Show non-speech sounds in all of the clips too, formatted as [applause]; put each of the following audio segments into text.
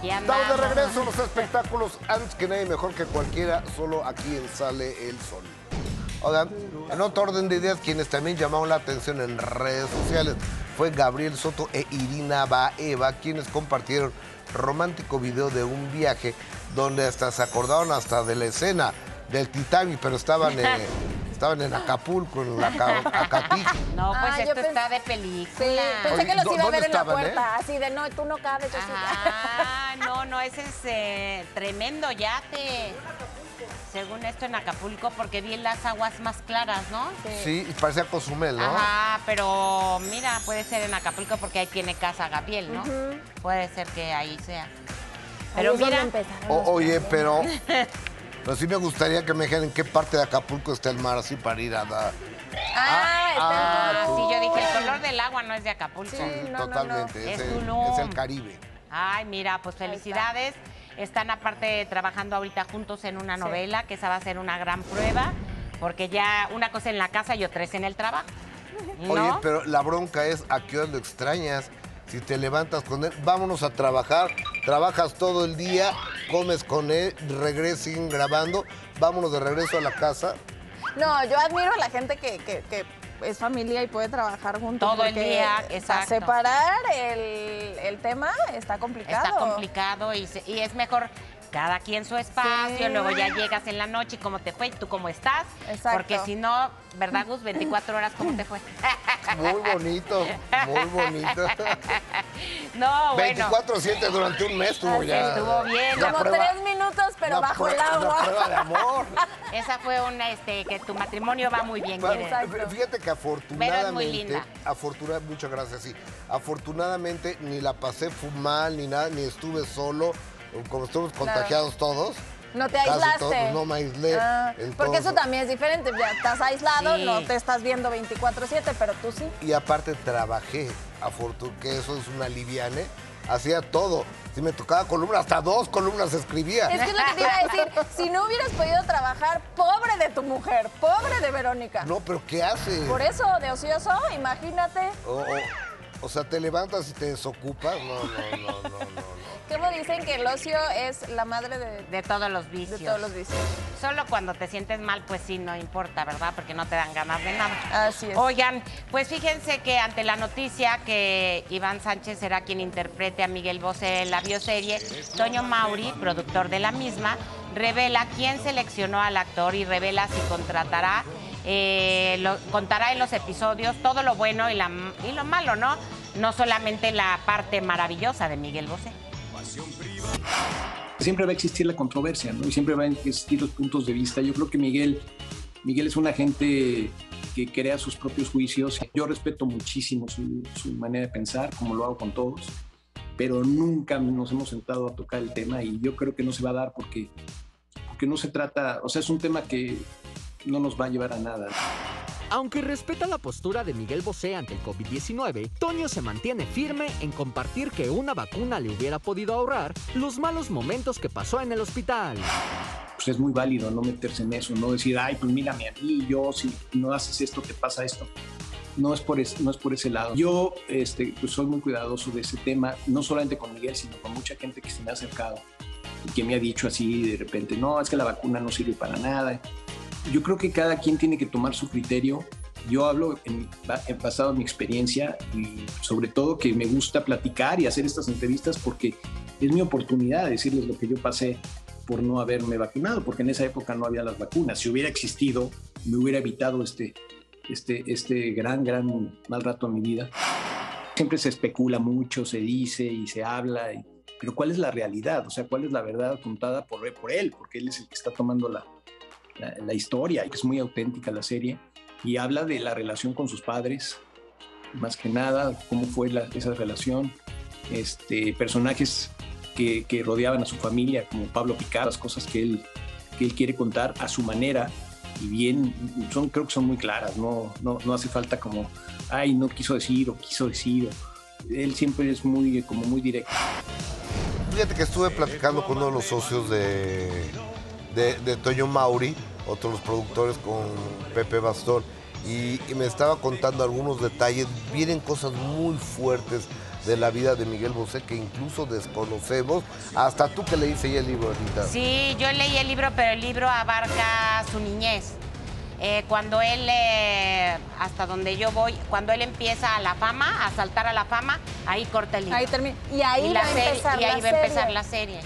Aquí Estamos de regreso a los espectáculos antes que nadie mejor que cualquiera, solo aquí en Sale el Sol. Oigan, en otro orden de ideas, quienes también llamaron la atención en redes sociales fue Gabriel Soto e Irina Baeva, quienes compartieron romántico video de un viaje donde hasta se acordaron hasta de la escena del Titanic, pero estaban, eh, [laughs] estaban en Acapulco, en la Acatí. No, pues Ah, yo esto está de película. Sí, pensé Oye, que los ¿dó- iba a ver en la estaban, eh? puerta, así de no, tú no cabes, yo. Ah, no, no, ese es eh, tremendo yate. Según esto en Acapulco, porque vi las aguas más claras, ¿no? Sí, y parecía Cozumel, ¿no? Ajá, pero mira, puede ser en Acapulco porque ahí tiene casa Gabriel, ¿no? Puede ser que ahí sea. Pero mira, O- oye, pero, [laughs] pero sí me gustaría que me dijeran en qué parte de Acapulco está el mar así para ir a dar. Ah, está ah, en sí, yo dije, el color del agua no es de Acapulco. Sí. no, no, no. Totalmente, Es es, el, es el Caribe. Ay, mira, pues felicidades. Están aparte trabajando ahorita juntos en una Sí. novela, que esa va a ser una gran prueba, porque ya una cosa en la casa y otra es en el trabajo. ¿no? Oye, pero la bronca es a qué hora lo extrañas. Si te levantas con él, vámonos a trabajar. Trabajas todo el día, comes con él, regresen grabando, vámonos de regreso a la casa. No, yo admiro a la gente que, que- que es familia y puede trabajar juntos. Todo el día, exacto. separar el, el tema está complicado. Está complicado y, se- y es mejor cada quien su espacio, Sí. luego ya llegas en la noche y cómo te fue y tú cómo estás. Exacto. Porque si no, ¿verdad, Gus? 24 horas, ¿cómo te fue? Muy bonito, muy bonito. [laughs] no, bueno. 24-7 durante un mes estuvo Así ya. estuvo bien. Como prueba- tres minutos, pero bajo el agua. La prueba de amor. [laughs] Esa fue una, este, que tu matrimonio va muy bien. Exacto. Fíjate que Pero afortunadamente, es muy linda. afortuna- muchas gracias, sí. Afortunadamente ni la pasé mal ni nada, ni estuve solo, como estuvimos contagiados todos. No te casi aislaste. todos, no me aislé. Ah, porque eso también es diferente. Ya estás aislado, Sí. no te estás viendo 24-7, pero tú sí. Y aparte trabajé, afortun que eso es una liviane, hacía todo. Si me tocaba columna, hasta dos columnas escribía. Es que es lo que te iba a decir. Si no hubieras podido trabajar, pobre de tu mujer, pobre de Verónica. No, pero ¿qué hace? Por eso, de ocioso, imagínate. O, o- o sea, te levantas y te desocupas. No, no, no, no, no. no. ¿Cómo dicen que el ocio es la madre de, De todos los de vicios. todos los vicios? Solo cuando te sientes mal, pues sí, no importa, ¿verdad? Porque no te dan ganas de nada. Así es. Oigan, pues fíjense que ante la noticia que Iván Sánchez será quien interprete a Miguel Bosé en la bioserie, Toño Mauri, productor de la misma, revela quién seleccionó al actor y revela si contratará, eh, lo- contará en los episodios todo lo bueno y, la- y lo malo, ¿no? No solamente la parte maravillosa de Miguel Bosé. siempre va a existir la controversia, ¿no? Y siempre van a existir los puntos de vista. Yo creo que Miguel, Miguel es una gente que crea sus propios juicios. Yo respeto muchísimo su, su manera de pensar, como lo hago con todos, pero nunca nos hemos sentado a tocar el tema y yo creo que no se va a dar porque, porque no se trata, o sea, es un tema que no nos va a llevar a nada. Aunque respeta la postura de Miguel Bosé ante el COVID-19, Toño se mantiene firme en compartir que una vacuna le hubiera podido ahorrar los malos momentos que pasó en el hospital. pues es muy válido no meterse en eso, no decir, ay, pues mírame a mí, yo, si no haces esto, te pasa esto. No es por, es- no es por ese lado. Yo este, pues soy muy cuidadoso de ese tema, no solamente con Miguel, sino con mucha gente que se me ha acercado y que me ha dicho así de repente, no, es que la vacuna no sirve para nada. Yo creo que cada quien tiene que tomar su criterio. Yo hablo en, en basado en mi experiencia y sobre todo que me gusta platicar y hacer estas entrevistas porque es mi oportunidad de decirles lo que yo pasé por no haberme vacunado, porque en esa época no había las vacunas. Si hubiera existido, me hubiera evitado este, este, este gran, gran mal rato en mi vida. Siempre se especula mucho, se dice y se habla, y- pero ¿cuál es la realidad? O sea, ¿cuál es la verdad contada por, por él? Porque él es el que está tomando la, la, la historia, y es muy auténtica la serie, y habla de la relación con sus padres, más que nada, cómo fue la- esa relación, este, personajes que, que rodeaban a su familia, como Pablo Picard, las cosas que él, que él quiere contar a su manera y bien, son, creo que son muy claras, no, no, no hace falta como, ay, no quiso decir o quiso decir. o- él siempre es muy, como muy directo. Fíjate que estuve platicando con uno de los socios de, de, de Toño Mauri, otro de los productores con Pepe Bastón, y, y me estaba contando algunos detalles. Vienen cosas muy fuertes de la vida de Miguel Bosé que incluso desconocemos. Hasta tú que leíste ya el libro ahorita. Sí, yo leí el libro, pero el libro abarca su niñez. Eh, cuando él, eh, hasta donde yo voy, cuando él empieza a la fama, a saltar a la fama, ahí corta el libro. Ahí termina. Y ahí y va la a serie- empezar y ahí la va a empezar la serie.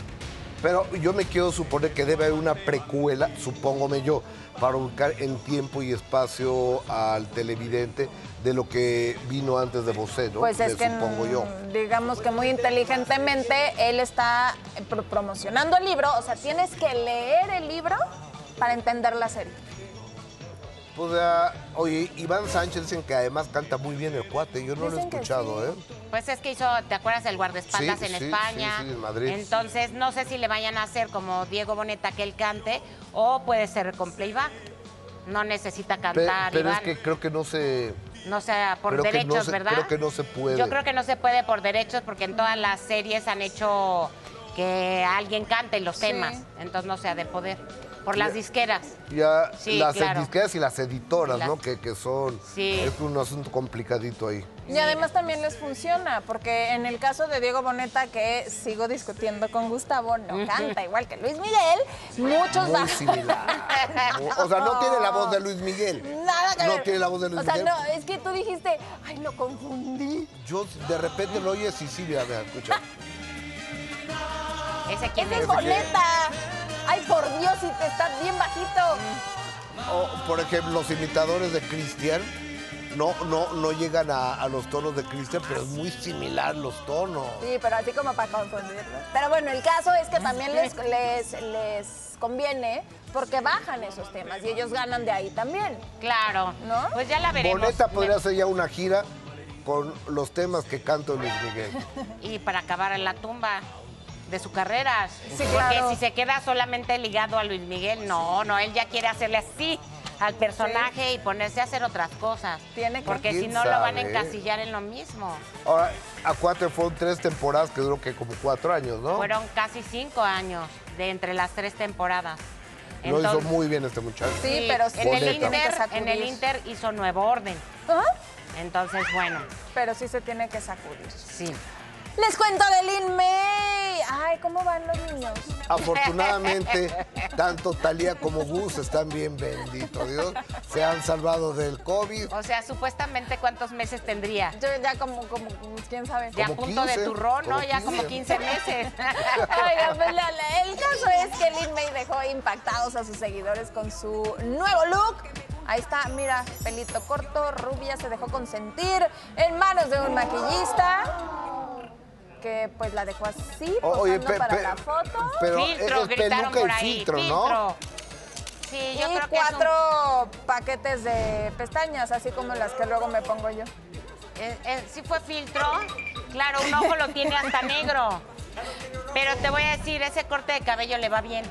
Pero yo me quiero suponer que debe haber una precuela, supóngome yo, para ubicar en tiempo y espacio al televidente de lo que vino antes de Bosé, ¿no? Pues es Me que, supongo yo. digamos que muy inteligentemente, él está eh, pro- promocionando el libro. O sea, tienes que leer el libro para entender la serie. Pues, ah, oye, Iván Sánchez dicen que además canta muy bien el cuate. Yo no lo he escuchado, sí. ¿eh? Pues es que hizo, ¿te acuerdas del guardaespaldas Sí, en sí, España? sí, sí, en Madrid. Entonces, no sé si le vayan a hacer como Diego Boneta que él cante o puede ser con playback. No necesita cantar, pero es Iván. que creo que no se. No sea por creo que no derechos, se- ¿verdad? creo que no se puede. Yo creo que no se puede por derechos porque en todas las series han hecho que alguien cante los Sí. temas. Entonces no sea de poder. Por las disqueras. Ya Sí, las claro. disqueras y las editoras, las- ¿no? Que, que son. Sí. Es un asunto complicadito ahí. Y además también les funciona, porque en el caso de Diego Boneta, que sigo discutiendo con Gustavo, no canta igual que Luis Miguel, muchos Muy similar. O sea, no tiene la voz de Luis Miguel. Nada que No ver. tiene la voz de Luis O sea, Miguel. no, es que tú dijiste, ay, lo confundí. Yo de repente lo oyes y sí, mira, mira, escucha. Ese quién ¡Ese es es. Boneta! ¡Ay, por Dios, y te estás bien bajito! O, por ejemplo, los imitadores de Cristian no, no, no llegan a, a los tonos de Cristian, pero es muy similar los tonos. Sí, pero así como para confundirlo. Pero bueno, el caso es que también les, [laughs] les, les conviene porque bajan esos temas y ellos ganan de ahí también. Claro. ¿No? Pues ya la veremos. Boneta podría hacer ya una gira con los temas que canta Luis Miguel. Y para acabar en la tumba de su carrera. Sí, Porque claro. si se queda solamente ligado a Luis Miguel, no, no, él ya quiere hacerle así al personaje y ponerse a hacer otras cosas. Tiene que. Porque si ¿Quién no lo van a encasillar en lo mismo. Ahora, a cuatro fueron tres temporadas que duró que como cuatro años, ¿no? Fueron casi cinco años de entre las tres temporadas. Lo hizo muy bien este muchacho. Sí, pero sí en el, Inter, en el Inter hizo nuevo orden. Entonces, bueno, Pero sí se tiene que sacudir. sí. Les cuento de Lin May. Ay, ¿cómo van los niños? Afortunadamente, [laughs] tanto Talía como Gus están bien, bendito Dios. Se han salvado del COVID. O sea, supuestamente, ¿cuántos meses tendría? Yo ya como, como, quién sabe. Ya a Como punto 15, de turrón, ¿no? como Ya como 15. 15 meses. Oigan, pues la- la- el caso es que Lin May dejó impactados a sus seguidores con su nuevo look. Ahí está, mira, pelito corto, rubia, se dejó consentir en manos de un maquillista que pues la dejó así, O- oye, pe- para pe- la foto. pero filtro, es gritaron peluca por y ahí. filtro, ¿no? filtro. Sí, yo y creo que es un- cuatro paquetes de pestañas, así como las que luego me pongo yo. Eh, eh, sí fue filtro. Claro, un ojo lo tiene hasta negro. Pero te voy a decir, ese corte de cabello le va bien.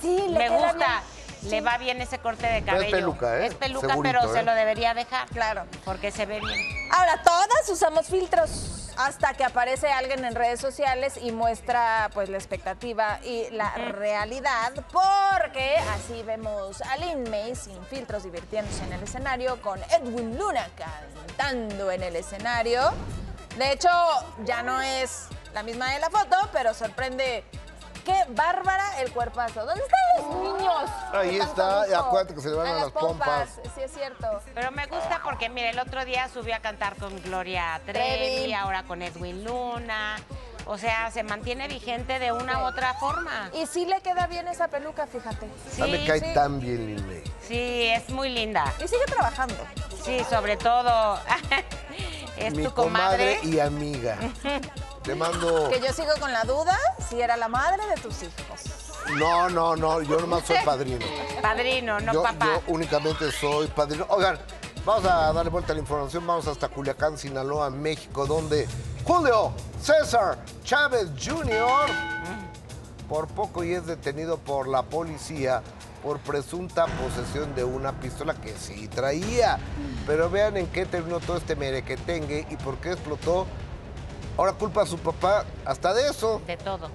Sí, le Me queda gusta. bien. Le va bien ese corte de Pero es cabello. peluca, ¿eh? Es peluca, Segurito, pero ¿eh? se lo debería dejar. Claro. Porque se ve bien. Ahora, todas usamos filtros hasta que aparece alguien en redes sociales y muestra pues la expectativa y la realidad, porque así vemos a Lin May sin filtros divirtiéndose en el escenario con Edwin Luna cantando en el escenario. De hecho, ya no es la misma de la foto, pero sorprende qué bárbara el cuerpazo. ¿Dónde están los niños? Ahí está, gusto? acuérdate que se le van Ah, a las pompas. Sí, es cierto. Pero me gusta porque, mire, el otro día subió a cantar con Gloria Trevi, Trevi. ahora con Edwin Luna. O sea, se mantiene vigente de una u otra forma. Y sí le queda bien esa peluca, fíjate. Sí, A me cae sí. tan bien May. Sí, es muy linda. Y sigue trabajando. Sí, sobre todo [laughs] es Mi tu comadre comadre. y amiga. [laughs] Te mando. Que yo sigo con la duda si era la madre de tus hijos. No, no, no, yo nomás soy [laughs] padrino. Padrino, no yo, papá. yo únicamente soy padrino. Oigan, vamos a darle vuelta a la información. Vamos hasta Culiacán, Sinaloa, México, donde Julio César Chávez Jr. por poco y es detenido por la policía por presunta posesión de una pistola que sí traía. Pero vean en qué terminó todo este merequetengue y por qué explotó. Ahora culpa a su papá hasta de eso. De todo.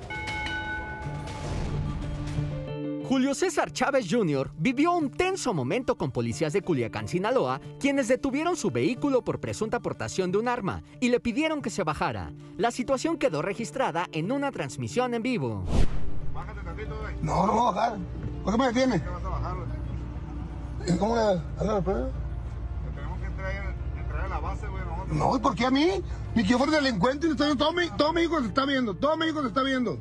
Julio César Chávez Jr. vivió un tenso momento con policías de Culiacán, Sinaloa, quienes detuvieron su vehículo por presunta portación de un arma y le pidieron que se bajara. La situación quedó registrada en una transmisión en vivo. No, no voy a bajar. ¿Por qué me detiene? ¿Qué vas a bajar? ¿Y ¿Cómo le la base, güey. nosotros. No, ¿y por qué a mí? Ni que yo fuera delincuente estoy viendo. Todo, mi- todo México se está viendo. Todo México se está viendo.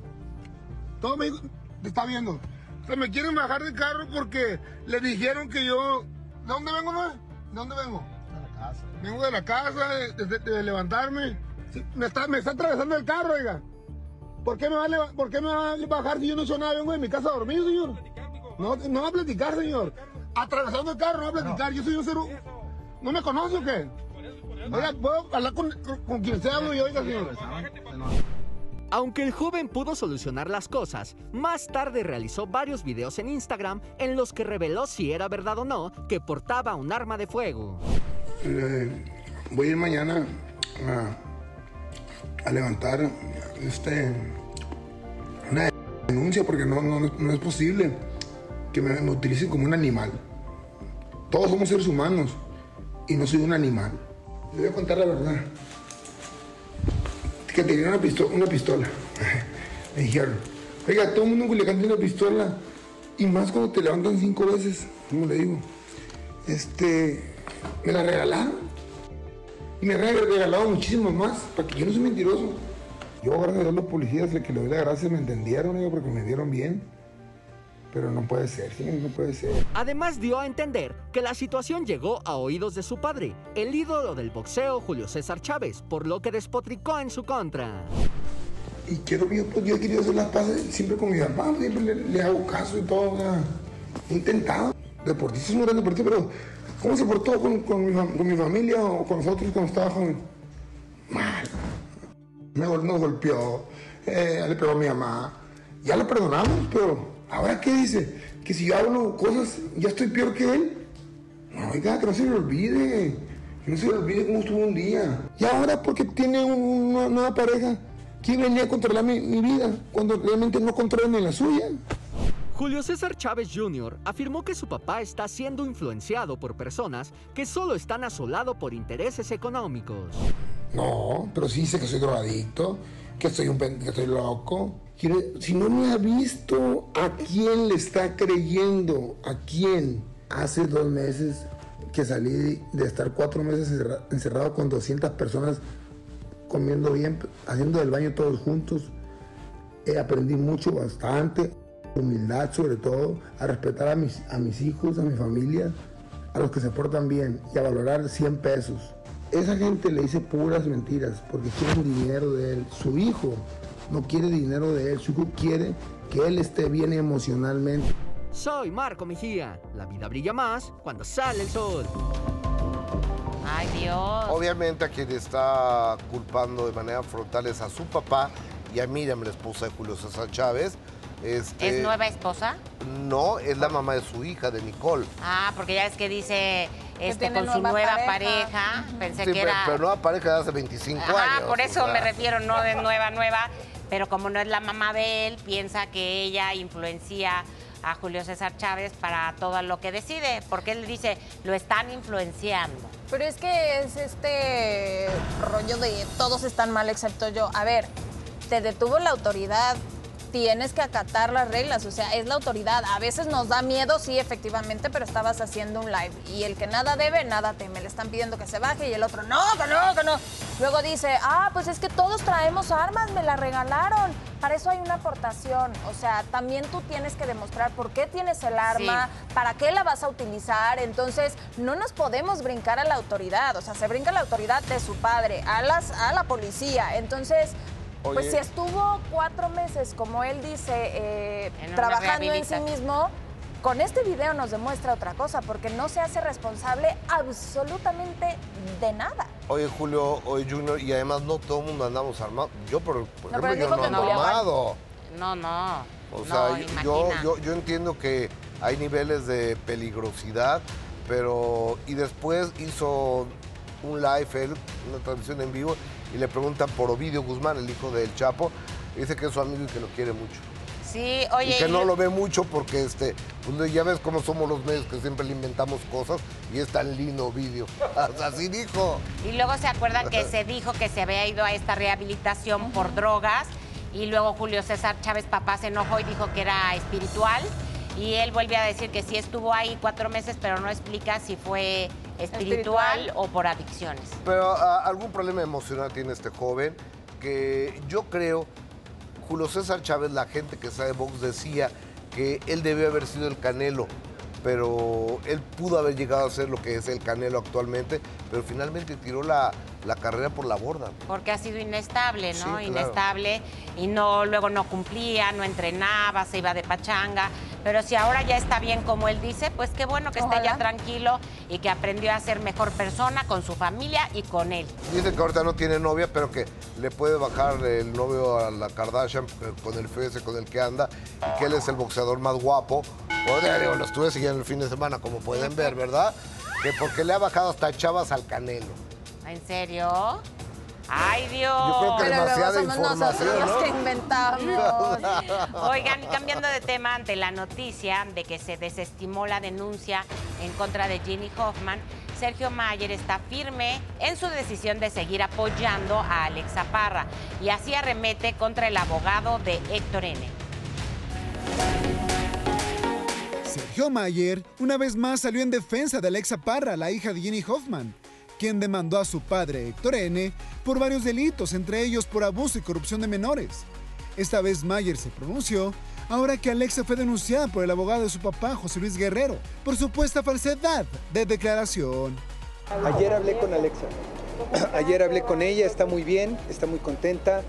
Todo México se está viendo. Se me quieren bajar de carro porque le dijeron que yo. ¿De dónde vengo, no? ¿De dónde vengo? De la casa. Vengo de la casa, de, de- de levantarme. Sí, me, está, me está atravesando el carro, oiga. ¿Por qué, me va a, ¿Por qué me va a bajar si yo no he hecho nada? Vengo de mi casa a dormir, señor. No, no va a platicar, señor. Atravesando el carro, no va a platicar. Yo soy un ser ¿No me conoce o qué? Oiga, ¿puedo hablar con, con, con quien sea y oiga, señor? Aunque el joven pudo solucionar las cosas, más tarde realizó varios videos en Instagram en los que reveló si era verdad o no que portaba un arma de fuego. Eh, voy a ir mañana a, a levantar este, una denuncia porque no, no, no es posible que me, me utilicen como un animal. Todos somos seres humanos y no soy un animal. Le voy a contar la verdad. Que tenía una, pisto- una pistola. [laughs] Me dijeron, oiga, todo el mundo Culiacán tiene una pistola. Y más cuando te levantan cinco veces, como le digo. Este, me la regalaron. Y me regalado muchísimas más, para que yo no soy mentiroso. Yo, gracias a los policías, el que le doy la gracia, me entendieron, porque me dieron bien. Pero no puede ser, sí, no puede ser. Además dio a entender que la situación llegó a oídos de su padre, el ídolo del boxeo Julio César Chávez, por lo que despotricó en su contra. Y quiero, yo, pues, yo he querido hacer las paces siempre con mi papá, siempre le, le hago caso y todo. o sea, he intentado. Deportista es un gran deportista, pero ¿cómo se portó con, con mi, con mi familia o con nosotros cuando estaba joven? Mal. Me, nos golpeó, eh, le pegó a mi mamá. Ya lo perdonamos, pero ¿ahora qué dice? Que si yo hago cosas, ya estoy peor que él. No, oiga, que no se le olvide. Que no se le olvide cómo estuvo un día. Y ahora porque tiene un- una nueva pareja, ¿quién venía a controlar mi, mi vida cuando realmente no controla ni la suya? Julio César Chávez Jr. afirmó que su papá está siendo influenciado por personas que solo están asolados por intereses económicos. No, pero sí dice que soy drogadicto, que soy un que estoy loco. Si no me ha visto, ¿a quién le está creyendo? ¿A quién? Hace dos meses que salí de estar cuatro meses encerra- encerrado con 200 personas comiendo bien, haciendo del baño todos juntos. Eh, aprendí mucho, bastante, humildad sobre todo, a respetar a mis, a mis hijos, a mi familia, a los que se portan bien y a valorar 100 pesos. Esa gente le dice puras mentiras porque quieren dinero de él. Su hijo no quiere dinero de él, su hijo quiere que él esté bien emocionalmente. Soy Marco Mejía. La vida brilla más cuando sale el sol. Ay, Dios. Obviamente a quien está culpando de manera frontal es a su papá y a Miriam, la esposa de Julio César Chávez. Este, ¿Es nueva esposa? No, es la mamá de su hija, de Nicole. Ah, porque ya es que dice este, tiene con su nueva nueva pareja. pareja. Pensé Sí, que pero, era. pero nueva pareja de hace 25 Ah, años. por o eso sea. me refiero, no de nueva, nueva. Pero como no es la mamá de él, piensa que ella influencia a Julio César Chávez para todo lo que decide. Porque él dice, lo están influenciando. Pero es que es este rollo de todos están mal excepto yo. A ver, te detuvo la autoridad, tienes que acatar las reglas, o sea, es la autoridad. A veces nos da miedo, sí, efectivamente, pero estabas haciendo un live. Y el que nada debe, nada teme. Le están pidiendo que se baje y el otro, no, que no, que no. Luego dice, ah, pues es que todos traemos armas, me la regalaron. Para eso hay una aportación. O sea, también tú tienes que demostrar por qué tienes el arma, para qué la vas a utilizar. Entonces, no nos podemos brincar a la autoridad. O sea, se brinca la autoridad de su padre, a, las, a la policía. Entonces, pues si estuvo cuatro meses, como él dice, eh, En trabajando en sí mismo, con este video nos demuestra otra cosa, porque no se hace responsable absolutamente de nada. Oye, Julio, oye, Junior, y además no todo el mundo andamos armados. Yo, por, por No, ejemplo, yo no ando armado. No, no. O no, sea, yo, yo, yo entiendo que hay niveles de peligrosidad, pero... Y después hizo un live, él, una transmisión en vivo, y le preguntan por Ovidio Guzmán, el hijo del Chapo. Dice que es su amigo y que lo quiere mucho. Sí, oye. y que y- no lo ve mucho porque este, pues, ya ves cómo somos los medios que siempre le inventamos cosas y es tan lindo vídeo. [laughs] Así dijo. Y luego se acuerdan que [laughs] se dijo que se había ido a esta rehabilitación por drogas y luego Julio César Chávez Papá se enojó y dijo que era espiritual y él vuelve a decir que sí estuvo ahí cuatro meses pero no explica si fue espiritual, Espiritual. o por adicciones. Pero ah, algún problema emocional tiene este joven que yo creo, Julio César Chávez, la gente que sabe box decía que él debió haber sido el Canelo, pero él pudo haber llegado a ser lo que es el Canelo actualmente, pero finalmente tiró la, la carrera por la borda. Porque ha sido inestable, ¿no? Sí, claro. Inestable y no luego no cumplía, no entrenaba, se iba de pachanga. Pero si ahora ya está bien como él dice, pues qué bueno que esté Ojalá. ya tranquilo y que aprendió a ser mejor persona con su familia y con él. Dice que ahorita no tiene novia, pero que le puede bajar el novio a la Kardashian eh, con el feo ese con el que anda y que él es el boxeador más guapo. Digo, lo estuve siguiendo el fin de semana, como pueden ver, ¿verdad? Que porque le ha bajado hasta chavas al Canelo. ¿En serio? ¡Ay, Dios! Yo creo que Pero luego demasiada somos información, nosotros los ¿no? que inventamos. Oigan, y cambiando de tema ante la noticia de que se desestimó la denuncia en contra de Ginny Hoffman, Sergio Mayer está firme en su decisión de seguir apoyando a Alexa Parra y así arremete contra el abogado de Héctor N. Sergio Mayer una vez más salió en defensa de Alexa Parra, la hija de Jenny Hoffman, quien demandó a su padre Héctor N por varios delitos, entre ellos por abuso y corrupción de menores. Esta vez Mayer se pronunció ahora que Alexa fue denunciada por el abogado de su papá, José Luis Guerrero, por supuesta falsedad de declaración. Ayer hablé con Alexa. [clears throat] Ayer hablé con ella, está muy bien, está muy contenta.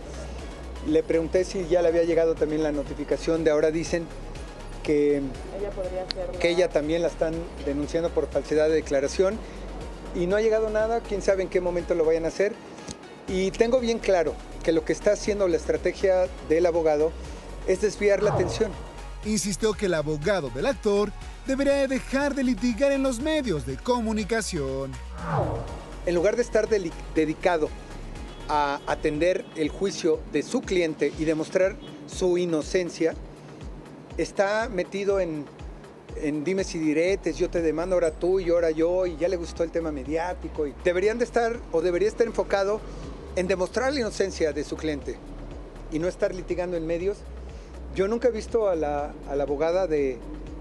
Le pregunté si ya le había llegado también la notificación de ahora dicen que, que ella también la están denunciando por falsedad de declaración y no ha llegado nada, quién sabe en qué momento lo vayan a hacer. Y tengo bien claro que lo que está haciendo la estrategia del abogado es desviar la atención. Insistió que el abogado del actor debería de dejar de litigar en los medios de comunicación. en lugar de estar dedicado a atender el juicio de su cliente y demostrar su inocencia, está metido en, en dimes y diretes, yo te demando ahora tú y ahora yo, y ya le gustó el tema mediático. Y deberían de estar, o debería estar enfocado en demostrar la inocencia de su cliente y no estar litigando en medios. Yo nunca he visto a la, a la abogada de,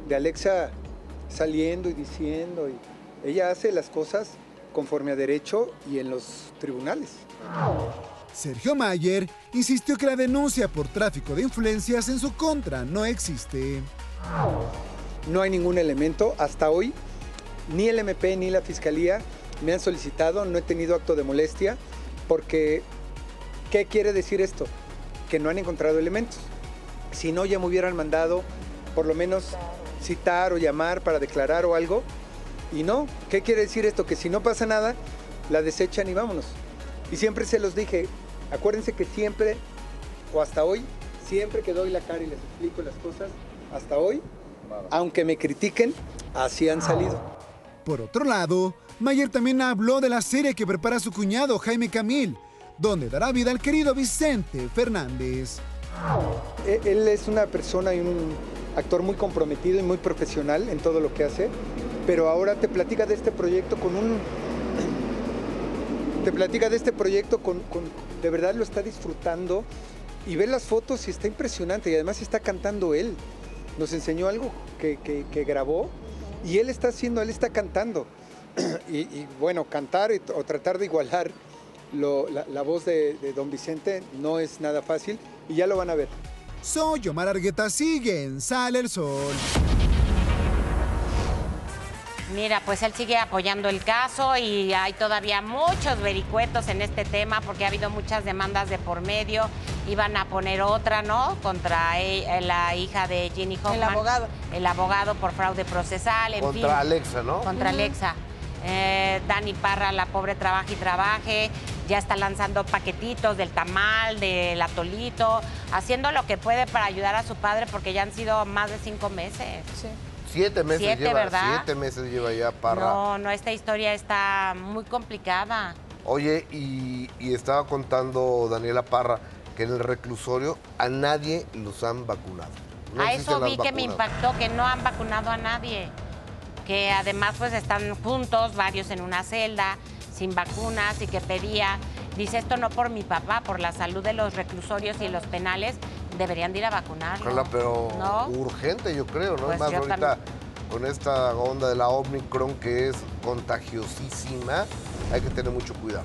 de Alexa saliendo y diciendo, y ella hace las cosas conforme a derecho y en los tribunales. Sergio Mayer insistió que la denuncia por tráfico de influencias en su contra no existe. No hay ningún elemento hasta hoy, ni el MP ni la Fiscalía me han solicitado, no he tenido acto de molestia, porque ¿qué quiere decir esto? Que no han encontrado elementos. Si no, ya me hubieran mandado por lo menos citar o llamar para declarar o algo. Y no, ¿qué quiere decir esto? Que si no pasa nada, la desechan y vámonos. Y siempre se los dije, acuérdense que siempre, o hasta hoy, siempre que doy la cara y les explico las cosas, hasta hoy, aunque me critiquen, así han salido. Por otro lado, Mayer también habló de la serie que prepara su cuñado Jaime Camil, donde dará vida al querido Vicente Fernández. E- Él es una persona y un actor muy comprometido y muy profesional en todo lo que hace, pero ahora te platica de este proyecto con un... Te platica de este proyecto con, con- De verdad lo está disfrutando y ve las fotos y está impresionante y además está cantando él. Nos enseñó algo que, que- grabó y él está haciendo, él está cantando. [clears throat] y, bueno, cantar y- o tratar de igualar la, la voz de, don Vicente no es nada fácil y ya lo van a ver. Soy Omar Argueta, sigue en Sale el Sol. Mira, pues él sigue apoyando el caso y hay todavía muchos vericuetos en este tema porque ha habido muchas demandas de por medio. Iban a poner otra, ¿no? Contra e- la hija de Ginny Hoffman. El abogado. El abogado por fraude procesal, en Contra fin. Alexa, ¿no? Contra Alexa. Eh, Dani Parra, la pobre trabaje y trabaje, ya está lanzando paquetitos del tamal, del atolito, haciendo lo que puede para ayudar a su padre porque ya han sido más de cinco meses. Sí. Siete meses Siete, lleva, ¿verdad? siete meses lleva ya Parra. No, no, esta historia está muy complicada. Oye, y, y estaba contando Daniela Parra que en el reclusorio a nadie los han vacunado. No a eso vi que me impactó que no han vacunado a nadie. Que además pues están juntos, varios en una celda, sin vacunas y que pedía, dice esto no por mi papá, por la salud de los reclusorios y los penales, deberían de ir a vacunarlo. Carla, pero ¿No? urgente, yo creo, ¿no? Pues Más ahorita también. con esta onda de la Omicron que es contagiosísima, hay que tener mucho cuidado.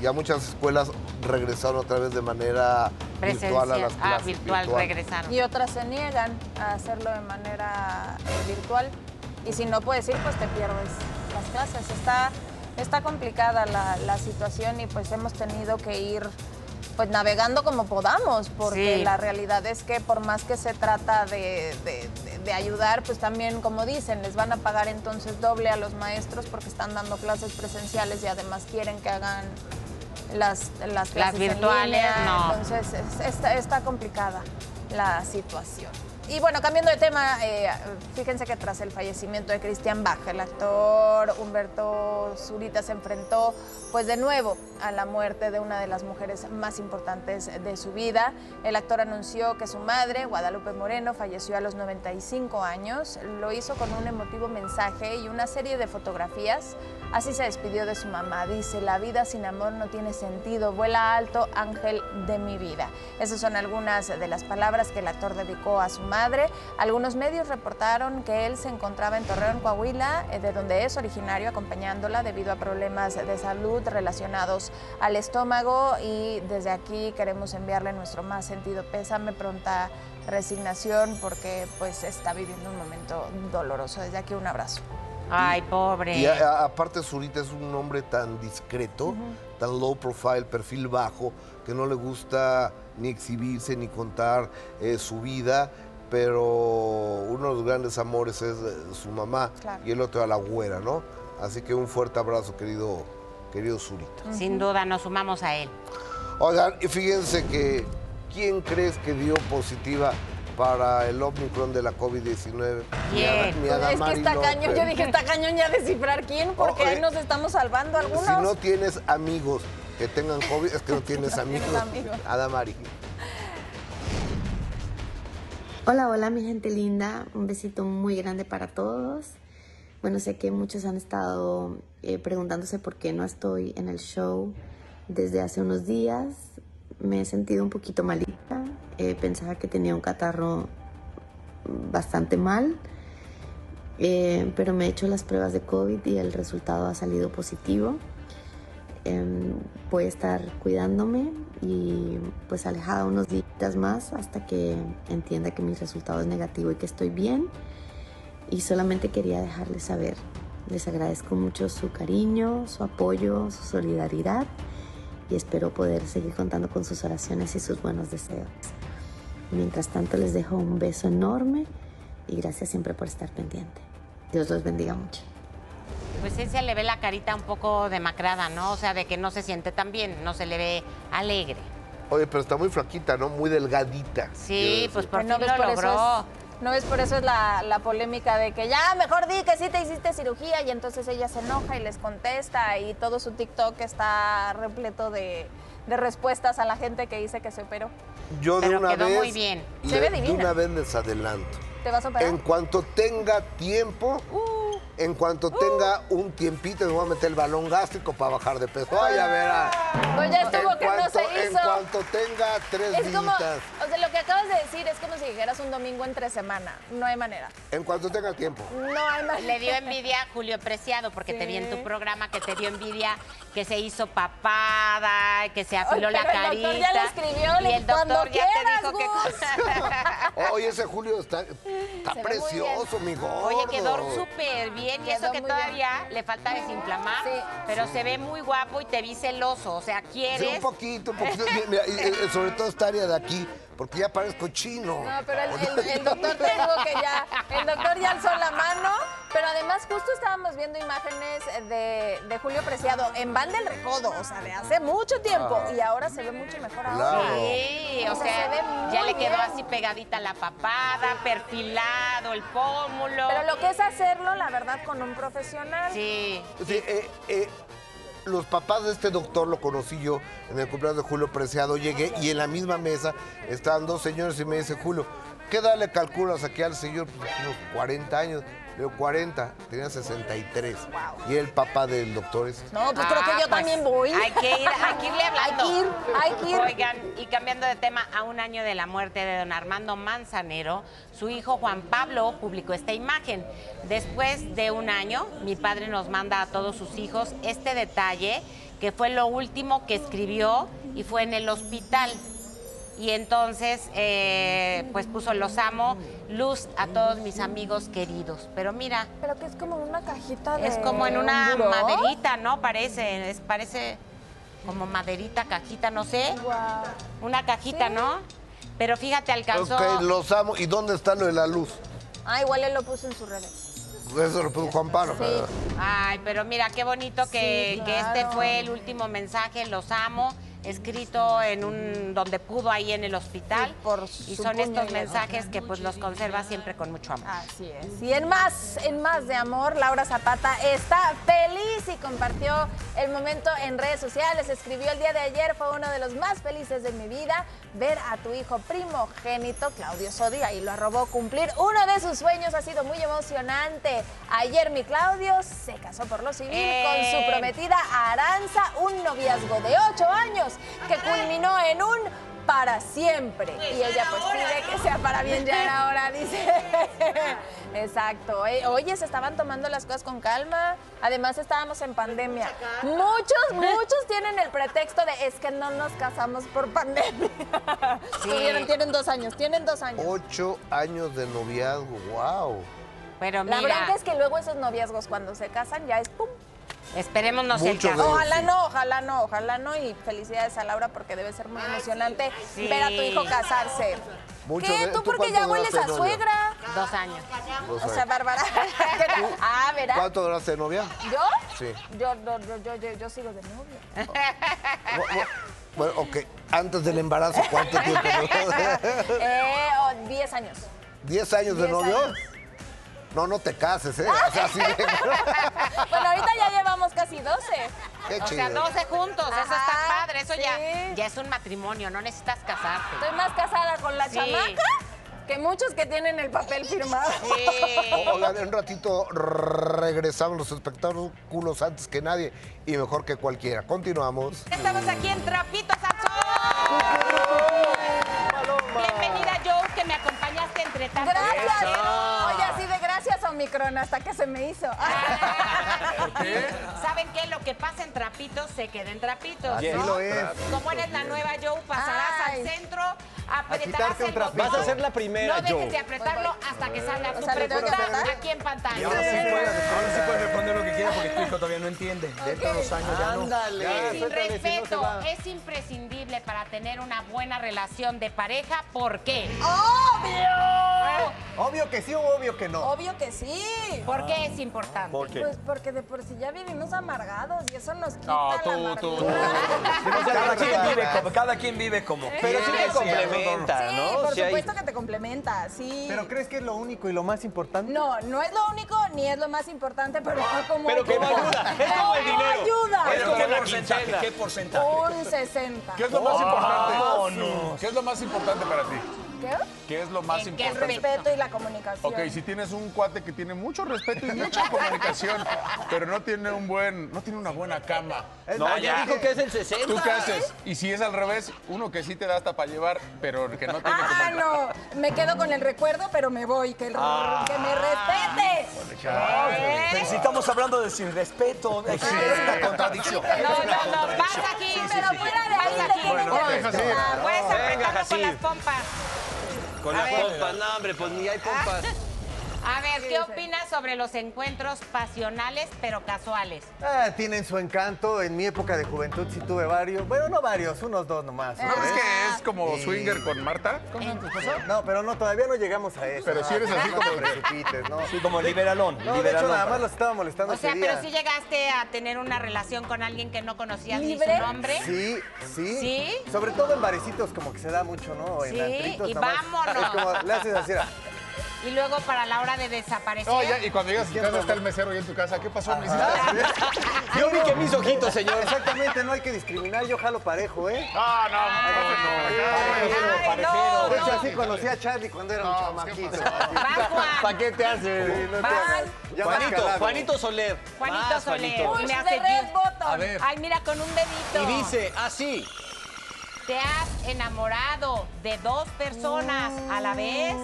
Ya muchas escuelas regresaron otra vez de manera virtual a las Ah, clases. virtual, regresaron. Y otras se niegan a hacerlo de manera eh, virtual. Y si no puedes ir, pues te pierdes las clases. Está, está complicada la, la situación y pues hemos tenido que ir pues navegando como podamos, porque Sí. la realidad es que por más que se trata de, de- de- de ayudar, pues también, como dicen, les van a pagar entonces doble a los maestros porque están dando clases presenciales y además quieren que hagan las, las clases en virtuales, línea. no. Entonces es- está, está complicada la situación. Y bueno, cambiando de tema, eh, fíjense que tras el fallecimiento de Cristian Bach, el actor Humberto Zurita se enfrentó pues de nuevo a la muerte de una de las mujeres más importantes de su vida. El actor anunció que su madre, Guadalupe Moreno, falleció a los 95 años. Lo hizo con un emotivo mensaje y una serie de fotografías. Así se despidió de su mamá. Dice, la vida sin amor no tiene sentido. Vuela alto, ángel de mi vida. Esas son algunas de las palabras que el actor dedicó a su madre. Algunos medios reportaron que él se encontraba en Torreón, Coahuila, eh, de donde es originario, acompañándola debido a problemas de salud relacionados al estómago. Y desde aquí queremos enviarle nuestro más sentido pésame, pronta resignación, porque pues está viviendo un momento doloroso. Desde aquí un abrazo. Ay, pobre. Y a- a- aparte Zurita es un hombre tan discreto, tan low profile, perfil bajo, que no le gusta ni exhibirse ni contar eh, su vida, pero uno de los grandes amores es eh, su mamá Claro. y el otro a la güera, ¿no? Así que un fuerte abrazo, querido, querido Zurita. Sin duda, nos sumamos a él. Oigan, y fíjense que, ¿quién crees que dio positiva para el Omicron de la COVID-19? Mi Ada- ¿Quién? mi Pues es que está cañón, yo dije, está cañón ya descifrar quién, porque Oye, ahí nos estamos salvando algunos. Si no tienes amigos que tengan COVID, es que no tienes [laughs] No amigos. tienes amigos. Adamari. Hola, hola mi gente linda, un besito muy grande para todos. Bueno, sé que muchos han estado eh, preguntándose por qué no estoy en el show desde hace unos días. Me he sentido un poquito malita, eh, pensaba que tenía un catarro bastante mal, eh, pero me he hecho las pruebas de COVID y el resultado ha salido positivo. Em, voy a estar cuidándome y pues alejada unos días más hasta que entienda que mi resultado es negativo y que estoy bien. Y solamente quería dejarles saber, les agradezco mucho su cariño, su apoyo, su solidaridad y espero poder seguir contando con sus oraciones y sus buenos deseos. Mientras tanto les dejo un beso enorme y gracias siempre por estar pendiente. Dios los bendiga mucho. Pues sí se le ve la carita un poco demacrada, ¿no? O sea, de que no se siente tan bien, no se le ve alegre. Oye, pero está muy flaquita, ¿no? Muy delgadita. Sí, pues por fin lo logró. Eso es, no ves por eso es la, la polémica de que ya mejor di que sí te hiciste cirugía y entonces ella se enoja y les contesta y todo su TikTok está repleto de, de respuestas a la gente que dice que se operó. Yo de Pero una quedó vez. muy bien. Se ve de divina. una vez les adelanto. ¿Te vas a operar? En cuanto tenga tiempo, en cuanto tenga un tiempito, me voy a meter el balón gástrico para bajar de peso. Ay, a ver. ah. Pues ya estuvo en que no cuanto, se En hizo. cuanto tenga tres Es como, días. o sea, lo que acabas de decir es como si dijeras un domingo entre semana. No hay manera. En cuanto tenga tiempo. No hay más. Le dio envidia a Julio Preciado porque te vi en tu programa que te dio envidia que se hizo papada, que se afiló Ay, la pero el carita. doctor ya le escribió, y el doctor ya quieras, te dijo que. [laughs] Oye, ese Julio está, Se precioso, mi gordo. Oye, quedó súper bien y eso que todavía le falta desinflamar, Sí. pero se ve muy guapo y te vi celoso, o sea, Sí, quieres un poquito, un poquito. Mira, y, sobre todo esta área de aquí, porque ya parezco chino. No, pero el, [laughs] el- el doctor te digo que ya, el doctor ya alzó la mano, pero además justo estábamos viendo imágenes de, de Julio Preciado en Val del Recodo, o sea, de hace mucho tiempo, y ahora se ve mucho mejor ahora. Claro. Sí, o O sea, se ya le quedó bien. así pegadita la papada, perfilado el pómulo. Pero lo que es hacerlo, la verdad, con un profesional. Sí. Sí, eh, eh, los papás de este doctor lo conocí yo en el cumpleaños de Julio Preciado. Llegué y en la misma mesa estaban dos señores y me dice, Julio, ¿qué edad le calculas aquí al señor? Pues unos 40 años. Le digo, 40, tenía 63. Y el papá del doctor es... No, pues creo que Ah, yo pues, también voy. Hay que ir, hay que irle hablando. Hay que ir, hay que ir. Oigan, y cambiando de tema, a un año de la muerte de don Armando Manzanero, su hijo Juan Pablo publicó esta imagen. Después de un año, mi padre nos manda a todos sus hijos este detalle, que fue lo último que escribió y fue en el hospital. Y entonces, eh, pues puso los amo, luz a todos mis amigos queridos. Pero mira, Pero que es como una cajita de es como en un una maderita, ¿no? Parece, es, parece como maderita, cajita, no sé. Una cajita, ¿no? Pero fíjate, alcanzó. Ok, los amo. ¿Y dónde está lo de la luz? Ah, igual él lo puso en sus redes. Eso lo puso Juan Pablo. Sí. Ay, pero mira, qué bonito que, Sí, que este fue el último mensaje, los amo, escrito en un donde pudo ahí en el hospital. Por y son estos mensajes que pues los conserva siempre con mucho amor. Así es. Y en más, en más de amor, Laura Zapata está feliz y compartió el momento en redes sociales. Escribió el día de ayer, fue uno de los más felices de mi vida, ver a tu hijo primogénito, Claudio Sodi, ahí lo arrobó cumplir. Uno de sus sueños ha sido muy emocionante. Ayer mi Claudio se casó por lo civil Eh. con su prometida Aranza, un noviazgo de ocho años que culminó en un para siempre. Y ella pues pide que sea para bien ya era ahora, [laughs] dice. Exacto. Eh, Oye, se estaban tomando las cosas con calma. Además estábamos en pandemia. Muchos, [laughs] muchos tienen el pretexto de es que no nos casamos por pandemia. Sí. Tuvieron- tienen dos años, tienen dos años. Ocho años de noviazgo, wow. Pero La mira, bronca es que luego esos noviazgos cuando se casan ya es pum. Esperemos no sea el caso. Ojalá no, ojalá no, ojalá no. Y felicidades a Laura porque debe ser muy emocionante Sí. ver a tu hijo casarse. Muchos ¿Qué? de- ¿Tú ¿tú porque ya hueles a suegra? Dos años. Dos O sea. Bárbara. [laughs] ah, ¿verdad? ¿Cuánto duraste de novia? ¿Yo? Sí. Yo, yo, yo, yo, yo, yo sigo de novia. Bu- bu- Bueno, ok. Antes del embarazo, ¿cuánto tiempo? [laughs] eh, oh, 10 años. ¿Diez años de Diez novio? años. No, no te cases, ¿eh? O sea, sí. [laughs] Bueno, ahorita ya llevamos casi 12. Qué O sea, chido. 12 juntos, eso está Ajá, padre, eso sí. ya, ya es un matrimonio, no necesitas casarte. Estoy más casada con la Sí. chamaca que muchos que tienen el papel firmado. Sí. Oigan, en un ratito regresamos los espectáculos antes que nadie y mejor que cualquiera. Continuamos. Estamos aquí en Trapitos al. Bienvenida, Joe, que me acompañaste entre tantos. Gracias. Oye, así de gracias, Omicron, hasta que se me hizo. [laughs] ¿Saben qué? Lo que pasa en Trapitos se queda en Trapitos. Así ¿no? lo es. Como eres la nueva Joe, pasarás Ay. al centro, apretarás el botón. Vas a ser la primera, No dejes Joe. de apretarlo hasta que salga tu sea, ¿le tengo que pregunta aquí en pantalla. Ahora sí puedes, ahora sí puedes responder lo que quieras porque tu hijo todavía no entiende. Dentro de dos años ya no. Ándale. Sin si no respeto, es imprescindible para tener una buena relación de pareja. ¿Por qué? ¡Obvio! Obvio que sí o obvio que no. Obvio que sí. ¿Por qué es importante? ¿Por qué? Pues porque de por sí ya vivimos amargados y eso nos quita No, la tú, amargura. tú, tú. Cada quien vive como, cada quien vive como Pero sí te complementa, Sí, ¿no? por hay- supuesto que te complementa, sí. ¿Pero crees que es lo único y lo más importante? No, no es lo único ni es lo más importante, pero como Pero como ayuda, es como el dinero. ayuda. Es como ¿Qué la porcentaje? quincena. ¿Qué porcentaje? Un 60. ¿Qué es lo más importante? Oh, no. ¿Qué es lo más importante para ti? ¿Qué? ¿Qué es lo más ¿En qué El importante? respeto y la comunicación. Ok, si tienes un cuate que tiene mucho respeto y mucha comunicación, [laughs] pero no tiene un buen, no tiene una buena cama. Es No, ya dijo que es el 60. ¿Tú qué haces? Y si es al revés, uno que sí te da hasta para llevar, pero que no tiene Ah, no, me quedo con el recuerdo, pero me voy, que, el- Ah. que me respete. Pero si estamos hablando de sin respeto, es una contradicción. No, no, no, vas aquí. Pero fuera de ahí Bueno, que deja así. respetar. Puedes Venga, apretarlo con Jacir. las pompas. Con A las ver. pompas, no, hombre, pues ni hay pompas. A ver, ¿qué opinas sobre los encuentros pasionales pero casuales? Ah, tienen su encanto. En mi época de juventud sí tuve varios. Bueno, no varios, unos dos nomás. ¿No ves que es como Y- swinger con Marta? No, pero no, todavía no llegamos a eso. Pero si eres así como- te preocupes, ¿no? Sí, como liberalón, No, de hecho, nada más los estaba molestando O sea, ese pero si llegaste a tener una relación con alguien que no conocías ni ¿Libre? su nombre. Sí, sí. ¿Sí? Sobre todo en barecitos como que se da mucho, ¿no? En Sí, y vámonos. Es como, le haces así, era, Y luego para la hora de desaparecer. No, ya, y cuando llegas a tu casa está el mesero y en tu casa. ¿Qué pasó? ¿Me hiciste así? Yo vi que mis ojitos, señor. Exactamente, no hay que discriminar, yo jalo parejo, ¿eh? Ah, no, no, De hecho, no. así conocí a Charlie cuando era un No, chamaquito. ¿Para qué te hace? No Juanito. Juanito Soler. Juanito Soler. Y me hace. Ay, mira, con un dedito. Y dice así. ¿Te has enamorado de dos personas a la vez?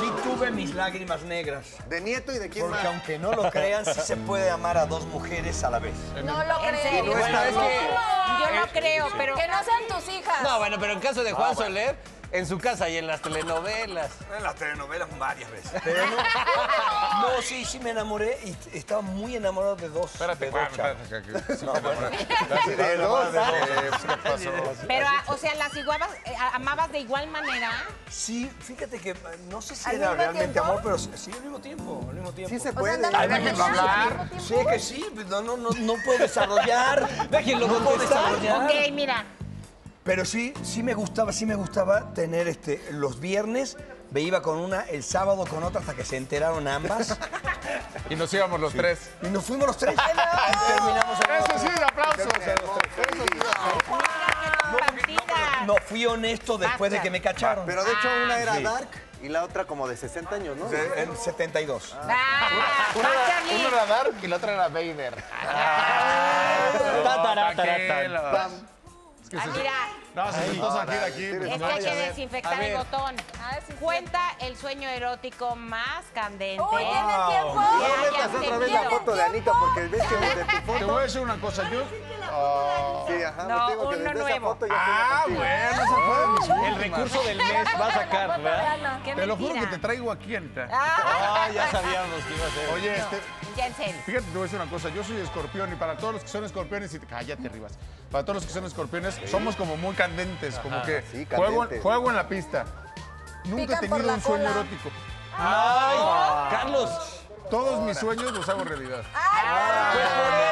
Sí tuve mis lágrimas negras. ¿De nieto y de quién Porque más? aunque no lo crean, sí se puede amar a dos mujeres a la vez. No lo ¿En creo. serio? Bueno, es que... Yo no creo, pero... Que no sean tus hijas. No, bueno, pero en caso de Juan Ah, bueno. Soler, en su casa y en las telenovelas. En las telenovelas varias veces. Pero no, [laughs] no, sí, sí me enamoré y estaba muy enamorado de dos. Espérate, de dos chavos. espérate. que- que- sí, No, te bueno. enamoré. De dos. ¿Qué pasó? Pero, ah, o sea, ¿las iguabas, eh, amabas de igual manera? Sí, fíjate que eh, no sé si ¿Al era realmente tiempo? amor, pero sí, sí, al mismo tiempo, al mismo tiempo. Sí se O sea, puede. Ay, déjenlo hablar. Sí, que sí, no, no, no, no puedo desarrollar. Déjenlo no puedo desarrollar. Ok, mira. Pero sí, sí me gustaba, sí me gustaba tener este, los viernes, me iba con una, el sábado con otra hasta que se enteraron ambas. [laughs] Y nos íbamos los tres. Y nos fuimos los tres. [laughs] y terminamos en Eso sí, aplausos. Pantitas. No fui honesto después de que me cacharon. Pero de hecho una era Sí. dark y la otra como de 60 años, ¿no? De- En 72. Ah, Una va, era, Charlie. era Dark y la otra era Vader. Ta, tará, tará, tranquilo. Es que Ah, mira, No, se sentó de aquí. pues, es no que hay que desinfectar el botón. Ah, Cuenta el sueño erótico más candente. Uy, ¿tienen tiempo? Ya, otra vez la foto de Anita porque ves que desde tu [laughs] Te foto... voy a decir una cosa, yo... Ah, Sí, ajá, No, digo que uno nuevo. foto ya Ah, bueno, de mis El recurso del mes va a sacar, ¿verdad? Te lo juro que te traigo aquí, Anita. Ah, ya sabíamos que iba a ser. Oye, este, Ya en serio. fíjate, te voy a decir una cosa. Yo soy escorpión y para todos los que son escorpiones, y cállate, Rivas. Para todos los que son escorpiones, somos como muy candentes, como que sí, juego, candentes. juego en la pista. Nunca he tenido un sueño cola. erótico. Ay, Carlos. Todos mis sueños los hago realidad. Pues por eso, pero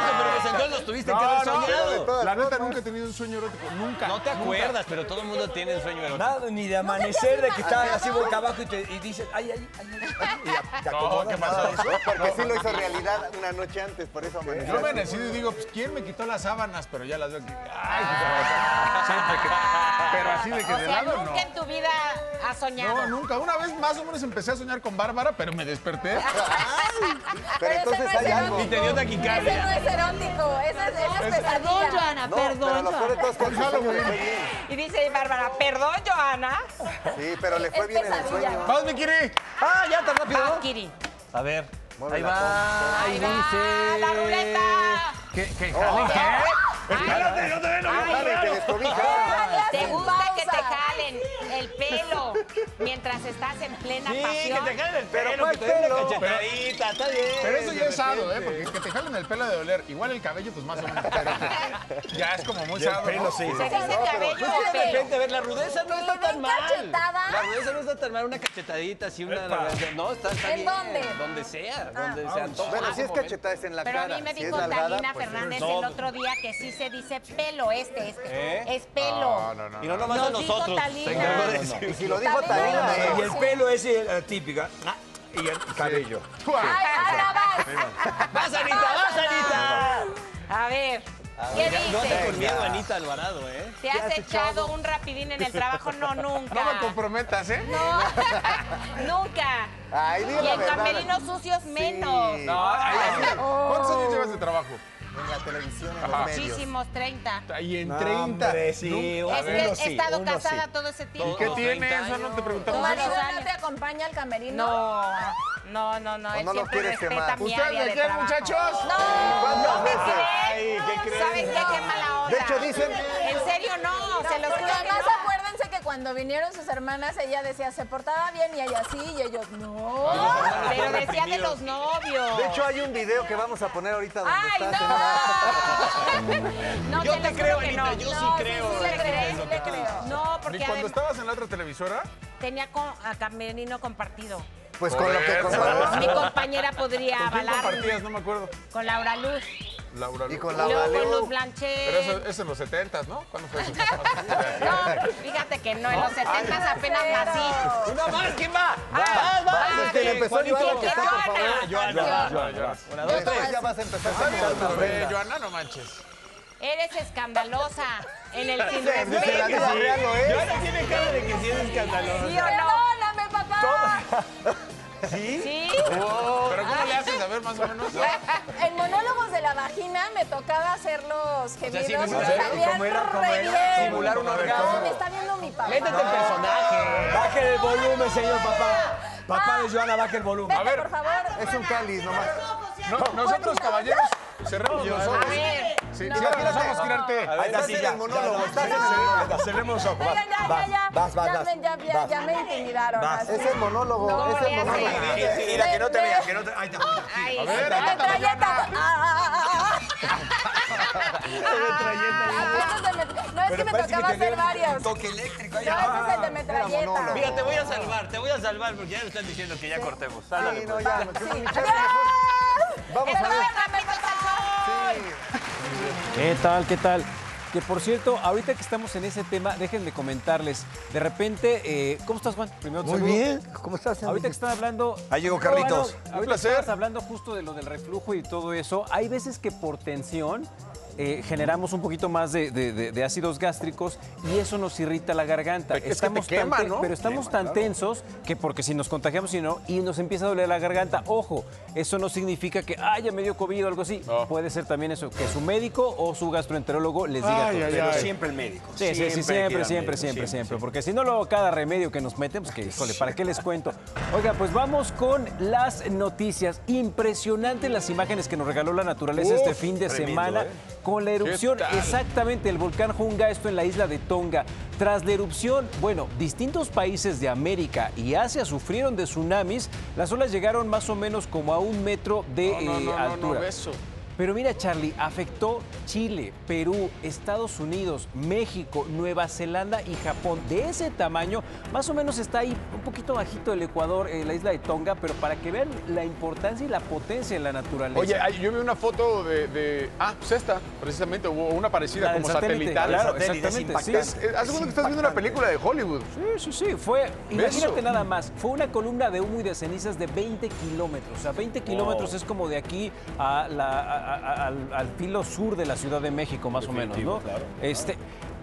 pues entonces los tuviste que haber soñado. La neta, nunca he tenido un sueño erótico. Nunca. No te acuerdas, pero todo el mundo tiene un sueño erótico. Nada, ni de amanecer, de que estás así boca abajo y, te, y dices, ay, ay, ay, ay, y te acomodas, ¿qué nada de pasó? eso. Porque sí lo hizo realidad una noche antes, por eso amaneció. Yo me decido y digo, pues, ¿quién me quitó las sábanas? Pero ya las veo aquí. Ay, pues, siempre que... Pero así de que O de sea, lado, nunca no. en tu vida has soñado. No, nunca. Una vez más o menos empecé a soñar con Bárbara, pero me desperté. [laughs] Pero ese entonces no es hay algo. Y te dio Ese taquicardia. no es erótico, ese es, ese es Perdón, pesadilla. Joana, No, perdón. Y dice Bárbara, perdón, Joana. Sí, pero le fue Es bien en el sueño. ¡Vamos, mi Kiri! Ah, ya tan rápido. Vas, Kiri. A ver. Mueve Ahí la va, ahí dice. la ruleta. ¿Qué, qué, jale, qué? Espérate, yo también lo Ay, Dale, que descobija. ¿Te Sin gusta que te Degusta el pelo [laughs] mientras estás en plena Sí, que pasión? te jalen el Pero pelo, ¿cuál que te den una pelo? cachetadita, está bien. Pero eso ya de es sado, ¿eh? Porque que te jalen el pelo de doler. Igual el cabello, pues más o menos. Pero [laughs] ya es como muy el sado. pelo, ¿no? sí. ¿Se dice cabello Pues o sí, de pelo? repente, a ver, la rudeza no está tan mal. cachetada? La rudeza no está tan mal, una cachetadita, así, una... No, está, está ¿En bien. dónde? Donde sea, donde se antoja. Bueno, en si es cachetada es en la Pero a cara. mí me dijo Talina pues, Fernández no. el otro día que sí se dice pelo, este, este. ¿Eh? Es pelo. No, no, no. Y no nomás a Nos dijo nosotros. Talina. Se encargó de Y si lo dijo Talina. Talina, Y eh, el pelo ese, la típica. ah, Y el cabello. Ay, vas. [laughs] ¡Vas, Anita, vas, Anita! A ver, ¿qué No ande con miedo, Anita Alvarado, ¿eh? ¿Te has echado un rapidín en el trabajo? No, [laughs] nunca. No me comprometas, ¿eh? No, [laughs] nunca. Ay, Y en camerinos sucios menos. No, ay, ay, ¿Cuántos años llevas de trabajo? En la televisión, en los medios. Muchísimos, 30. Y en No, 30. hombre, sí, Nunca- Es que he sí, estado uno casada sí. todo ese ¿Y tiempo. qué tiene? 30 Eso no te años. preguntamos. ¿Tu Todos marido no te acompaña al camerino? No, no, no, no. ¿O Él no lo siempre quieres respeta quemar? mi ¿Ustedes área de de qué, trabajo. muchachos? No, ¿Cuántas ¿qué veces? creen? Ay, ¿qué crees? ¿Sabes qué? Qué mala onda. De hecho, dicen- En serio, no. No, se los juro que no. que cuando vinieron sus hermanas, ella decía, se portaba bien y ella sí, y ellos no. Pero decía de los novios. De hecho, hay un video que vamos a poner ahorita donde ¡Ay, estás no! no, [laughs] Yo te creo, Anita, no. yo sí No, creo. Sí, le creo, sí le. No, ¿Ni porque cuando además estabas en la otra televisora? tenía con, a camerino compartido. Pues con lo que compartimos. Mi compañera podría ¿Con quién avalar compartías? No me acuerdo. con Laura Luz. Laura Y Luz. con Y con Luz Valeu. Blanchet. Pero eso es en los 70, ¿no? ¿Cuándo fue eso? [laughs] No, fíjate que no, en los 70 apenas nací. ¡Una más! ¿Quién va? Ah, ¡Vas, vas! ah, empezó que está, por favor. Joana, Joana, Joana. Una, dos, tres, ya vas a empezar Joana. No manches. Eres escandalosa en el [laughs] sin Desde la vida respeto. real lo es. Joana tiene cara de que sí es escandaloso. ¿Sí o no? Perdóname, papá. [laughs] ¿Sí? ¿Sí? Pero ¿cómo le haces? A ver, más o menos. En monólogos de la vagina me tocaba hacer los gemidos. ¿Cómo re era? bien. Simular un orgasmo. No, me está viendo mi papá. Métete en personaje. Baje el volumen, señor papá. Papá de Joana, baje el volumen. Vete, por favor. Es un cáliz nomás. No, nosotros, caballeros, cerramos los ojos. A ver. Sí, no. cierra los ojos, girarte. Ahí está, sí, en ya. el monólogo. Cerremos los ojos. Vas, ya, ya. vas, vas, Ya vas. me- ya, ya, ya me intimidaron. Vas. así. Es el monólogo, No, es el monólogo. Mira, que no te vean, que no te... Ahí está. A ver, sí. ándale, Metralleta. Ah, ah, es No, es que me tocaba hacer. Un toque eléctrico. No, ese es el de Era metralleta. Mira, te voy a salvar, te voy a salvar porque ya me están diciendo que ya cortemos. Sí, no, ya. Vamos a ver. ¿Qué tal? ¿Qué tal? Que por cierto, ahorita que estamos en ese tema, déjenme comentarles. De repente, eh, ¿cómo estás, Juan? Primero te Muy saludo. bien. ¿Cómo estás, Andy? Ahorita que están hablando. Ahí llegó Carlitos. bueno, Un ahorita placer. estabas hablando justo de lo del reflujo y todo eso. Hay veces que por tensión eh, generamos un poquito más de, de- de- de ácidos gástricos y eso nos irrita la garganta. Es que te quema, tan, ¿no? Pero estamos tan tensos que porque si nos contagiamos y no, y nos empieza a doler la garganta, ojo, eso no significa que, ay, ya me dio COVID o algo así. No. Puede ser también eso, que su médico o su gastroenterólogo les diga Ay, todo. ay, Pero ay. siempre el médico. Sí, sí, sí, que ir siempre, siempre, siempre, siempre, porque si no luego cada remedio que nos metemos, que híjole, ¿para qué les cuento? Oiga, pues vamos con las noticias. Impresionantes las imágenes que nos regaló la naturaleza Uf, este fin de tremendo, semana ¿eh? Con la erupción exactamente el volcán Junga, esto en la isla de Tonga. Tras la erupción, bueno, distintos países de América y Asia sufrieron de tsunamis. Las olas llegaron más o menos como a un metro de No, no, eh, no, altura. Pero mira, Charlie, afectó Chile, Perú, Estados Unidos, México, Nueva Zelanda y Japón. De ese tamaño, más o menos está ahí un poquito bajito el Ecuador, eh, la isla de Tonga, pero para que vean la importancia y la potencia en la naturaleza. Oye, yo vi una foto de, de- Ah, pues esta, precisamente, hubo una parecida La del como satélite, satelital. claro, es exactamente. sí. Es, de cuenta que estás viendo una película de Hollywood. Sí, sí, sí, fue, imagínate Beso. nada más, fue una columna de humo y de cenizas de 20 kilómetros. O sea, 20 kilómetros es como de aquí a la- a- a- al, al filo sur de la Ciudad de México, más o menos, ¿no? Este,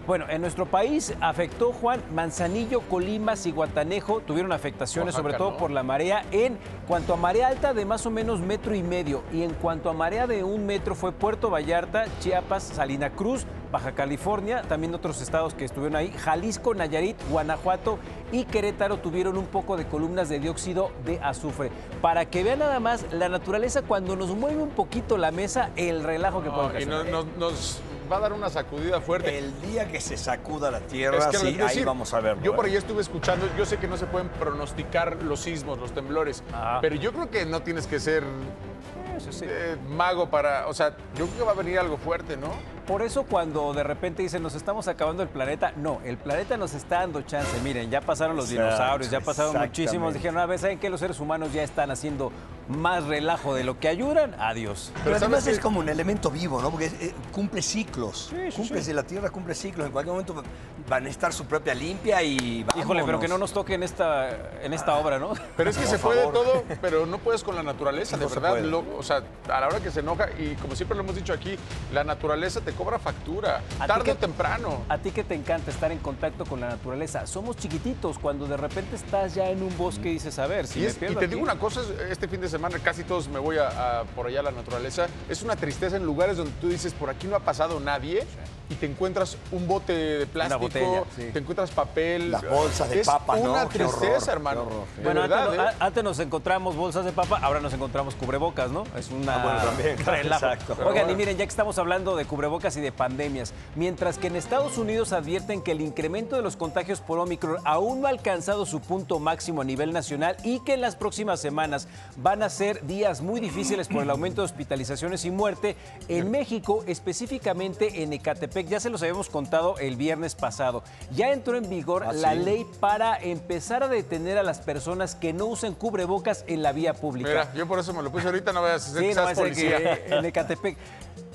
bueno, en nuestro país afectó Juan Manzanillo, Colimas y Guatanejo tuvieron afectaciones, Oaxaca, sobre todo ¿no? por la marea. En cuanto a marea alta de más o menos metro y medio, y en cuanto a marea de un metro fue Puerto Vallarta, Chiapas, Salina Cruz, Baja California, también otros estados que estuvieron ahí, Jalisco, Nayarit, Guanajuato y Querétaro tuvieron un poco de columnas de dióxido de azufre. Para que vean nada más la naturaleza cuando nos mueve un poquito la mesa, el relajo que puede No, y ocasionar. nos, va a dar una sacudida fuerte. El día que se sacuda la tierra, Es que sí, ahí vamos a verlo. Yo por ¿eh? ahí estuve escuchando, yo sé que no se pueden pronosticar los sismos, los temblores, Ah. pero yo creo que no tienes que ser Eso sí. eh, mago para, o sea, yo creo que va a venir algo fuerte, ¿no? Por eso cuando de repente dicen nos estamos acabando el planeta, no, el planeta nos está dando chance. Miren, ya pasaron los Exacto, dinosaurios, ya pasaron muchísimos. Dijeron, a ver, ¿saben qué? Los seres humanos ya están haciendo más relajo de lo que ayudan. Adiós. Pero, Pero además ¿sabes es como un elemento vivo, ¿no? Porque eh, cumple ciclos. Sí, sí, cumple, sí. si la Tierra cumple ciclos. En cualquier momento van a estar su propia limpia y vámonos. Híjole, pero que no nos toque en esta, en esta obra, ¿no? Pero es que Por se puede favor. todo, pero no puedes con la naturaleza, de No verdad. O sea, a la hora que se enoja, y como siempre lo hemos dicho aquí, la naturaleza te cobra factura, ¿A ti tarde o temprano. A ti que te encanta estar en contacto con la naturaleza. Somos chiquititos. Cuando de repente estás ya en un bosque y dices, a ver, si Y, me es- y te aquí- digo una cosa, es- este fin de semana casi todos me voy a, a por allá a la naturaleza. Es una tristeza en lugares donde tú dices, por aquí no ha pasado nadie y te encuentras un bote de plástico, botella, sí. te encuentras papel. Las bolsas de es papas, ¿no? una tristeza, horror, hermano. horror. Bueno, verdad, antes, no- ¿eh? antes nos encontramos bolsas de papa, ahora nos encontramos cubrebocas, ¿no? Es una Ah, bueno, también, claro, [laughs] relajo. exacto. Oigan, y miren, ya que estamos hablando de cubrebocas y de pandemias, mientras que en Estados Unidos advierten que el incremento de los contagios por Omicron aún no ha alcanzado su punto máximo a nivel nacional y que en las próximas semanas van a ser días muy difíciles por el aumento de hospitalizaciones y muerte, en México, específicamente en Ecatepec, Ecatepec, ya se los habíamos contado el viernes pasado. Ya entró en vigor ¿Ah, la sí? ley para empezar a detener a las personas que no usen cubrebocas en la vía pública. Mira, yo por eso me lo puse ahorita, no ser Sí, que no seas que en Ecatepec.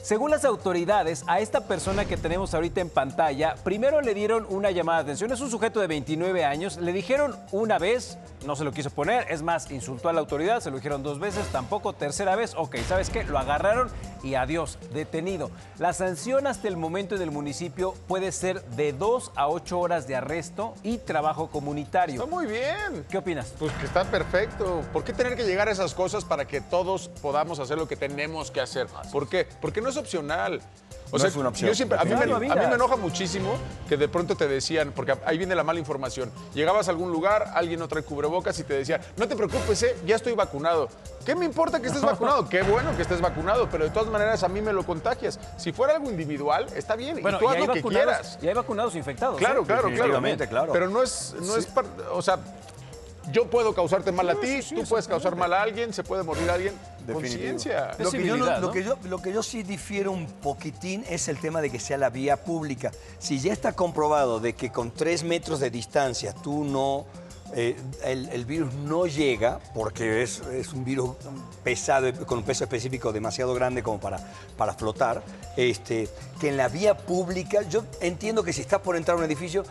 Según las autoridades, a esta persona que tenemos ahorita en pantalla, primero le dieron una llamada de atención. Es un sujeto de 29 años. Le dijeron una vez, no se lo quiso poner. Es más, insultó a la autoridad. Se lo dijeron dos veces, tampoco. Tercera vez, ok, ¿sabes qué? Lo agarraron y adiós, detenido. La sanción hasta el momento en el municipio puede ser de dos a ocho horas de arresto y trabajo comunitario. Está muy bien. ¿Qué opinas? Pues que está perfecto. ¿Por qué tener que llegar a esas cosas para que todos podamos hacer lo que tenemos que hacer? ¿Por qué? Porque no es opcional. O No sea, es una opción. Yo siempre, a, mí me, a mí enoja muchísimo que de pronto te decían, porque ahí viene la mala información. Llegabas a algún lugar, alguien no trae cubrebocas y te decía, no te preocupes, eh, ya estoy vacunado. ¿Qué me importa que estés [laughs] vacunado? Qué bueno que estés vacunado, pero de todas maneras a mí me lo contagias. Si fuera algo individual, está bien. Bueno, y tú haz y lo que vacunados- quieras. Y hay vacunados infectados. Claro, ¿eh? claro, claro. Claro. Pero no es, no es o sea, yo puedo causarte mal a ti, tú puedes causar mal a alguien, se puede morir alguien. Conciencia. Lo que, yo no- civilidad, lo, ¿no? que yo, lo que yo sí difiero un poquitín es el tema de que sea la vía pública. Si ya está comprobado de que con tres metros de distancia tú no, eh, el, el virus no llega, porque es, es un virus pesado, con un peso específico demasiado grande como para, para flotar, este, que en la vía pública, yo entiendo que si estás por entrar a un edificio,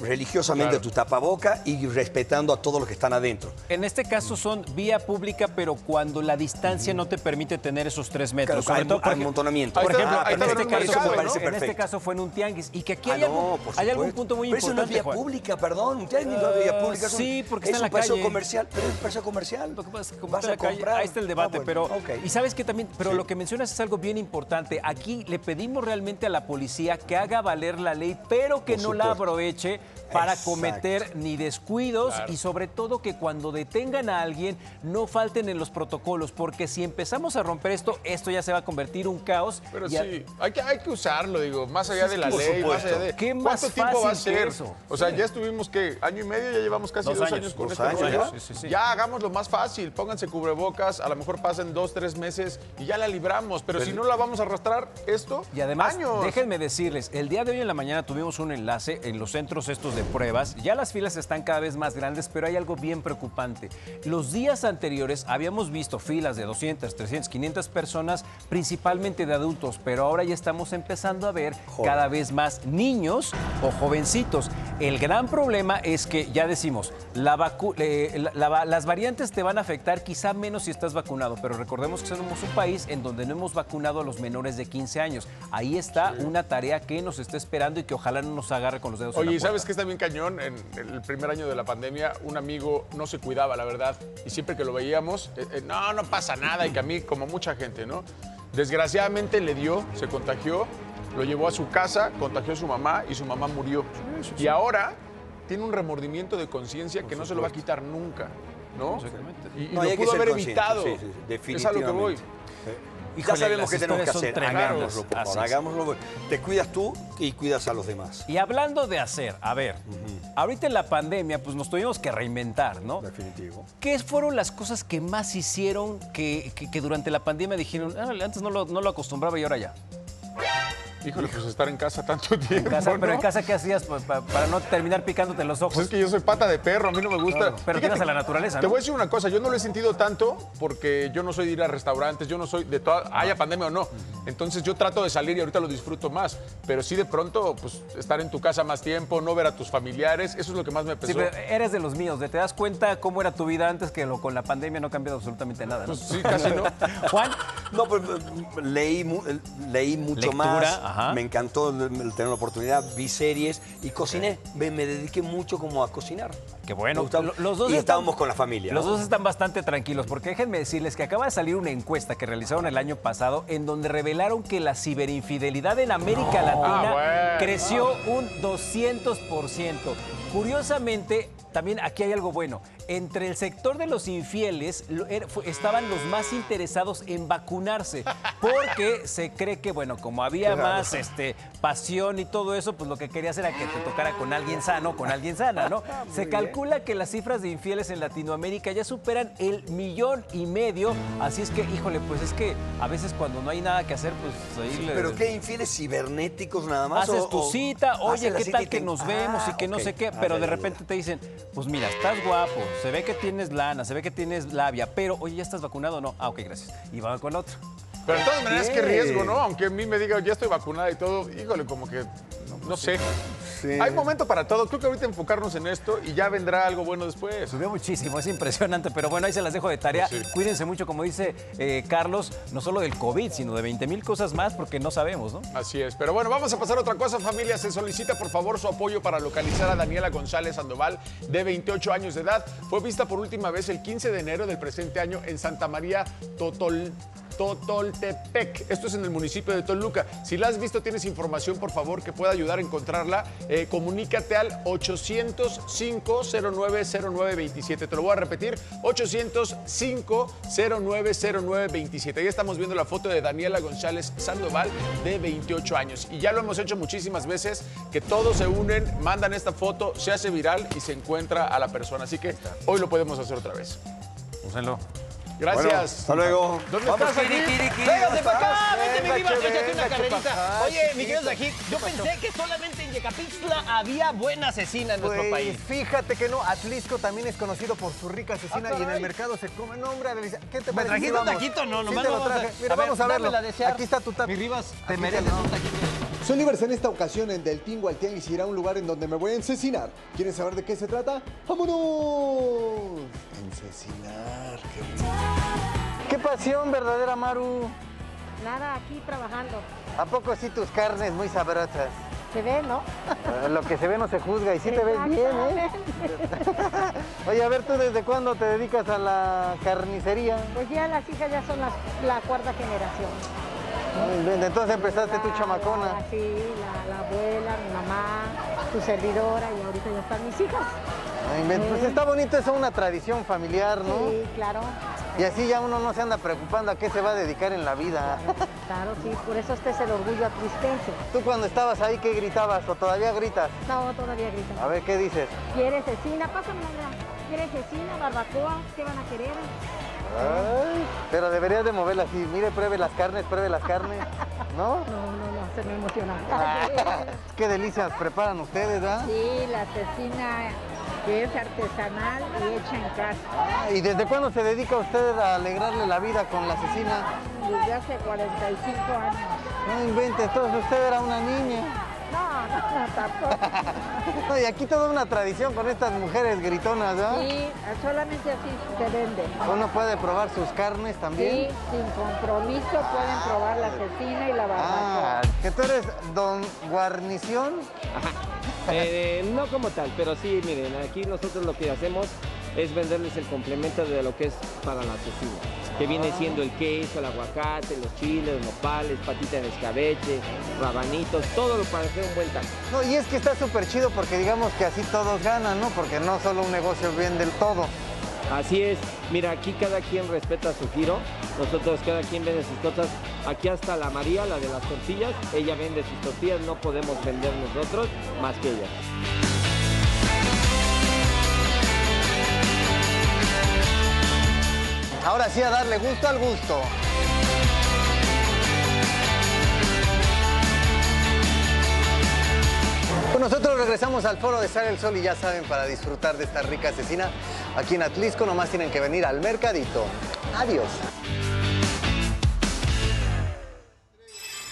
religiosamente Claro. tu tapaboca y respetando a todos los que están adentro. En este caso son vía pública, pero cuando la distancia no te permite tener esos tres metros. Claro, hay- porque- amontonamiento. Por ejemplo, en, está este en mercado, caso, me parece en este caso fue en un tianguis. Y que aquí Ah, hay, no, por hay algún punto muy Pero eso no es importante. vía Juan. pública, perdón. Un tianguis no es vía pública. es un- sí, porque es está en un la paseo calle. comercial, pero es un paseo comercial. Lo que pasa es que como Vas está a en la calle, comprar. ahí está el Ah, debate, bueno, pero y sabes que también, pero Sí. lo que mencionas es algo bien importante. Aquí le pedimos realmente a la policía que haga valer la ley, pero que Por no la aproveche para Exacto. cometer ni descuidos y sobre todo que cuando detengan a alguien no falten en los protocolos, porque si empezamos a romper esto, esto ya se va a convertir en un caos. Pero y a- sí, hay que, hay que usarlo, digo, más allá de la Por ley, más allá de... ¿Qué ¿Cuánto más tiempo va a fácil que ser? eso? O sea, ya estuvimos, ¿qué? ¿Año y medio? Ya llevamos casi Dos dos, años, con dos años, sí, sí, sí. Ya hagámoslo más fácil, pónganse cubrebocas, a lo mejor pasen dos, tres meses y ya la libramos, pero si no la vamos a arrastrar esto, Y además, años. déjenme decirles, el día de hoy en la mañana tuvimos un enlace en los centros estos de pruebas. Ya las filas están cada vez más grandes, pero hay algo bien preocupante. Los días anteriores habíamos visto filas de 200, 300, 500 personas, principalmente de adultos, pero ahora ya estamos empezando a ver Joder. cada vez más niños o jovencitos. El gran problema es que, ya decimos, la vacu- eh, la- la va- las variantes te van a afectar quizá menos si estás vacunado, pero recordemos que somos un país en donde no hemos vacunado a los menores de 15 años. Ahí está una tarea que nos está esperando y que ojalá no nos agarre con los dedos en Oye, la ¿y sabes qué está bien cañón? En el primer año de la pandemia, un amigo no se cuidaba, la verdad. Y siempre que lo veíamos, eh, eh, no, no pasa nada. Y que a mí, como mucha gente, ¿no? Desgraciadamente le dio, se contagió, lo llevó a su casa, contagió a su mamá y su mamá murió. Y ahora tiene un remordimiento de conciencia que no se lo va a quitar nunca, ¿no? Y, y No, lo hay que pudo haber evitado. sí, sí, Es a lo que voy. definitivamente. Híjole, ya sabemos qué tenemos que hacer. Hagámoslo, por favor. Hagámoslo. Te cuidas tú y cuidas a los demás. Y hablando de hacer, a ver, ahorita en la pandemia, pues nos tuvimos que reinventar, ¿no? Definitivo. ¿Qué fueron las cosas que más hicieron que, que- que durante la pandemia dijeron, "Ah, antes no lo, no lo acostumbraba y ahora ya? Híjole, pues estar en casa tanto tiempo. En casa, pero en casa, ¿qué hacías pa- para no terminar picándote los ojos? Pues es que yo soy pata de perro, a mí no me gusta. Claro, pero tienes a la naturaleza, Te voy a decir una cosa, yo no lo he sentido tanto porque yo no soy de ir a restaurantes, yo no soy de toda, haya pandemia o no. Entonces yo trato de salir y ahorita lo disfruto más. Pero sí de pronto, pues estar en tu casa más tiempo, no ver a tus familiares, eso es lo que más me pesó. Sí, pero eres de los míos, de te das cuenta cómo era tu vida antes que lo, con la pandemia no ha cambiado absolutamente nada, ¿no? Pues sí, casi no. [laughs] Juan, No, pues leí, leí mucho Lectura, más. ajá. Me encantó tener la oportunidad. Vi series y cociné. Me, me dediqué mucho como a cocinar. Qué bueno. Gustaba. Los dos y están- estábamos con la familia. Los ¿no? dos están bastante tranquilos, porque déjenme decirles que acaba de salir una encuesta que realizaron el año pasado en donde revelaron que la ciberinfidelidad en América Latina Ah, bueno. creció un 200%. Curiosamente, también aquí hay algo bueno. Entre el sector de los infieles estaban los más interesados en vacunarse, porque se cree que, bueno, como había más este, pasión y todo eso, pues lo que querías era que te tocara con alguien sano, con alguien sana, ¿no? [laughs] Se calcula que las cifras de infieles en Latinoamérica ya superan el millón y medio, así es que, híjole, pues es que a veces cuando no hay nada que hacer, pues ahí le- ¿Pero qué infieles cibernéticos nada más? Haces o- tu cita, oye, ¿qué tal que te- nos vemos y Ah, que no sé qué? Ah, Pero de repente te dicen, pues mira, estás guapo, se ve que tienes lana, se ve que tienes labia, pero oye, ¿ya estás vacunado o no? Ah, ok, gracias. Y van con otro. Pero de todas maneras, qué riesgo, ¿no? Aunque a mí me diga, ya estoy vacunada y todo, híjole, como que, no, no sé. Hay momento para todo. Creo que ahorita enfocarnos en esto y ya vendrá algo bueno después. Subió muchísimo, es impresionante, pero bueno, ahí se las dejo de tarea. Pues sí. Cuídense mucho, como dice eh, Carlos, no solo del COVID, sino de 20 mil cosas más, porque no sabemos, ¿no? Así es. Pero bueno, vamos a pasar a otra cosa, familia. Se solicita, por favor, su apoyo para localizar a Daniela González Sandoval, de 28 años de edad. Fue vista por última vez el 15 de enero del presente año en Santa María Totol. Totoltepec. Esto es en el municipio de Toluca. Si la has visto, tienes información, por favor, que pueda ayudar a encontrarla. Eh, comunícate al 805-090927. Te lo voy a repetir, 805-090927. Ahí estamos viendo la foto de Daniela González Sandoval, de 28 años. Y ya lo hemos hecho muchísimas veces, que todos se unen, mandan esta foto, se hace viral y se encuentra a la persona. Así que hoy lo podemos hacer otra vez. Úsenlo. Gracias. Bueno, hasta luego. ¿Dónde Vamos, estás, Kiri? Kiri, Kiri. Para acá, vente mi échate una carrerita. Oye, mi querido. Sajid, yo pensé que solamente en Yecapixtla había buena asesina en nuestro Pues país. fíjate que no, Atlisco también es conocido por su rica asesina Ah, y en el mercado se come. No, hombre. ¿Qué te ¿Me parece? trajiste Sí, un taquito? No, Sí nomás te lo traje. Mira, a ver, vamos a verlo. Aquí está tu taco. Mi Rivas, te mereces un taquito. Soy Libres en esta ocasión en Del Tingo al Tianguis irá a un lugar en donde me voy a encecinar. ¿Quieren saber de qué se trata? ¡Vámonos! Encecinar, Qué pasión verdadera, Maru. Nada, aquí trabajando. ¿A poco sí tus carnes muy sabrosas? Se ve, ¿no? Eh, Lo que se ve no se juzga y sí te ves bien, ¿eh? [laughs] Oye, a ver, ¿tú desde cuándo te dedicas a la carnicería? Pues ya las hijas ya son las- la cuarta generación. Entonces empezaste tu La- chamacona. la- Sí, la, la abuela, mi mamá, tu servidora y ahorita ya están mis hijas. Inventes. Pues está bonito, es una tradición familiar, ¿no? Sí, claro. Y así ya uno no se anda preocupando a qué se va a dedicar en la vida. Claro, sí, por eso este es el orgullo atlispense. ¿Tú cuando estabas ahí qué gritabas o todavía gritas? No, todavía gritan. A ver, ¿qué dices? ¿Quieres cecina? Pásame una. ¿Quieres cecina, barbacoa? ¿Qué van a querer? Ay, pero deberías de moverla así. Mire, pruebe las carnes, pruebe las carnes. [laughs] ¿No? No, no, no, se me emociona. [laughs] Qué delicias preparan ustedes, ¿ah? Sí, la cecina que es artesanal y hecha en casa. ¿Y desde cuándo se dedica usted a alegrarle la vida con la asesina? Desde hace 45 años. No invente, entonces usted era una niña. No, no, no, tampoco. No, [laughs] y aquí toda una tradición con estas mujeres gritonas, ¿ah? Sí, solamente así se vende. Uno puede probar sus carnes Sí, también. sin compromiso pueden probar la cecina y la barbacoa. Ah, que tú eres don guarnición. [laughs] Eh, no como tal, pero sí, miren, aquí nosotros lo que hacemos es venderles el complemento de lo que es para la cecina, que viene siendo el queso, el aguacate, los chiles, los nopales, patita de escabeche, rabanitos, todo lo para hacer un buen taco. No, y es que está súper chido porque digamos que así todos ganan, ¿no? Porque no solo un negocio vende el todo. Así es, mira, aquí cada quien respeta su giro, nosotros cada quien vende sus cosas, aquí hasta la María, la de las tortillas, ella vende sus tortillas, no podemos vender nosotros más que ella. Ahora sí a darle gusto al gusto. Pues nosotros regresamos al foro de Sale el Sol y ya saben, para disfrutar de esta rica asesina, aquí en Atlisco nomás tienen que venir al mercadito. Adiós.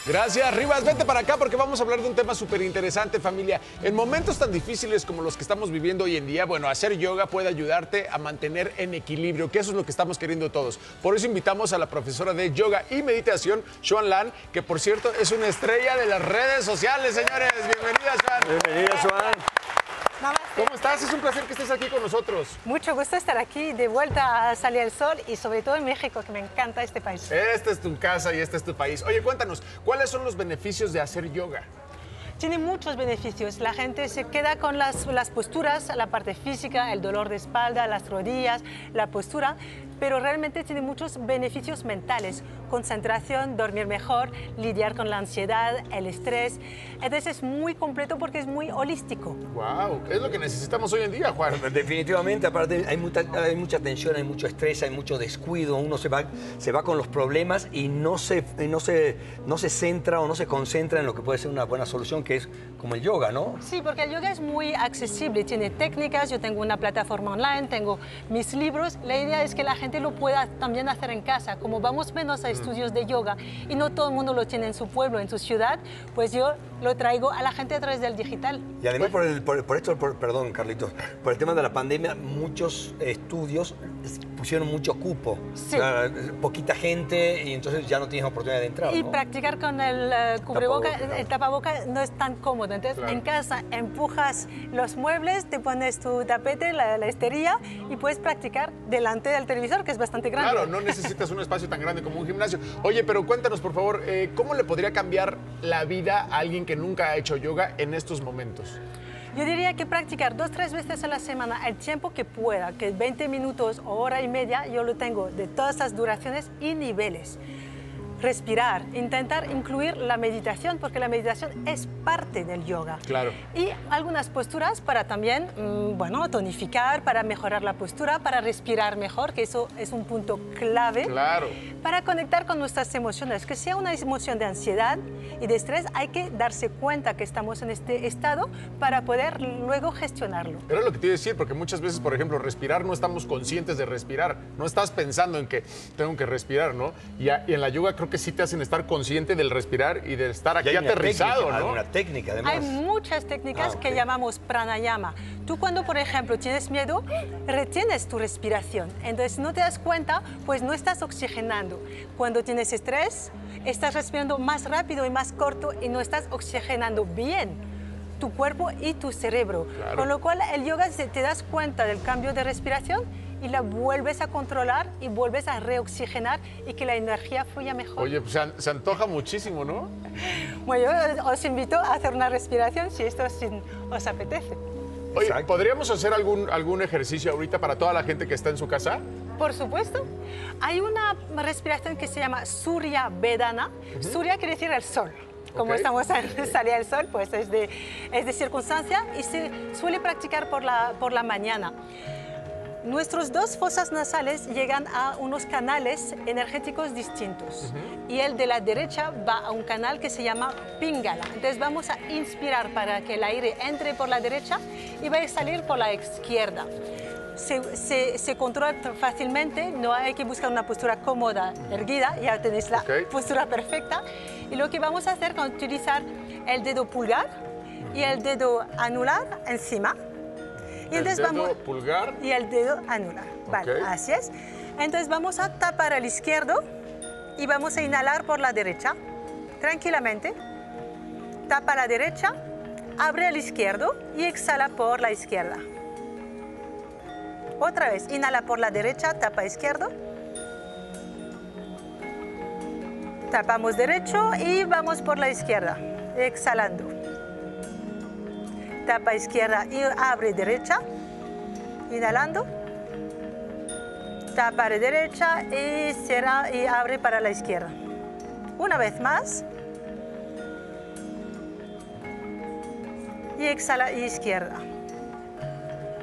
Gracias, Rivas. Vente para acá porque vamos a hablar de un tema súper interesante, familia. En momentos tan difíciles como los que estamos viviendo hoy en día, bueno, hacer yoga puede ayudarte a mantener en equilibrio, que eso es lo que estamos queriendo todos. Por eso invitamos a la profesora de yoga y meditación, Joan Lan, que por cierto es una estrella de las redes sociales, señores. Bienvenida, Joan. Bienvenida, Joan. ¿Cómo estás? Es un placer que estés aquí con nosotros. Mucho gusto estar aquí, de vuelta a Salir al Sol y sobre todo en México, que me encanta este país. Esta es tu casa y este es tu país. Oye, cuéntanos, ¿cuáles son los beneficios de hacer yoga? tiene muchos beneficios. La gente se queda con las, las posturas, la parte física, el dolor de espalda, las rodillas, la postura, pero realmente tiene muchos beneficios mentales, concentración, dormir mejor, lidiar con la ansiedad, el estrés. Entonces es muy completo porque es muy holístico. ¡Wow! Es lo que necesitamos hoy en día, Juan. [laughs] Definitivamente, aparte hay mucha, hay mucha tensión, hay mucho estrés, hay mucho descuido, uno se va, se va con los problemas y no se, no, se, no se centra o no se concentra en lo que puede ser una buena solución, que es como el yoga, ¿no? Sí, porque el yoga es muy accesible, tiene técnicas, yo tengo una plataforma online, tengo mis libros. La idea es que la gente lo pueda también hacer en casa. Como vamos menos a estudios de yoga y no todo el mundo lo tiene en su pueblo, en su ciudad, pues yo lo traigo a la gente a través del digital. Y además por, el- por- por esto, por- perdón Carlitos, por el tema de la pandemia, muchos estudios pusieron mucho cupo. Sí. O sea, poquita gente y entonces ya no tienes oportunidad de entrar, Y ¿no? practicar con el eh, cubreboca, Tapaboca, el tapaboca no es tan cómodo. Entonces, Claro. en casa empujas los muebles, te pones tu tapete, la, la esterilla y puedes practicar delante del televisor, que es bastante grande. Claro, no necesitas un espacio tan grande como un gimnasio. Oye, pero cuéntanos, por favor, eh, ¿cómo le podría cambiar la vida a alguien que nunca ha hecho yoga en estos momentos? Yo diría que practicar dos, tres veces a la semana, el tiempo que pueda, que 20 minutos o hora y media, yo lo tengo de todas las duraciones y niveles. Respirar, intentar incluir la meditación, porque la meditación es parte del yoga. Claro. Y algunas posturas para también, mm, bueno, tonificar, para mejorar la postura, para respirar mejor, que eso es un punto clave. Claro. Para conectar con nuestras emociones, que sea una emoción de ansiedad y de estrés, hay que darse cuenta que estamos en este estado para poder luego gestionarlo. Era lo que te iba a decir, porque muchas veces, por ejemplo, respirar no estamos conscientes de respirar. No estás pensando en que tengo que respirar, ¿no? Y, a- y en la yoga creo que sí te hacen estar consciente del respirar y de estar aquí hay una aterrizado, técnica, ¿no? Una técnica, además. Hay muchas técnicas Ah, que llamamos pranayama. Tú cuando, por ejemplo, tienes miedo, retienes tu respiración. Entonces no te das cuenta, pues no estás oxigenando. Cuando tienes estrés, estás respirando más rápido y más corto y no estás oxigenando bien tu cuerpo y tu cerebro. Claro. Con lo cual el yoga te das cuenta del cambio de respiración y la vuelves a controlar y vuelves a reoxigenar y que la energía fluya mejor. Oye, pues se, an- se antoja muchísimo, ¿no? [laughs] Bueno, yo os invito a hacer una respiración si esto os apetece. Oye, ¿podríamos hacer algún, algún ejercicio ahorita para toda la gente que está en su casa? Por supuesto. Hay una respiración que se llama Surya Vedana. Surya quiere decir el sol. Como Ok. estamos en [laughs] salida del sol, pues es de, es de circunstancia y se suele practicar por la, por la mañana. Nuestros dos fosas nasales llegan a unos canales energéticos distintos y el de la derecha va a un canal que se llama Pingala. Entonces vamos a inspirar para que el aire entre por la derecha y va a salir por la izquierda. Se, se- se controla fácilmente, no hay que buscar una postura cómoda, erguida, ya tenéis la postura perfecta. Y lo que vamos a hacer es utilizar el dedo pulgar y el dedo anular encima. Y el entonces dedo vamos pulgar. y el dedo anular. Vale, así es. Entonces vamos a tapar al izquierdo y vamos a inhalar por la derecha, tranquilamente. Tapa la derecha, abre al izquierdo y exhala por la izquierda. Otra vez, inhala por la derecha, tapa izquierdo. Tapamos derecho y vamos por la izquierda, exhalando. Tapa izquierda y abre derecha, inhalando. Tapa de derecha y cierra y abre para la izquierda. Una vez más. Y exhala izquierda.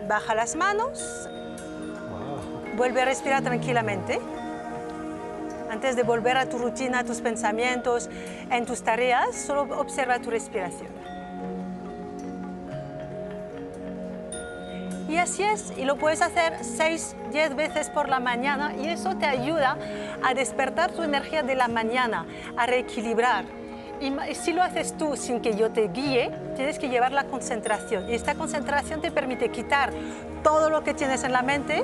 Baja las manos. Vuelve a respirar tranquilamente. Antes de volver a tu rutina, a tus pensamientos, en tus tareas, solo observa tu respiración. Y así es, y lo puedes hacer 6, 10 veces por la mañana y eso te ayuda a despertar tu energía de la mañana, a reequilibrar. Y si lo haces tú sin que yo te guíe, tienes que llevar la concentración. Y esta concentración te permite quitar todo lo que tienes en la mente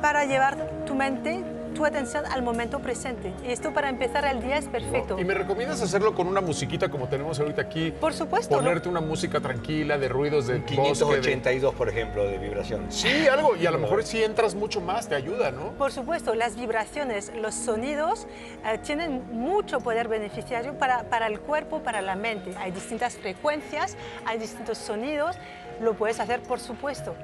para llevar tu mente, tu atención al momento presente. Y esto para empezar el día es perfecto. ¿Y me recomiendas hacerlo con una musiquita como tenemos ahorita aquí? Por supuesto. Ponerte una música tranquila, de ruidos de bosque. de- 582, por ejemplo, de vibración. Sí, algo. Y a lo mejor si entras mucho más, te ayuda, ¿no? Por supuesto, las vibraciones, los sonidos eh, tienen mucho poder beneficiario para, para el cuerpo, para la mente. Hay distintas frecuencias, hay distintos sonidos, lo puedes hacer por supuesto.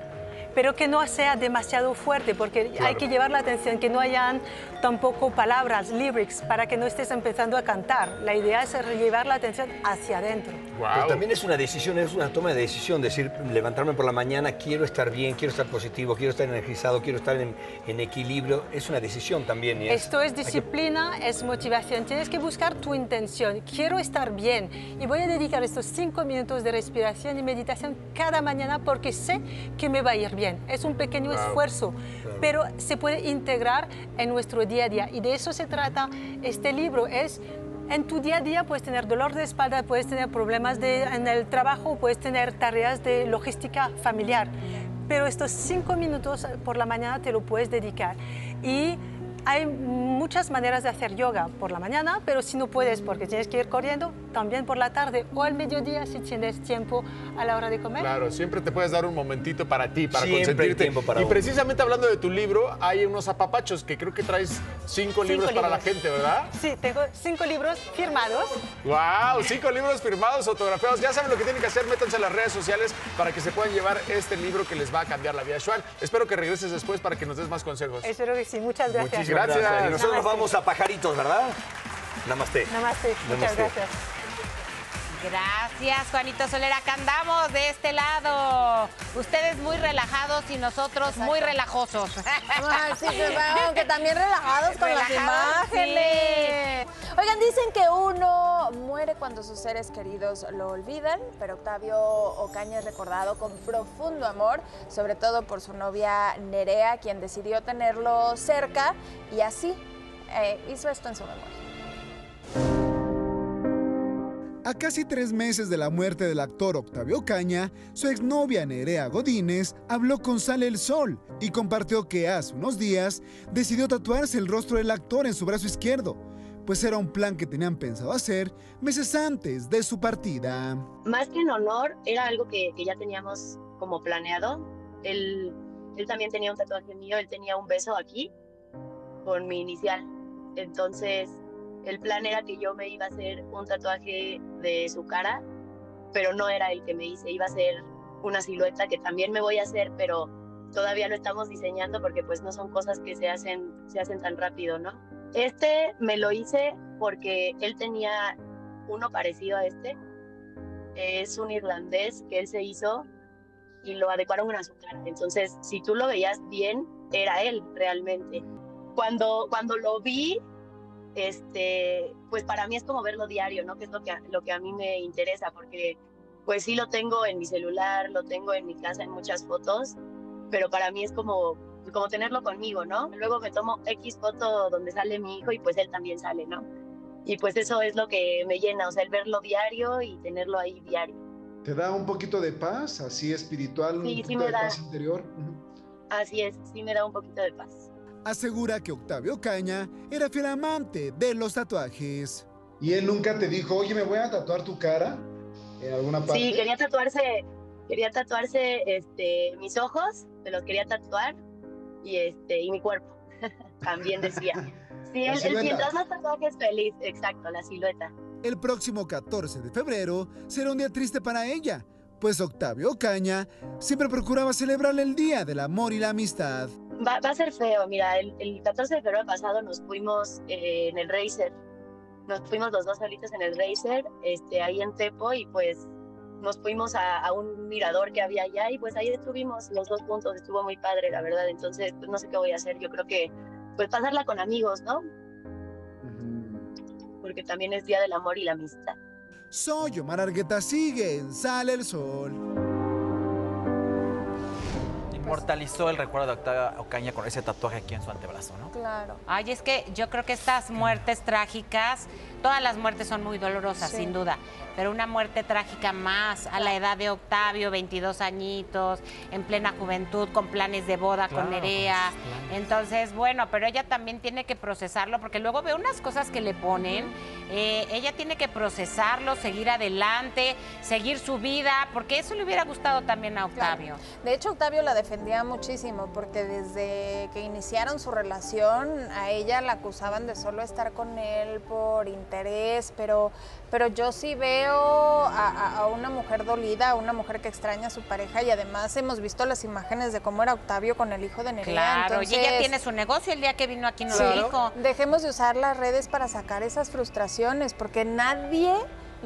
Pero que no sea demasiado fuerte, porque hay que llevar la atención, que no hayan tampoco palabras, lyrics, para que no estés empezando a cantar. La idea es llevar la atención hacia adentro. Pero también es una decisión, es una toma de decisión, decir, levantarme por la mañana, quiero estar bien, quiero estar positivo, quiero estar energizado, quiero estar en, en equilibrio. Es una decisión también. y es- Esto es hay que- disciplina, es motivación. Tienes que buscar tu intención. Quiero estar bien y voy a dedicar estos cinco minutos de respiración y meditación cada mañana porque sé que me va a ir bien. Es un pequeño Wow. esfuerzo, Claro. pero se puede integrar en nuestro día a día y de eso se trata este libro. Es en tu día a día puedes tener dolor de espalda, puedes tener problemas de, en el trabajo, puedes tener tareas de logística familiar, pero estos cinco minutos por la mañana te lo puedes dedicar. Y hay muchas maneras de hacer yoga por la mañana, pero si no puedes porque tienes que ir corriendo, también por la tarde o al mediodía si tienes tiempo a la hora de comer. Claro, siempre te puedes dar un momentito para ti, para Siempre consentirte. tiempo para y uno. precisamente hablando de tu libro, hay unos apapachos que creo que traes cinco, Cinco libros para la gente, ¿verdad? Sí, tengo cinco libros firmados. ¡Wow! Cinco libros firmados, autografiados. Ya saben lo que tienen que hacer. Métanse a las redes sociales para que se puedan llevar este libro que les va a cambiar la vida. Juan, espero que regreses después para que nos des más consejos. Espero que sí, muchas gracias. Muchísimas gracias. Y nosotros nos vamos a pajaritos, ¿verdad? Namaste. Namaste, muchas Namaste. gracias. Gracias, Juanito Solera. Acá andamos de este lado. Ustedes muy relajados y nosotros muy relajosos. Ay, sí, aunque también relajados con las Relajados, imágenes. Oigan, dicen que uno muere cuando sus seres queridos lo olvidan, pero Octavio Ocaña es recordado con profundo amor, sobre todo por su novia Nerea, quien decidió tenerlo cerca y así eh, hizo esto en su memoria. A casi tres meses de la muerte del actor Octavio Caña, su exnovia Nerea Godínez habló con Sale el Sol y compartió que hace unos días decidió tatuarse el rostro del actor en su brazo izquierdo, pues era un plan que tenían pensado hacer meses antes de su partida. Más que en honor, era algo que, ya teníamos como planeado. Él, él también tenía un tatuaje mío, él tenía un beso aquí con mi inicial. Entonces, el plan era que yo me iba a hacer un tatuaje de su cara, pero no era el que me hice, iba a ser una silueta que también me voy a hacer, pero todavía lo estamos diseñando porque pues no son cosas que se hacen, se hacen tan rápido, ¿no? Este me lo hice porque él tenía uno parecido a este, es un irlandés que él se hizo y lo adecuaron a su cara. Entonces, si tú lo veías bien, era él realmente. Cuando, cuando lo vi, este, pues para mí es como verlo diario, ¿no? Que es lo que, a- lo que a mí me interesa, porque pues sí lo tengo en mi celular, lo tengo en mi casa en muchas fotos, pero para mí es como, como tenerlo conmigo, ¿no? Luego me tomo X foto donde sale mi hijo y pues él también sale, ¿no? Y pues eso es lo que me llena, o sea, el verlo diario y tenerlo ahí diario. ¿Te da un poquito de paz, así espiritual, Sí, sí me da. interior? Así es, sí me da un poquito de paz. Asegura que Octavio Caña era fiel amante de los tatuajes. ¿Y él nunca te dijo, oye, me voy a tatuar tu cara en alguna parte? Sí, quería tatuarse, quería tatuarse este, mis ojos, se los quería tatuar y este y mi cuerpo. [laughs] También decía. Sí, él, él mientras más tatuajes feliz, exacto, la silueta. El próximo 14 de febrero será un día triste para ella, pues Octavio Caña siempre procuraba celebrarle el Día del Amor y la Amistad. Va, va a ser feo, mira, el, el 14 de febrero pasado nos fuimos eh, en el Racer. Nos fuimos los dos solitos en el Racer, este, ahí en Tepo, y pues nos fuimos a, a un mirador que había allá y pues ahí estuvimos los dos juntos, estuvo muy padre, la verdad. Entonces, pues no sé qué voy a hacer, yo creo que pues pasarla con amigos, ¿no? Porque también es Día del Amor y la Amistad. Soy Omar Argueta, sigue en Sale el Sol. Inmortalizó el recuerdo de Octavia Ocaña con ese tatuaje aquí en su antebrazo, ¿no? Claro. Ay, es que yo creo que estas muertes trágicas, todas las muertes son muy dolorosas, Sí. sin duda, pero una muerte trágica más a la edad de Octavio, 22 añitos, en plena juventud, con planes de boda con Nerea, con. Entonces, bueno, pero ella también tiene que procesarlo porque luego ve unas cosas que le ponen. eh, ella tiene que procesarlo, seguir adelante, seguir su vida, porque eso le hubiera gustado también a Octavio. De hecho, Octavio la defendía muchísimo porque desde que iniciaron su relación, a ella la acusaban de solo estar con él por interés, pero, pero yo sí veo a, una mujer dolida, a una mujer que extraña a su pareja y además hemos visto las imágenes de cómo era Octavio con el hijo de Nerea. Claro, y ella entonces- tiene su negocio. El día que vino aquí Sí. dijo. Dejemos de usar las redes para sacar esas frustraciones, porque nadie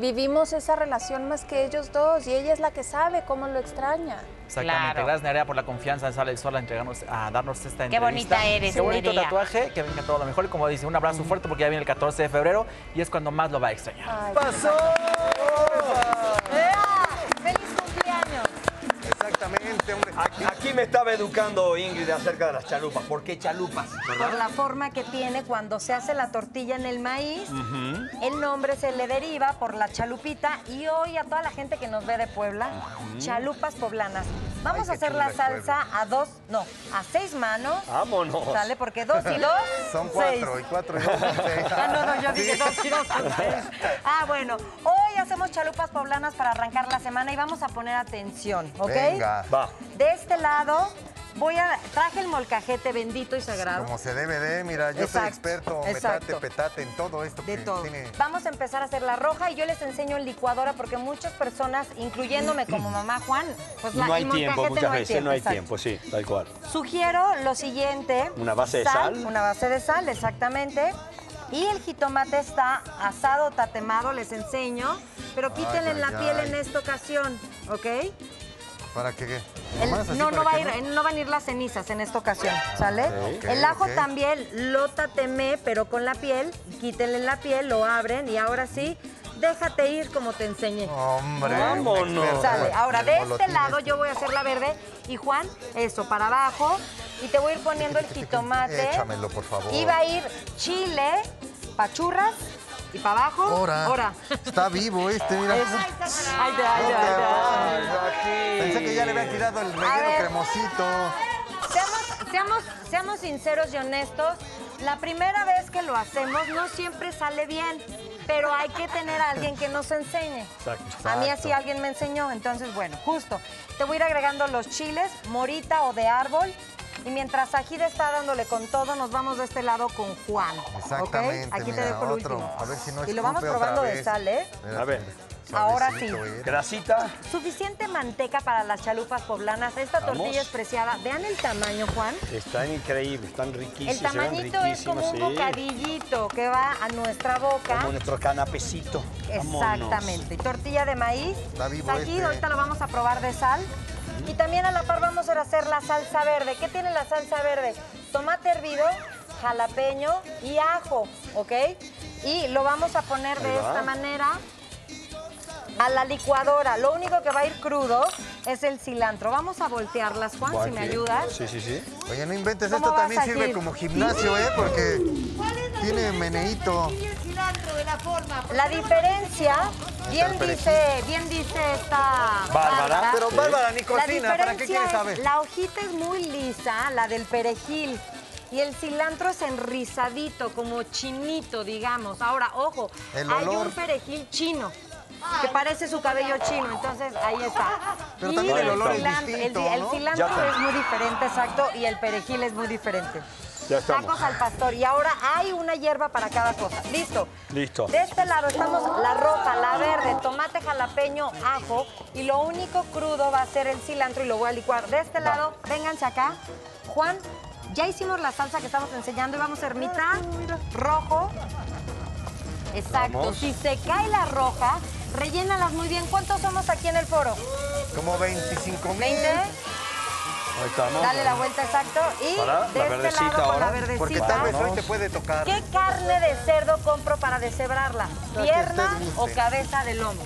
vivimos esa relación más que ellos dos y ella es la que sabe cómo lo extraña. Exactamente. Claro. Gracias, Nerea, por la confianza de Sale Sol a, entregarnos, a darnos esta Qué entrevista. bonita eres, Qué bonito Nerea. tatuaje, que venga todo lo mejor. Y como dice, un abrazo fuerte porque ya viene el 14 de febrero y es cuando más lo va a extrañar. ¡Pasó! ¡Feliz cumpleaños! Exactamente, hombre. Aquí, me estaba educando Ingrid acerca de las chalupas. ¿Por qué chalupas? Por la forma que tiene cuando se hace la tortilla en el maíz, el nombre se le deriva por la chalupita y hoy a toda la gente que nos ve de Puebla, chalupas poblanas. Vamos Ay, a hacer la salsa a dos, no, a seis manos. Vámonos. ¿Sale? Porque dos y dos. [laughs] Son seis. cuatro y cuatro y dos son seis. [laughs] Ah, no, no, yo dije Sí. dos y dos son seis. [laughs] Ah, bueno. Hoy hacemos chalupas poblanas para arrancar la semana y vamos a poner atención, ¿ok? Venga. Va. De este lado voy a traje el molcajete bendito y sagrado. Como se debe de, mira, yo soy experto, exacto. metate, petate, en todo esto De que todo. tiene... Vamos a empezar a hacer la roja y yo les enseño en licuadora porque muchas personas, incluyéndome como mamá Juan, pues la, No hay el tiempo, muchas no veces tiempo. no hay exacto. tiempo, sí, tal cual. Sugiero lo siguiente. Una base de sal. Una base de sal, exactamente. Y el jitomate está asado, tatemado, les enseño. Pero quítenle ay, la piel ay. en esta ocasión, ¿ok? ¿Para qué? no, no, para va a que ir, no van a ir las cenizas en esta ocasión, ¿sale? el ajo también lo tatemé, pero con la piel. Quítenle la piel, lo abren y ahora sí, déjate ir como te enseñé. Hombre, Vámonos. Sale. Ahora, de este lado este. yo voy a hacer la verde y Juan, eso, para abajo. Y te voy a ir poniendo el jitomate. Échamelo, por favor. Y va a ir chile, pachurras y para abajo. Ahora. Ahora. Está vivo este, mira. Es- Ay, de- ay, de- ay, de- Pensé que ya le habían tirado el relleno ver. cremosito. Seamos, seamos, seamos sinceros y honestos. La primera vez que lo hacemos no siempre sale bien, pero hay que tener a alguien que nos enseñe. A mí así alguien me enseñó, entonces bueno, justo. Te voy a ir agregando los chiles, morita o de árbol. Y mientras Ajida está dándole con todo, nos vamos de este lado con Juan. ¿ok? Exactamente, Aquí te dejo el otro. último. A ver si no Y lo vamos probando de sal, ¿eh? Mira, A ver. Ahora suavecito, sí. ¿eh? Grasita. Suficiente manteca para las chalupas poblanas. Esta Vamos. tortilla es preciada. Vean el tamaño, Juan. Están increíbles, están riquísimas. El tamañito es como un bocadillito que va a nuestra boca. Como nuestro canapecito. Vámonos. Exactamente. Tortilla de maíz. Está vivo Aquí este. ahorita lo vamos a probar de sal. Y también a la par vamos a hacer la salsa verde. ¿Qué tiene la salsa verde? Tomate hervido, jalapeño y ajo, ¿ok? Y lo vamos a poner de esta manera a la licuadora. Lo único que va a ir crudo es el cilantro. Vamos a voltearlas, Juan, si me ayudas. Sí, sí, sí. Oye, no inventes, ¿Cómo esto también sirve como gimnasio, ¿eh? Porque tiene meneíto. La diferencia, bien dice, bien dice esta Bárbara. Pero Bárbara ni La cocina, ¿para qué diferencia quiere es, saber? La hojita es muy lisa, la del perejil. Y el cilantro es enrizadito, como chinito, digamos. Ahora, ojo, El hay olor. un perejil chino. Que parece su cabello chino, entonces ahí está. Pero y también el olor es cilan- distinto, el, el ¿no? cilantro es muy diferente, exacto, y el perejil es muy diferente. Ya estamos. Tacos al pastor. Y ahora hay una hierba para cada cosa. Listo. Listo. De este lado estamos la roja, la verde, tomate jalapeño, ajo. Y lo único crudo va a ser el cilantro y lo voy a licuar. De este lado, vénganse acá. Juan, ya hicimos la salsa que estamos enseñando y vamos a hacer mitad rojo. Exacto. Vamos. Si se cae la roja, rellénalas muy bien. ¿Cuántos somos aquí en el foro? Como 25 mil. 20. Ahí estamos. Dale la vuelta exacto. Y Para, la de este verdecita lado con ahora. la verdecita. Porque tal vez hoy te puede tocar. ¿Qué carne de cerdo compro para deshebrarla? ¿Pierna o cabeza de lomo?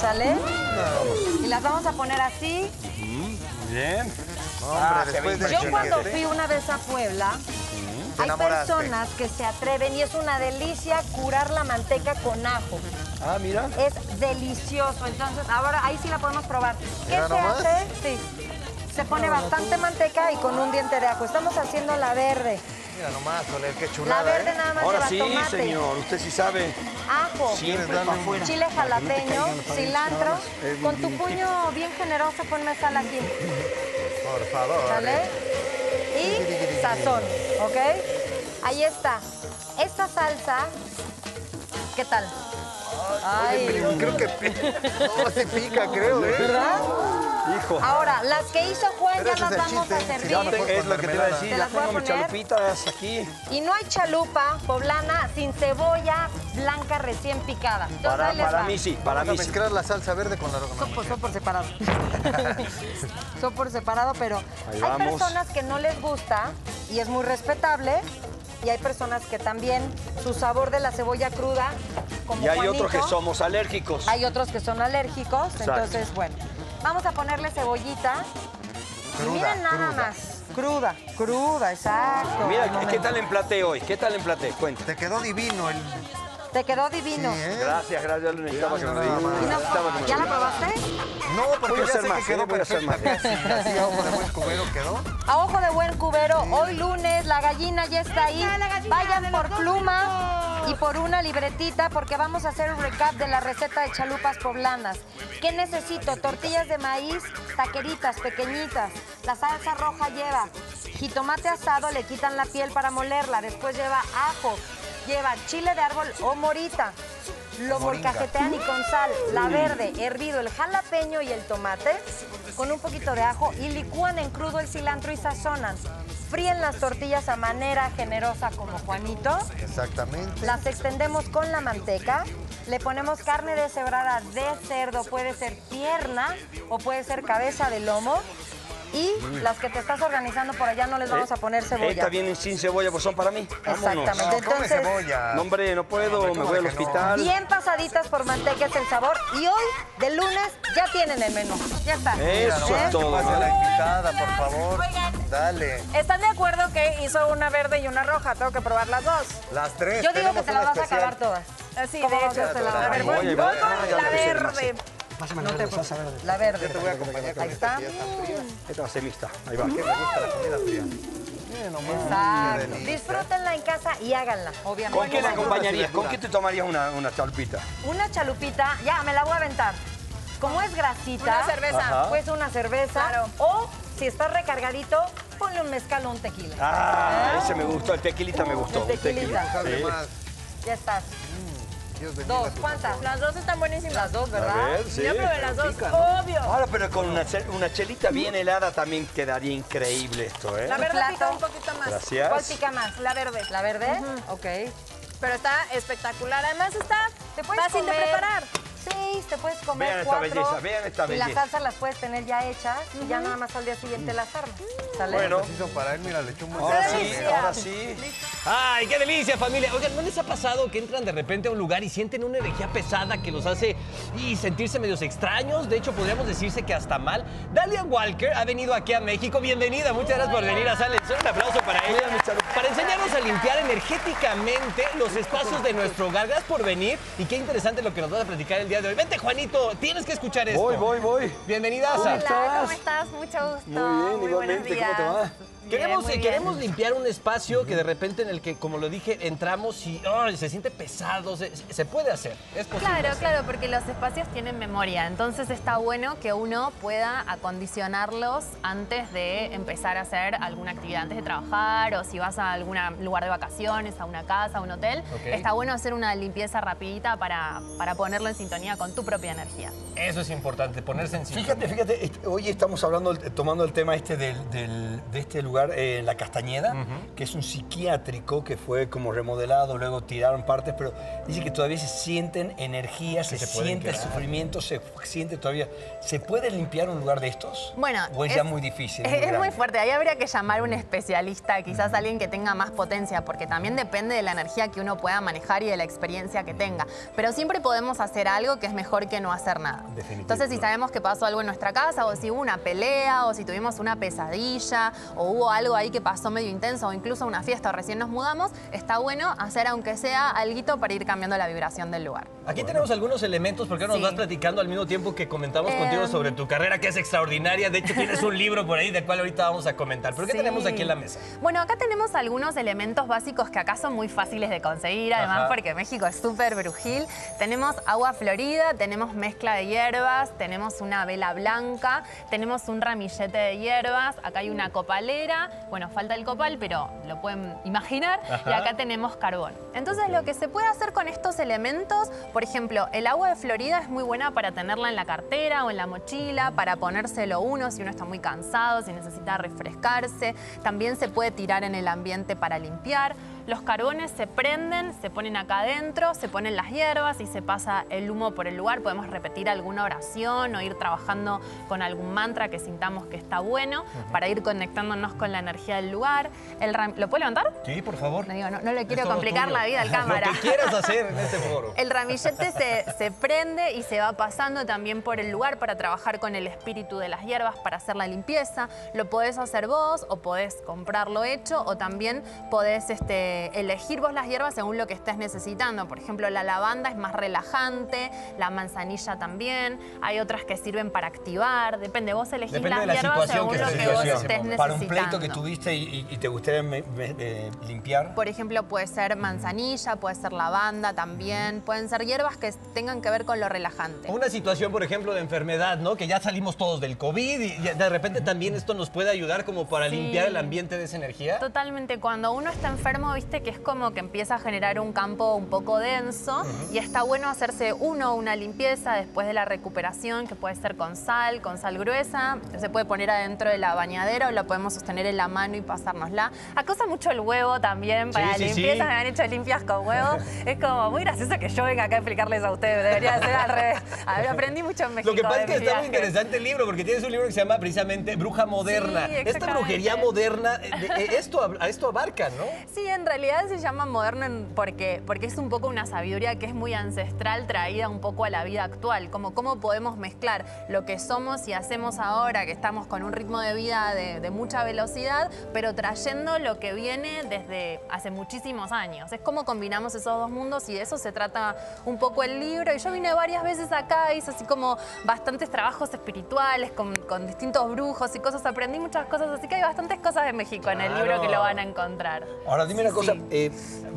¿Sale? Y las vamos a poner así. Bien. Hombre, después de Yo cuando fui una vez a Puebla, Te hay enamoraste. personas que se atreven y es una delicia curar la manteca con ajo. Ah, mira. Es delicioso. Entonces, ahora ahí sí la podemos probar. ¿Qué se nomás. hace? Sí. se pone bastante manteca y con un diente de ajo. Estamos haciendo la verde. Mira nomás, Soler, qué chulada, La verde ¿eh? nada más Ahora lleva sí, tomate, señor, usted sí sabe. ajo, Siempre para afuera. chile jalapeño, cilantro. Eh, Con tu puño bien generoso ponme sal aquí. Por favor. ¿Sale? Y sazón, ¿ok? Ahí está. Esta salsa, ¿qué tal? Pero creo que. [laughs] No, se pica, creo, ¿eh? ¿Verdad? Hijo. Ahora, las que hizo Juan Pero ya las vamos a servir. Es lo que te iba a decir, Te ya las voy a tengo mis poner. chalupitas aquí. Y no hay chalupa poblana sin cebolla blanca recién picada. Entonces, Para, para mí sí, para Vamos mí a sí. mezclar la salsa verde con la Son roja. por, son por separado. [laughs] son por separado, pero Ahí hay vamos. personas que no les gusta y es muy respetable. Y hay personas que también su sabor de la cebolla cruda, como Y hay otros que somos alérgicos. Hay otros que son alérgicos. Exacto. Entonces, bueno, vamos a ponerle cebollita. y miren nada cruda. más. Cruda, cruda, exacto. Mira, ¿qué tal emplaté hoy? ¿Qué tal emplaté? Cuenta. Te quedó divino el. Te quedó divino. Gracias, gracias. Yo lo necesitaba que me ¿Ya la probaste? No, porque Voy a ya hacer sé más, que quedó ¿eh? Voy a hacer perfecta. más. Casi, así a ojo de buen cubero quedó. A ojo de buen cubero, hoy lunes, la gallina ya está ahí. Vayan por pluma y por una libretita porque vamos a hacer un recap de la receta de chalupas poblanas. ¿Qué necesito? Tortillas de maíz, taqueritas pequeñitas. La salsa roja lleva jitomate asado, le quitan la piel para molerla. Después lleva ajo, lleva chile de árbol o morita. Lo Moringa. molcajetean y con sal, la verde, hervido, el jalapeño y el tomate, con un poquito de ajo y licúan en crudo el cilantro y sazonan. Fríen las tortillas a manera generosa como Juanito. Exactamente. Las extendemos con la manteca. Le ponemos carne deshebrada de cerdo, puede ser pierna o puede ser cabeza de lomo. Y las que te estás organizando por allá no les vamos a poner cebolla. Esta vienen sin cebolla, pues son para mí. Exactamente, No, entonces- cebolla. No, hombre, no puedo, me ¿cómo voy al hospital. Bien pasaditas por manteca es el sabor. Y hoy, de lunes, ya tienen el menú. Ya está. Eso ¿Eh? es todo. Pase a la invitada, por favor. Dale. ¿Están de acuerdo que hizo una verde y una roja? Tengo que probar las dos. Las tres. Yo digo que te la una vas a acabar todas. Así, ¿Cómo de hecho. la A verde? voy, vale, con ah, la lo puse, verde. Pásame No verde, salsa verde. La verde. Yo te voy a acompañar con Ahí está. Esta va a ser mixta. Ahí va. Que me gusta la comida fría. Exacto. Disfrútenla en casa y háganla, obviamente. ¿Con qué la acompañarías? ¿Con qué te tomarías una, una chalpita? Una chalupita, ya, me la voy a aventar. Como es grasita, Una cerveza. Ajá. pues una cerveza. Claro. O, si estás recargadito, ponle un mezcal o un tequila. Ah, ¿Eh? ese me gustó, el tequilita me gustó. El tequilita. Sí. más. Ya estás. Dos, ¿cuántas? Las dos están buenísimas. Las dos, A ¿verdad? ver, sí. Yo probé las dos, pica, ¿no? obvio. Ahora, pero con una, chel- una chelita bien helada también quedaría increíble esto, ¿eh? La verde plato. pica un poquito más. Gracias. ¿Cuál pica más? La verde. ¿La verde? Ok. Pero está espectacular. Además está ¿Te puedes fácil de preparar. Sí, te puedes comer Vean esta cuatro. belleza, vean esta Y belleza. las salsas las puedes tener ya hechas y ya nada más al día siguiente las armas. ¿Sale? Bueno. Preciso para él, mira, le echó un buen Ahora sí, ahora sí. ¡Ay, qué delicia, familia! Oigan, ¿no les ha pasado que entran de repente a un lugar y sienten una energía pesada que los hace y sentirse medios extraños? De hecho, podríamos decirse que hasta mal. Dalia Walker ha venido aquí a México. Bienvenida, muchas gracias por venir a Sale. Un aplauso para ella. Para enseñarnos a limpiar energéticamente los espacios de nuestro hogar. Gracias por venir y qué interesante lo que nos vas a platicar el día de hoy. Vente, Juanito, tienes que escuchar esto. Voy, voy, voy. Bienvenida, ¿Cómo Asa. estás? ¿cómo estás? Mucho gusto. Muy bien, buenos igualmente. ¿Cómo te va? Queremos, eh, queremos limpiar un espacio que de repente en el que, como lo dije, entramos y se siente pesado. Se, se puede hacer. Es posible. Claro, hacer. claro, porque los espacios tienen memoria, entonces está bueno que uno pueda acondicionarlos antes de empezar a hacer alguna actividad, antes de trabajar o si vas a algún lugar de vacaciones, a una casa, a un hotel, está bueno hacer una limpieza rapidita para, para ponerlo en sintonía con tu propia energía. Eso es importante, ponerse en sintonía. Fíjate, fíjate, este, hoy estamos hablando, tomando el tema este del, del- de este lugar eh, en La Castañeda, que es un psiquiátrico que fue como remodelado, luego tiraron partes, pero dice que todavía se sienten energías, se, se siente el sufrimiento, se siente todavía. ¿Se puede limpiar un lugar de estos? Bueno, ¿O es, ya muy difícil? Es, es muy grande? fuerte. Ahí habría que llamar a un especialista, quizás alguien que tenga más potencia, porque también depende de la energía que uno pueda manejar y de la experiencia que tenga. Pero siempre podemos hacer algo que es mejor que no hacer nada. Entonces, si sabemos que pasó algo en nuestra casa, o si hubo una pelea, o si tuvimos una pesadilla, o hubo hubo algo ahí que pasó medio intenso o incluso una fiesta o recién nos mudamos, está bueno hacer aunque sea algo para ir cambiando la vibración del lugar. Aquí tenemos algunos elementos, porque nos Sí. vas platicando al mismo tiempo que comentamos contigo Em. sobre tu carrera, que es extraordinaria. De hecho, tienes un libro por ahí del cual ahorita vamos a comentar. ¿Pero qué Sí. tenemos aquí en la mesa? Bueno, acá tenemos algunos elementos básicos que acá son muy fáciles de conseguir, además Ajá. porque México es súper brujil. Tenemos agua florida, tenemos mezcla de hierbas, tenemos una vela blanca, tenemos un ramillete de hierbas, acá hay una copalera, bueno, falta el copal, pero lo pueden imaginar, Ajá. y acá tenemos carbón. Entonces, lo que se puede hacer con estos elementos, por ejemplo, el agua de Florida es muy buena para tenerla en la cartera o en la mochila, para ponérselo uno si uno está muy cansado, si necesita refrescarse. También se puede tirar en el ambiente para limpiar. Los carbones se prenden, se ponen acá adentro, se ponen las hierbas y se pasa el humo por el lugar. Podemos repetir alguna oración o ir trabajando con algún mantra que sintamos que está bueno para ir conectándonos con la energía del lugar. El ¿Lo puedo levantar? Sí, por favor. No, digo, no, no le quiero complicar la vida al cámara. [laughs] Lo que quieras hacer en este foro. [laughs] El ramillete se, se prende y se va pasando también por el lugar para trabajar con el espíritu de las hierbas para hacer la limpieza. Lo podés hacer vos o podés comprarlo hecho o también podés este, elegir vos las hierbas según lo que estés necesitando. Por ejemplo, la lavanda es más relajante, la manzanilla también. Hay otras que sirven para activar. Depende, vos elegís Depende las de la hierbas según lo que vos estés necesitando. Para un pleito que tuviste y, te gustaría me- me- eh, limpiar. Por ejemplo, puede ser manzanilla, puede ser lavanda también. Pueden ser hierbas que tengan que ver con lo relajante. Una situación, por ejemplo, de enfermedad, ¿no? Que ya salimos todos del COVID y y de repente también esto nos puede ayudar como para Sí. limpiar el ambiente de esa energía. Totalmente, cuando uno está enfermo, viste que es como que empieza a generar un campo un poco denso y está bueno hacerse uno una limpieza después de la recuperación, que puede ser con sal, con sal gruesa, se puede poner adentro de la bañadera o la podemos sostener en la mano y pasárnosla. Acá usa mucho el huevo también para Sí, sí, limpieza, sí. me han hecho limpias con huevo. [laughs] es como muy gracioso que yo venga acá a explicarles a ustedes, debería ser al revés. A ver, aprendí mucho en México. Lo que pasa es que está muy interesante el libro, porque tienes un libro que se llama precisamente Bruja Moderna. Esta brujería moderna, eh, eh, esto, esto abarca, ¿no? Sí, en realidad se llama moderno en- porque, porque es un poco una sabiduría que es muy ancestral traída un poco a la vida actual, como cómo podemos mezclar lo que somos y hacemos ahora, que estamos con un ritmo de vida de, de mucha velocidad, pero trayendo lo que viene desde hace muchísimos años. Es como combinamos esos dos mundos y de eso se trata un poco el libro. Y yo vine varias veces acá, hice así como bastantes trabajos espirituales con, con distintos brujos y cosas, aprendí muchas cosas, así que hay bastantes cosas de México en el libro que lo van a encontrar. Ahora, dime Sí, una cosa, sí. eh,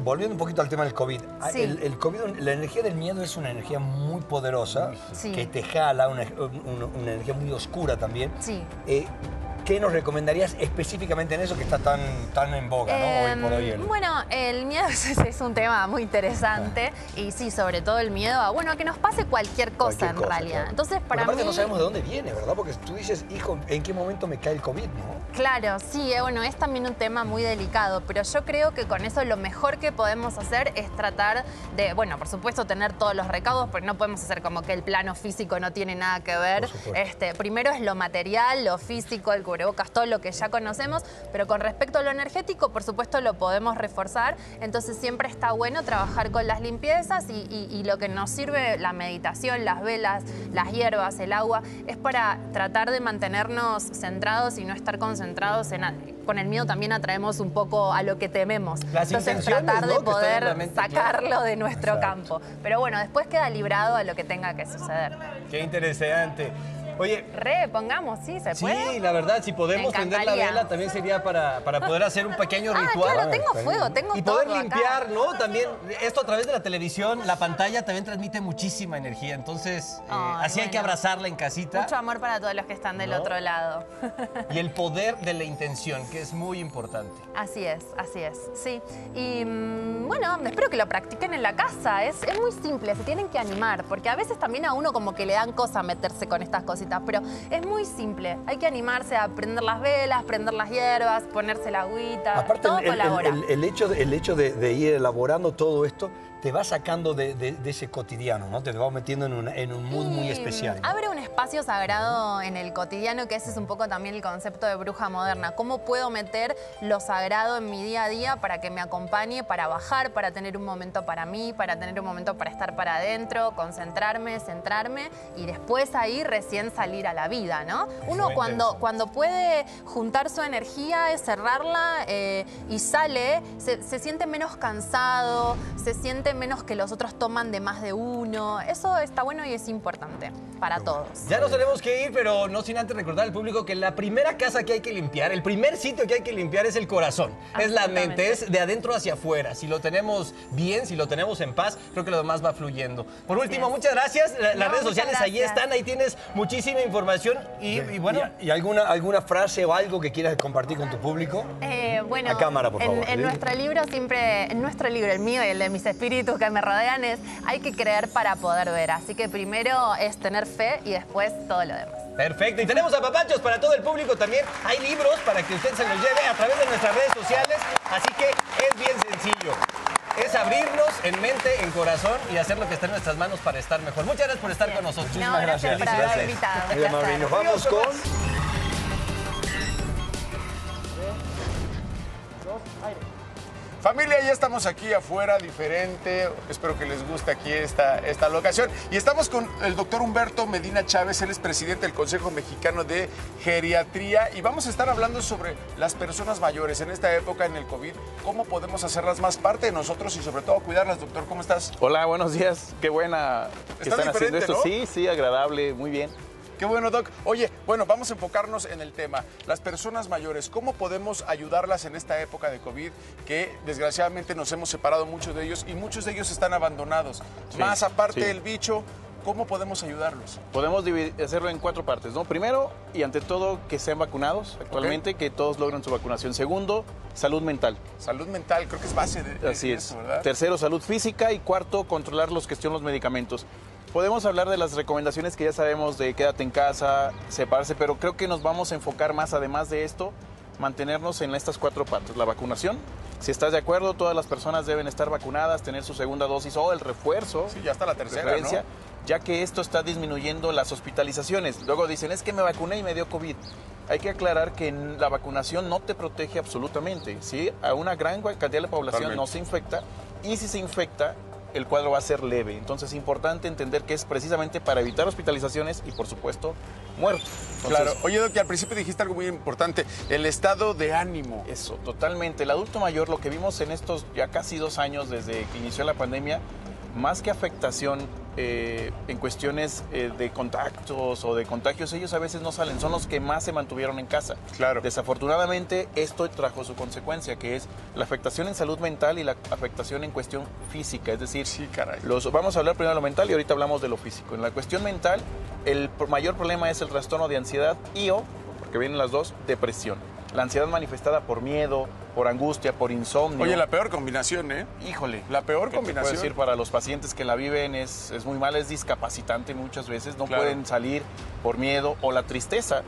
volviendo un poquito al tema del COVID. Ah, Sí. El, el COVID, la energía del miedo es una energía muy poderosa, Sí. que te jala, una, una- una energía muy oscura también. Sí. Eh, ¿Qué nos recomendarías específicamente en eso que está tan, tan en boga, ¿no? Hoy por hoy. el- Em, Bueno, el miedo [laughs] es, es un tema muy interesante y sí, sobre todo el miedo a, bueno, a que nos pase cualquier cosa Cualquier en cosa, realidad. claro. Entonces, Porque para aparte mí... no sabemos de dónde viene, ¿verdad? Porque tú dices, hijo, ¿en qué momento me cae el COVID, no? Claro, sí, eh, bueno, es también un tema muy delicado, pero yo creo que con eso lo mejor que podemos hacer es tratar de, bueno, por supuesto tener todos los recaudos, porque no podemos hacer como que el plano físico no tiene nada que ver. Este, primero es lo material, lo físico, el cubrebocas, todo lo que ya conocemos, pero con respecto a lo energético, por supuesto lo podemos reforzar, entonces siempre está bueno trabajar con las limpiezas y, y- y lo que nos sirve, la meditación, las velas, las hierbas, el agua, es para tratar de mantenernos centrados y no estar concentrados en... Con el miedo también atraemos un poco a lo que tememos. Las Entonces tratar de poder mente, sacarlo claro. de nuestro campo. Pero bueno, después queda librado a lo que tenga que suceder. Qué interesante. Oye, Re, pongamos, sí, se sí, puede. la verdad, si podemos prender la vela también sería para, para poder hacer un pequeño Ah, ritual. claro, tengo fuego, tengo Y poder todo acá. limpiar, ¿no? También, esto a través de la televisión, la pantalla también transmite muchísima energía. Entonces, eh, así hay que abrazarla en casita. Mucho amor para todos los que están del ¿No? otro lado. Y el [laughs] poder de la intención, que es muy importante. Así es, así es, sí. Y mm, bueno, espero que lo practiquen en la casa. Es, es muy simple, se tienen que animar, porque a veces también a uno como que le dan cosa meterse con estas cositas, pero es muy simple. Hay que animarse a prender las velas, prender las hierbas, ponerse la agüita. Aparte, todo el, el- colabora. el- el hecho, de, el hecho de, de ir elaborando todo esto te va sacando de, de- de ese cotidiano, ¿no? Te va metiendo en, una- en un mood muy especial. ¿no? Abre un espacio sagrado en el cotidiano, que ese es un poco también el concepto de bruja moderna. ¿Cómo puedo meter lo sagrado en mi día a día para que me acompañe, para bajar, para tener un momento para mí, para tener un momento para estar para adentro, concentrarme, centrarme y después ahí recién salir a la vida, ¿no? Uno cuando, cuando puede juntar su energía, cerrarla eh, y sale, se, se siente menos cansado, se siente menos que los otros toman de más de uno. Eso está bueno y es importante para todos. Ya nos tenemos que ir, pero no sin antes recordar al público que la primera casa que hay que limpiar, el primer sitio que hay que limpiar es el corazón, es la mente, es de adentro hacia afuera. Si lo tenemos bien, si lo tenemos en paz, creo que lo demás va fluyendo. Por último, muchas gracias. La- Las redes sociales ahí están, ahí tienes muchísima información y, y bueno. ¿Y, y alguna, alguna frase o algo que quieras compartir con tu público? Eh, bueno, A cámara, por en, favor. en nuestro libro siempre, en nuestro libro, el mío y el de mis espíritus que me rodean es hay que creer para poder ver. Así que primero es tener fe y después todo lo demás. Perfecto, y tenemos a papachos para todo el público también. Hay libros para que usted se los lleve a través de nuestras redes sociales, así que es bien sencillo. Es abrirnos en mente, en corazón y hacer lo que está en nuestras manos para estar mejor. Muchas gracias por estar con nosotros. No, gracias por haberme Felicidades. invitado. Muy nos vamos con... Familia, ya estamos aquí afuera, diferente. Espero que les guste aquí esta, esta locación. Y estamos con el doctor Humberto Medina Chávez, él es presidente del Consejo Mexicano de Geriatría. Y vamos a estar hablando sobre las personas mayores en esta época, en el COVID, cómo podemos hacerlas más parte de nosotros y sobre todo cuidarlas. Doctor, ¿cómo estás? Hola, buenos días. Qué buena que Está están haciendo esto. ¿no? Sí, sí, agradable, muy bien. Qué bueno, Doc. Oye, bueno, vamos a enfocarnos en el tema. Las personas mayores, ¿cómo podemos ayudarlas en esta época de COVID que desgraciadamente nos hemos separado muchos de ellos y muchos de ellos están abandonados? Sí, Más aparte sí. del bicho, ¿cómo podemos ayudarlos? Podemos divi- hacerlo en cuatro partes, ¿no? Primero, y ante todo, que sean vacunados actualmente, que todos logren su vacunación. Segundo, salud mental. Salud mental, creo que es base de, de Así es. eso, ¿verdad? Tercero, salud física. Y cuarto, controlar los que los medicamentos. Podemos hablar de las recomendaciones que ya sabemos de quédate en casa, separarse, pero creo que nos vamos a enfocar más, además de esto, mantenernos en estas cuatro partes. La vacunación, si estás de acuerdo, todas las personas deben estar vacunadas, tener su segunda dosis o el refuerzo. Sí, ya está la tercera, ¿no? Ya que esto está disminuyendo las hospitalizaciones. Luego dicen, es que me vacuné y me dio COVID. Hay que aclarar que la vacunación no te protege absolutamente. ¿sí? A una gran cantidad de la población Totalmente. no se infecta y si se infecta, el cuadro va a ser leve. Entonces es importante entender que es precisamente para evitar hospitalizaciones y, por supuesto, muertos. Entonces, Claro. Oye, Doc, y al principio dijiste algo muy importante, el estado de ánimo. Eso, totalmente. El adulto mayor, lo que vimos en estos ya casi dos años desde que inició la pandemia, más que afectación eh, en cuestiones eh, de contactos o de contagios, ellos a veces no salen, son los que más se mantuvieron en casa. Claro. Desafortunadamente, esto trajo su consecuencia, que es la afectación en salud mental y la afectación en cuestión física. Es decir, sí, caray. los, vamos a hablar primero de lo mental y ahorita hablamos de lo físico. En la cuestión mental, el mayor problema es el trastorno de ansiedad y o, porque vienen las dos, depresión. La ansiedad manifestada por miedo, por angustia, por insomnio. Oye, la peor combinación, ¿eh? Híjole. La peor ¿Qué te combinación. puedo decir para los pacientes que la viven es, es muy mal, es discapacitante muchas veces, no Claro. pueden salir por miedo o la tristeza,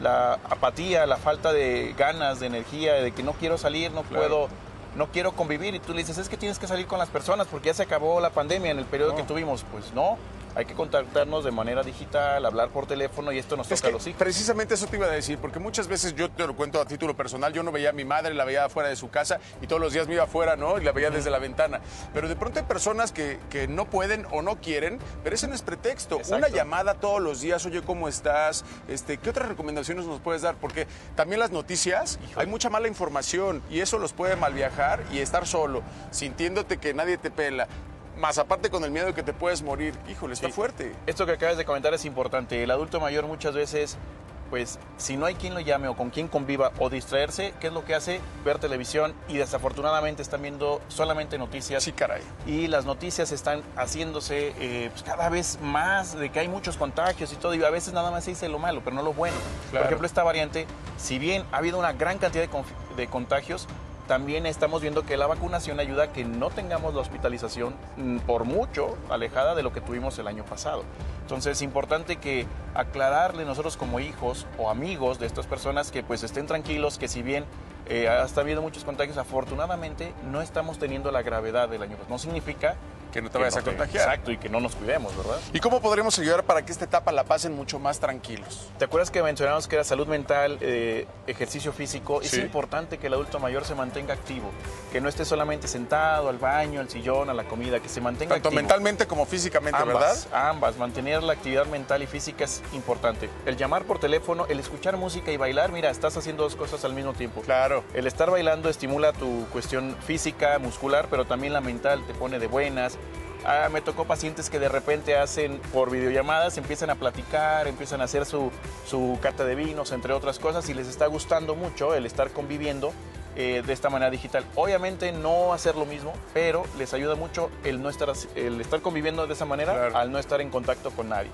la apatía, la falta de ganas, de energía, de que no quiero salir, no Claro. puedo, no quiero convivir y tú le dices, es que tienes que salir con las personas porque ya se acabó la pandemia en el periodo No. que tuvimos. Pues no, hay que contactarnos de manera digital, hablar por teléfono y esto nos Es toca a los hijos. precisamente eso te iba a decir, porque muchas veces yo te lo cuento a título personal, yo no veía a mi madre, la veía afuera de su casa y todos los días me iba afuera, ¿no? Y la veía desde la ventana. Pero de pronto hay personas que, que no pueden o no quieren, pero ese no es pretexto. Exacto. Una llamada todos los días, oye, ¿cómo estás? Este, ¿Qué otras recomendaciones nos puedes dar? Porque también las noticias, hay mucha mala información y eso los puede mal viajar y estar solo, sintiéndote que nadie te pela. Más aparte con el miedo de que te puedes morir. Híjole, está Sí. fuerte. Esto que acabas de comentar es importante. El adulto mayor muchas veces, pues, si no hay quien lo llame o con quien conviva o distraerse, ¿qué es lo que hace? Ver televisión y desafortunadamente están viendo solamente noticias. Sí, caray. Y las noticias están haciéndose eh, pues, cada vez más de que hay muchos contagios y todo. Y a veces nada más se dice lo malo, pero no lo bueno. Claro. Por ejemplo, esta variante, si bien ha habido una gran cantidad de contagios, también estamos viendo que la vacunación ayuda a que no tengamos la hospitalización mm, por mucho alejada de lo que tuvimos el año pasado. Entonces es importante que aclararle nosotros como hijos o amigos de estas personas que pues estén tranquilos, que si bien eh, hasta habido muchos contagios, afortunadamente no estamos teniendo la gravedad del año pasado. No significa Que no te vayas a contagiar. Exacto, y que no nos cuidemos, ¿verdad? ¿Y cómo podremos ayudar para que esta etapa la pasen mucho más tranquilos? ¿Te acuerdas que mencionamos que era salud mental, eh, ejercicio físico? Es importante que el adulto mayor se mantenga activo, que no esté solamente sentado al baño, al sillón, a la comida, que se mantenga Tanto activo. mentalmente como físicamente, ambas, ¿verdad? Ambas, mantener la actividad mental y física es importante. El llamar por teléfono, el escuchar música y bailar, mira, estás haciendo dos cosas al mismo tiempo. Claro. El estar bailando estimula tu cuestión física, muscular, pero también la mental, te pone de buenas. Ah, me tocó pacientes que de repente hacen por videollamadas, empiezan a platicar, empiezan a hacer su, su cata de vinos, entre otras cosas, y les está gustando mucho el estar conviviendo eh, de esta manera digital. Obviamente no hacer lo mismo, pero les ayuda mucho el, no estar, el estar conviviendo de esa manera al no estar en contacto con nadie.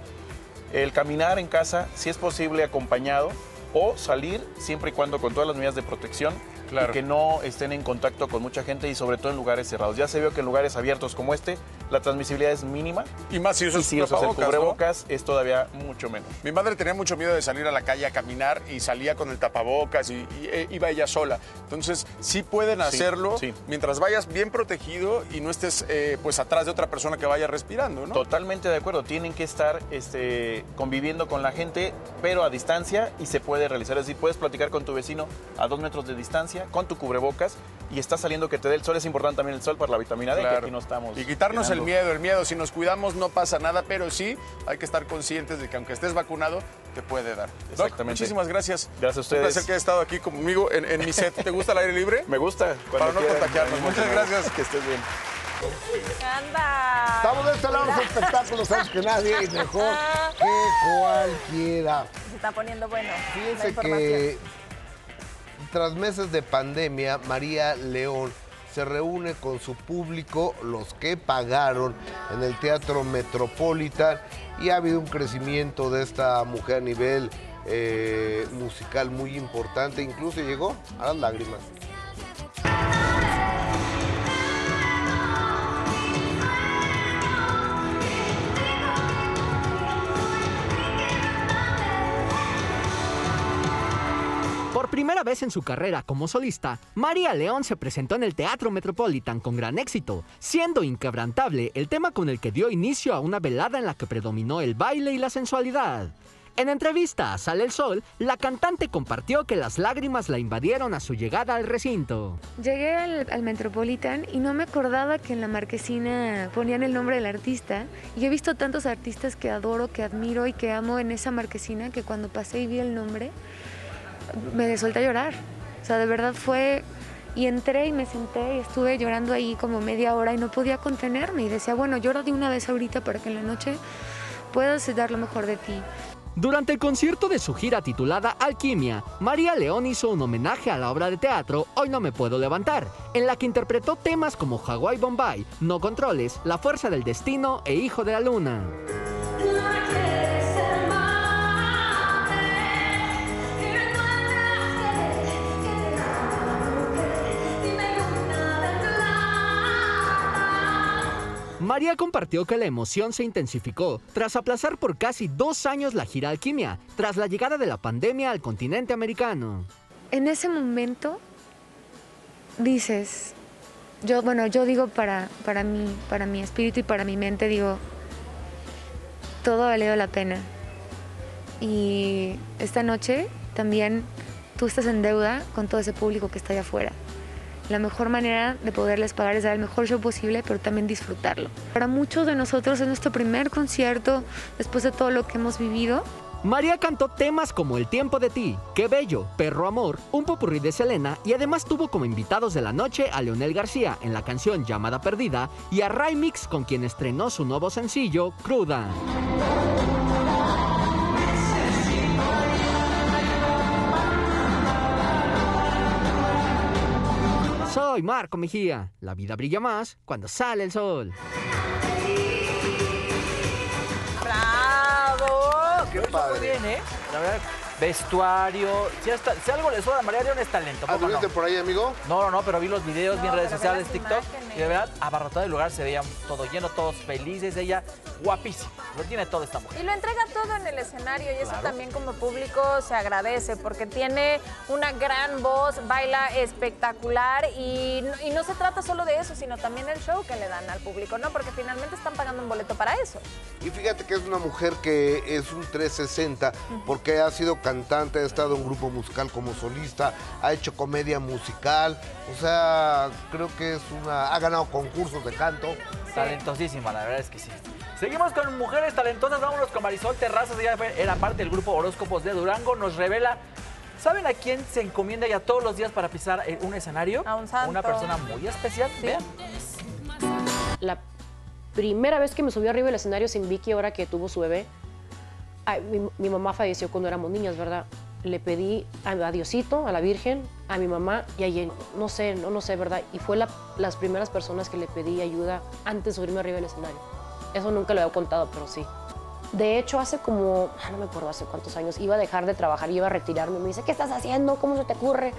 El caminar en casa, si es posible, acompañado o salir siempre y cuando con todas las medidas de protección Claro. y que no estén en contacto con mucha gente y sobre todo en lugares cerrados. Ya se vio que en lugares abiertos como este la transmisibilidad es mínima. Y más si usas si usas el cubrebocas es todavía mucho menos. Mi madre tenía mucho miedo de salir a la calle a caminar y salía con el tapabocas y, y, eh, iba ella sola. Entonces, sí pueden Sí, hacerlo sí. mientras vayas bien protegido y no estés eh, pues atrás de otra persona que vaya respirando, ¿no? Totalmente de acuerdo. Tienen que estar este, conviviendo con la gente, pero a distancia y se puede realizar. Es decir, puedes platicar con tu vecino a dos metros de distancia, con tu cubrebocas y está saliendo que te dé el sol. Es importante también el sol para la vitamina D, que Claro. aquí no estamos. Y quitarnos el miedo, el miedo. Si nos cuidamos no pasa nada, pero sí hay que estar conscientes de que aunque estés vacunado, te puede dar. Doc, Exactamente. muchísimas gracias. Gracias a ustedes. Un placer que hayas estado aquí conmigo en, en mi set. ¿Te gusta el aire libre? Me gusta. Para no quieran. contagiarnos. Muchas gracias. Que estés bien. ¡Anda! Estamos de este lado los espectáculos, sabes que nadie es mejor que cualquiera. Se está poniendo bueno. la Fíjense información. que tras meses de pandemia, María León se reúne con su público, los que pagaron en el Teatro Metropolitan, y ha habido un crecimiento de esta mujer a nivel eh, musical muy importante, incluso llegó a las lágrimas. Primera vez en su carrera como solista, María León se presentó en el Teatro Metropolitan con gran éxito, siendo inquebrantable el tema con el que dio inicio a una velada en la que predominó el baile y la sensualidad. En entrevista a Sale el Sol, la cantante compartió que las lágrimas la invadieron a su llegada al recinto. Llegué al, al Metropolitan y no me acordaba que en la marquesina ponían el nombre del artista. Y he visto tantos artistas que adoro, que admiro y que amo en esa marquesina que cuando pasé y vi el nombre, me solté a llorar. O sea, de verdad fue... Y entré y me senté y estuve llorando ahí como media hora y no podía contenerme. Y decía, bueno, llora de una vez ahorita para que en la noche puedas dar lo mejor de ti. Durante el concierto de su gira titulada Alquimia, María León hizo un homenaje a la obra de teatro Hoy no me puedo levantar, en la que interpretó temas como Hawái Bombay, No controles, La fuerza del destino e Hijo de la luna. María compartió que la emoción se intensificó tras aplazar por casi dos años la gira Alquimia, tras la llegada de la pandemia al continente americano. en ese momento dices, yo, bueno, yo digo para, para mí, para mi espíritu y para mi mente, digo, todo ha valido la pena. Y esta noche también tú estás en deuda con todo ese público que está allá afuera. La mejor manera de poderles pagar es dar el mejor show posible, pero también disfrutarlo. Para muchos de nosotros es nuestro primer concierto después de todo lo que hemos vivido. María cantó temas como El tiempo de ti, Qué bello, Perro amor, un popurrí de Selena y además tuvo como invitados de la noche a Leonel García en la canción Llamada Perdida y a Ray Mix con quien estrenó su nuevo sencillo Cruda. Soy Marco Mejía. La vida brilla más cuando sale el sol. ¡Bravo! ¿Qué padre. muy bien, ¿eh? La verdad, vestuario. Si, hasta- si algo le sobra a María León es talento. ¿cómo ¿Anduviste no? por ahí, amigo? No, no, no, pero vi los videos, vi en redes sociales, TikTok. imágenes. Y de verdad, abarrotado el lugar, se veía todo lleno, todos felices. Ella, guapísima. Lo tiene todo esta mujer. Y lo entrega todo en el escenario y eso también como público se agradece porque tiene una gran voz, baila espectacular y, no- y no se trata solo de eso, sino también el show que le dan al público, ¿no? Porque finalmente están pagando un boleto para eso. Y fíjate que es una mujer que es un 360 porque ha sido cantante, ha estado en un grupo musical como solista, ha hecho comedia musical, o sea, creo que es una... ha ganado concursos de canto. Talentosísima, la verdad es que sí. Seguimos con mujeres talentosas, vámonos con Marisol Terrazas, ella era parte del grupo Horóscopos de Durango, nos revela, ¿saben a quién se encomienda ella todos los días para pisar eh, un escenario? A un santo. Una persona muy especial, vean. La primera vez que me subí arriba del escenario sin Vicky, ahora que tuvo su bebé, mi, mamá falleció cuando éramos niñas, ¿verdad? Le pedí a, a Diosito, a la Virgen, a mi mamá y a Jen, no sé, no, no sé, ¿verdad? Y fue la- las primeras personas que le pedí ayuda antes de subirme arriba del escenario. Eso nunca lo había contado, pero sí. De hecho, hace como, ah, no me acuerdo hace cuántos años, iba a dejar de trabajar, iba a retirarme. Me dice, ¿qué estás haciendo? ¿Cómo se te ocurre?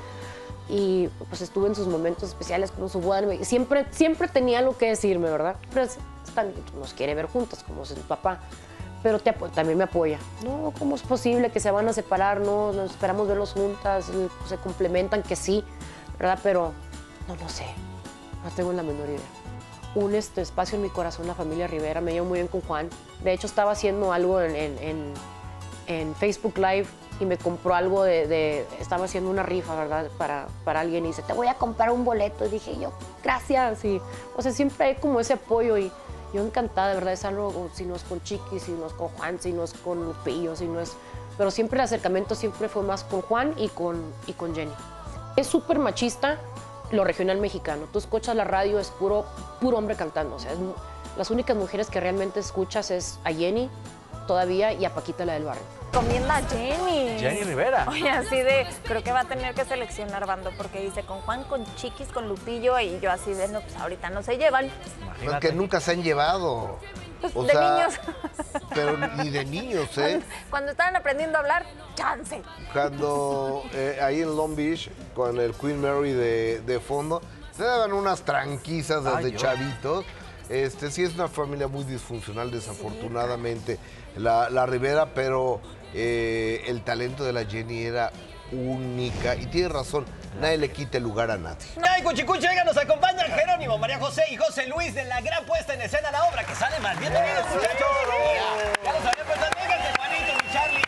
Y pues estuve en sus momentos especiales con su boda. Siempre, siempre tenía algo que decirme, ¿verdad? Pero es- están- nos quiere ver juntas, como su papá. Pero te también me apoya. No, ¿cómo es posible que se van a separar? No, nos esperamos verlos juntas, se complementan, que sí, ¿verdad? Pero no, no sé, no tengo la menor idea. Un este, espacio en mi corazón, la familia Rivera, me llevo muy bien con Juan. De hecho, estaba haciendo algo en, en- en- en Facebook Live y me compró algo de, de- estaba haciendo una rifa, ¿verdad? Para, para alguien y dice, te voy a comprar un boleto. Y dije yo, gracias. Y, o sea, siempre hay como ese apoyo y yo encantada, de verdad, es algo, si no es con Chiqui, si no es con Juan, si no es con Lupillo, si no es... Pero siempre el acercamiento siempre fue más con Juan y con, y con Jenny. Es súper machista lo regional mexicano. Tú escuchas la radio, es puro, puro hombre cantando. O sea, es las únicas mujeres que realmente escuchas es a Jenny todavía y a Paquita la del barrio. Comienda a Jenny. Jenny Rivera. Oye, así de, creo que va a tener que seleccionar bando porque dice con Juan, con Chiquis, con Lupillo y yo así de, no, pues ahorita no se llevan. Pues que nunca se han llevado. Pues, O de sea, niños. Pero ni de niños, ¿eh? Cuando estaban aprendiendo a hablar, chance. Cuando eh, ahí en Long Beach, con el Queen Mary de, de fondo, se daban unas tranquisas desde Ay, chavitos. Este, sí es una familia muy disfuncional, desafortunadamente, la, la Rivera, pero eh, el talento de la Jenny era única. Y tiene razón, nadie le quita el lugar a nadie. Ay, Cuchicuchi, oiga, nos acompañan Jerónimo, María José y José Luis de la gran puesta en escena la obra que sale mal. Bienvenidos, muchachos. Ya, los había pensado. Vénganse, Juanito, mi Charlie.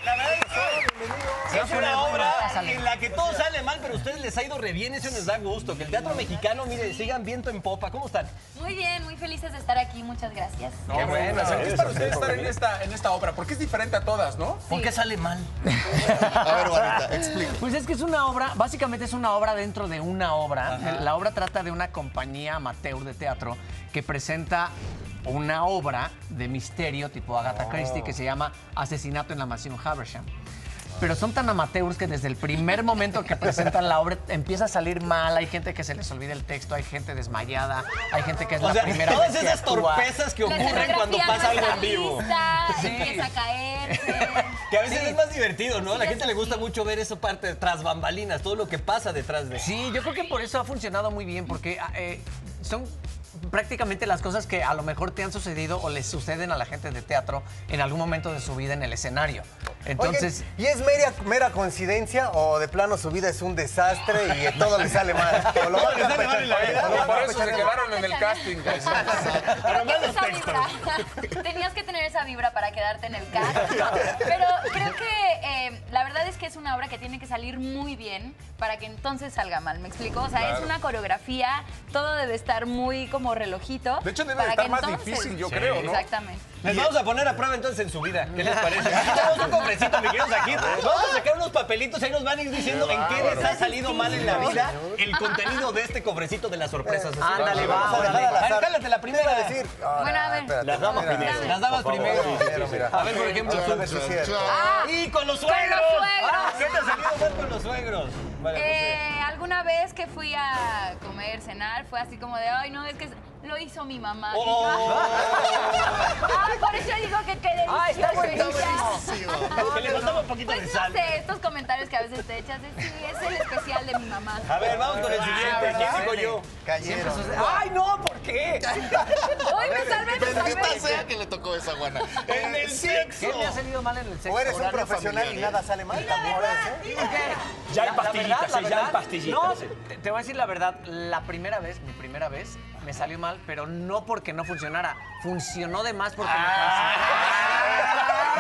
Es una obra en la que todo sale mal, pero a ustedes les ha ido re bien, eso nos da gusto. Que el teatro mexicano, mire, sigan viento en popa. ¿Cómo están? Muy bien, muy felices de estar aquí, muchas gracias. Qué bueno. ¿Qué es para ustedes estar en esta, en esta obra? Porque es diferente a todas, ¿no? ¿Por qué sale mal? [laughs] A ver, Juanita, explica. Pues es que es una obra, básicamente es una obra dentro de una obra. La obra trata de una compañía amateur de teatro que presenta una obra de misterio tipo Agatha Christie que se llama Asesinato en la Mansión Haversham. Pero son tan amateurs que desde el primer momento que presentan la obra empieza a salir mal. Hay gente que se les olvida el texto, hay gente desmayada, hay gente que es O la sea, primera todas vez que esas actúa. torpezas que ocurren cuando pasa algo en vivo. Sí. empieza a caerse. Que a veces es más divertido, ¿no? A la gente le gusta mucho ver esa parte tras bambalinas, todo lo que pasa detrás de. Sí, yo creo que por eso ha funcionado muy bien, porque eh, son prácticamente las cosas que a lo mejor te han sucedido o les suceden a la gente de teatro en algún momento de su vida en el escenario. Entonces, Oigan, ¿y es mera, mera coincidencia o de plano su vida es un desastre y [laughs] todo le sale mal? O lo van le a sale mal en la vida. o lo van a Por eso se quedaron en el casting. Tenías [laughs] esa vibra. Tenías que tener esa vibra para quedarte en el [laughs] cast. Pero creo que eh, la verdad es que es una obra que tiene que salir muy bien para que entonces salga mal. ¿Me explico? O sea, Claro. es una coreografía, todo debe estar muy como relojito. De hecho, debe para estar que más entonces- difícil, yo creo, ¿no? Exactamente. Les vamos a poner a prueba entonces en su vida. ¿Qué les parece? Aquí tenemos un cofrecito, mi queridos aquí. Vamos a sacar unos papelitos, ahí nos van a ir diciendo en qué les ha salido mal en la vida el contenido de este cofrecito de las sorpresas. Así que Ándale, vamos a vamos a dejar al A azar. jálate la primera. ¿Qué decir? Bueno, a ver. espérate, Las damas mira. primero. Las damas Por favor, primero. primero, mira. A ver, por ejemplo, A tú. ver si es cierto. Ah, Y con los con los suegros. suegros. Ah, ¿Qué te ha salido mal con los suegros? Vale, Eh, algo alguna vez que fui a comer, cenar, fue así como de, ay, no, es que lo hizo mi mamá. Y yo, Oh. [laughs] ay, por eso digo que qué delicioso. Ah, está buenísimo. Que le faltaba un poquito Pues de no sal. sé, estos comentarios que a veces te echas de, sí, es el especial de mi mamá. A ver, vamos con el siguiente. ¿Quién digo yo? Siempre sucede- ¡Ay, no! ¿Por qué? [laughs] Hoy me salvé, me sea que le tocó esa guana. En el sexo. ¿Qué me ha salido mal en el sexo? O eres un Horario profesional y nada ¿eh? sale mal. ser. Ya hay pastillitas, eh, ya hay pastillitas. No, eh. te voy a decir la verdad. La primera vez, mi primera vez, me salió mal, pero no porque no funcionara. Funcionó de más porque me cansé.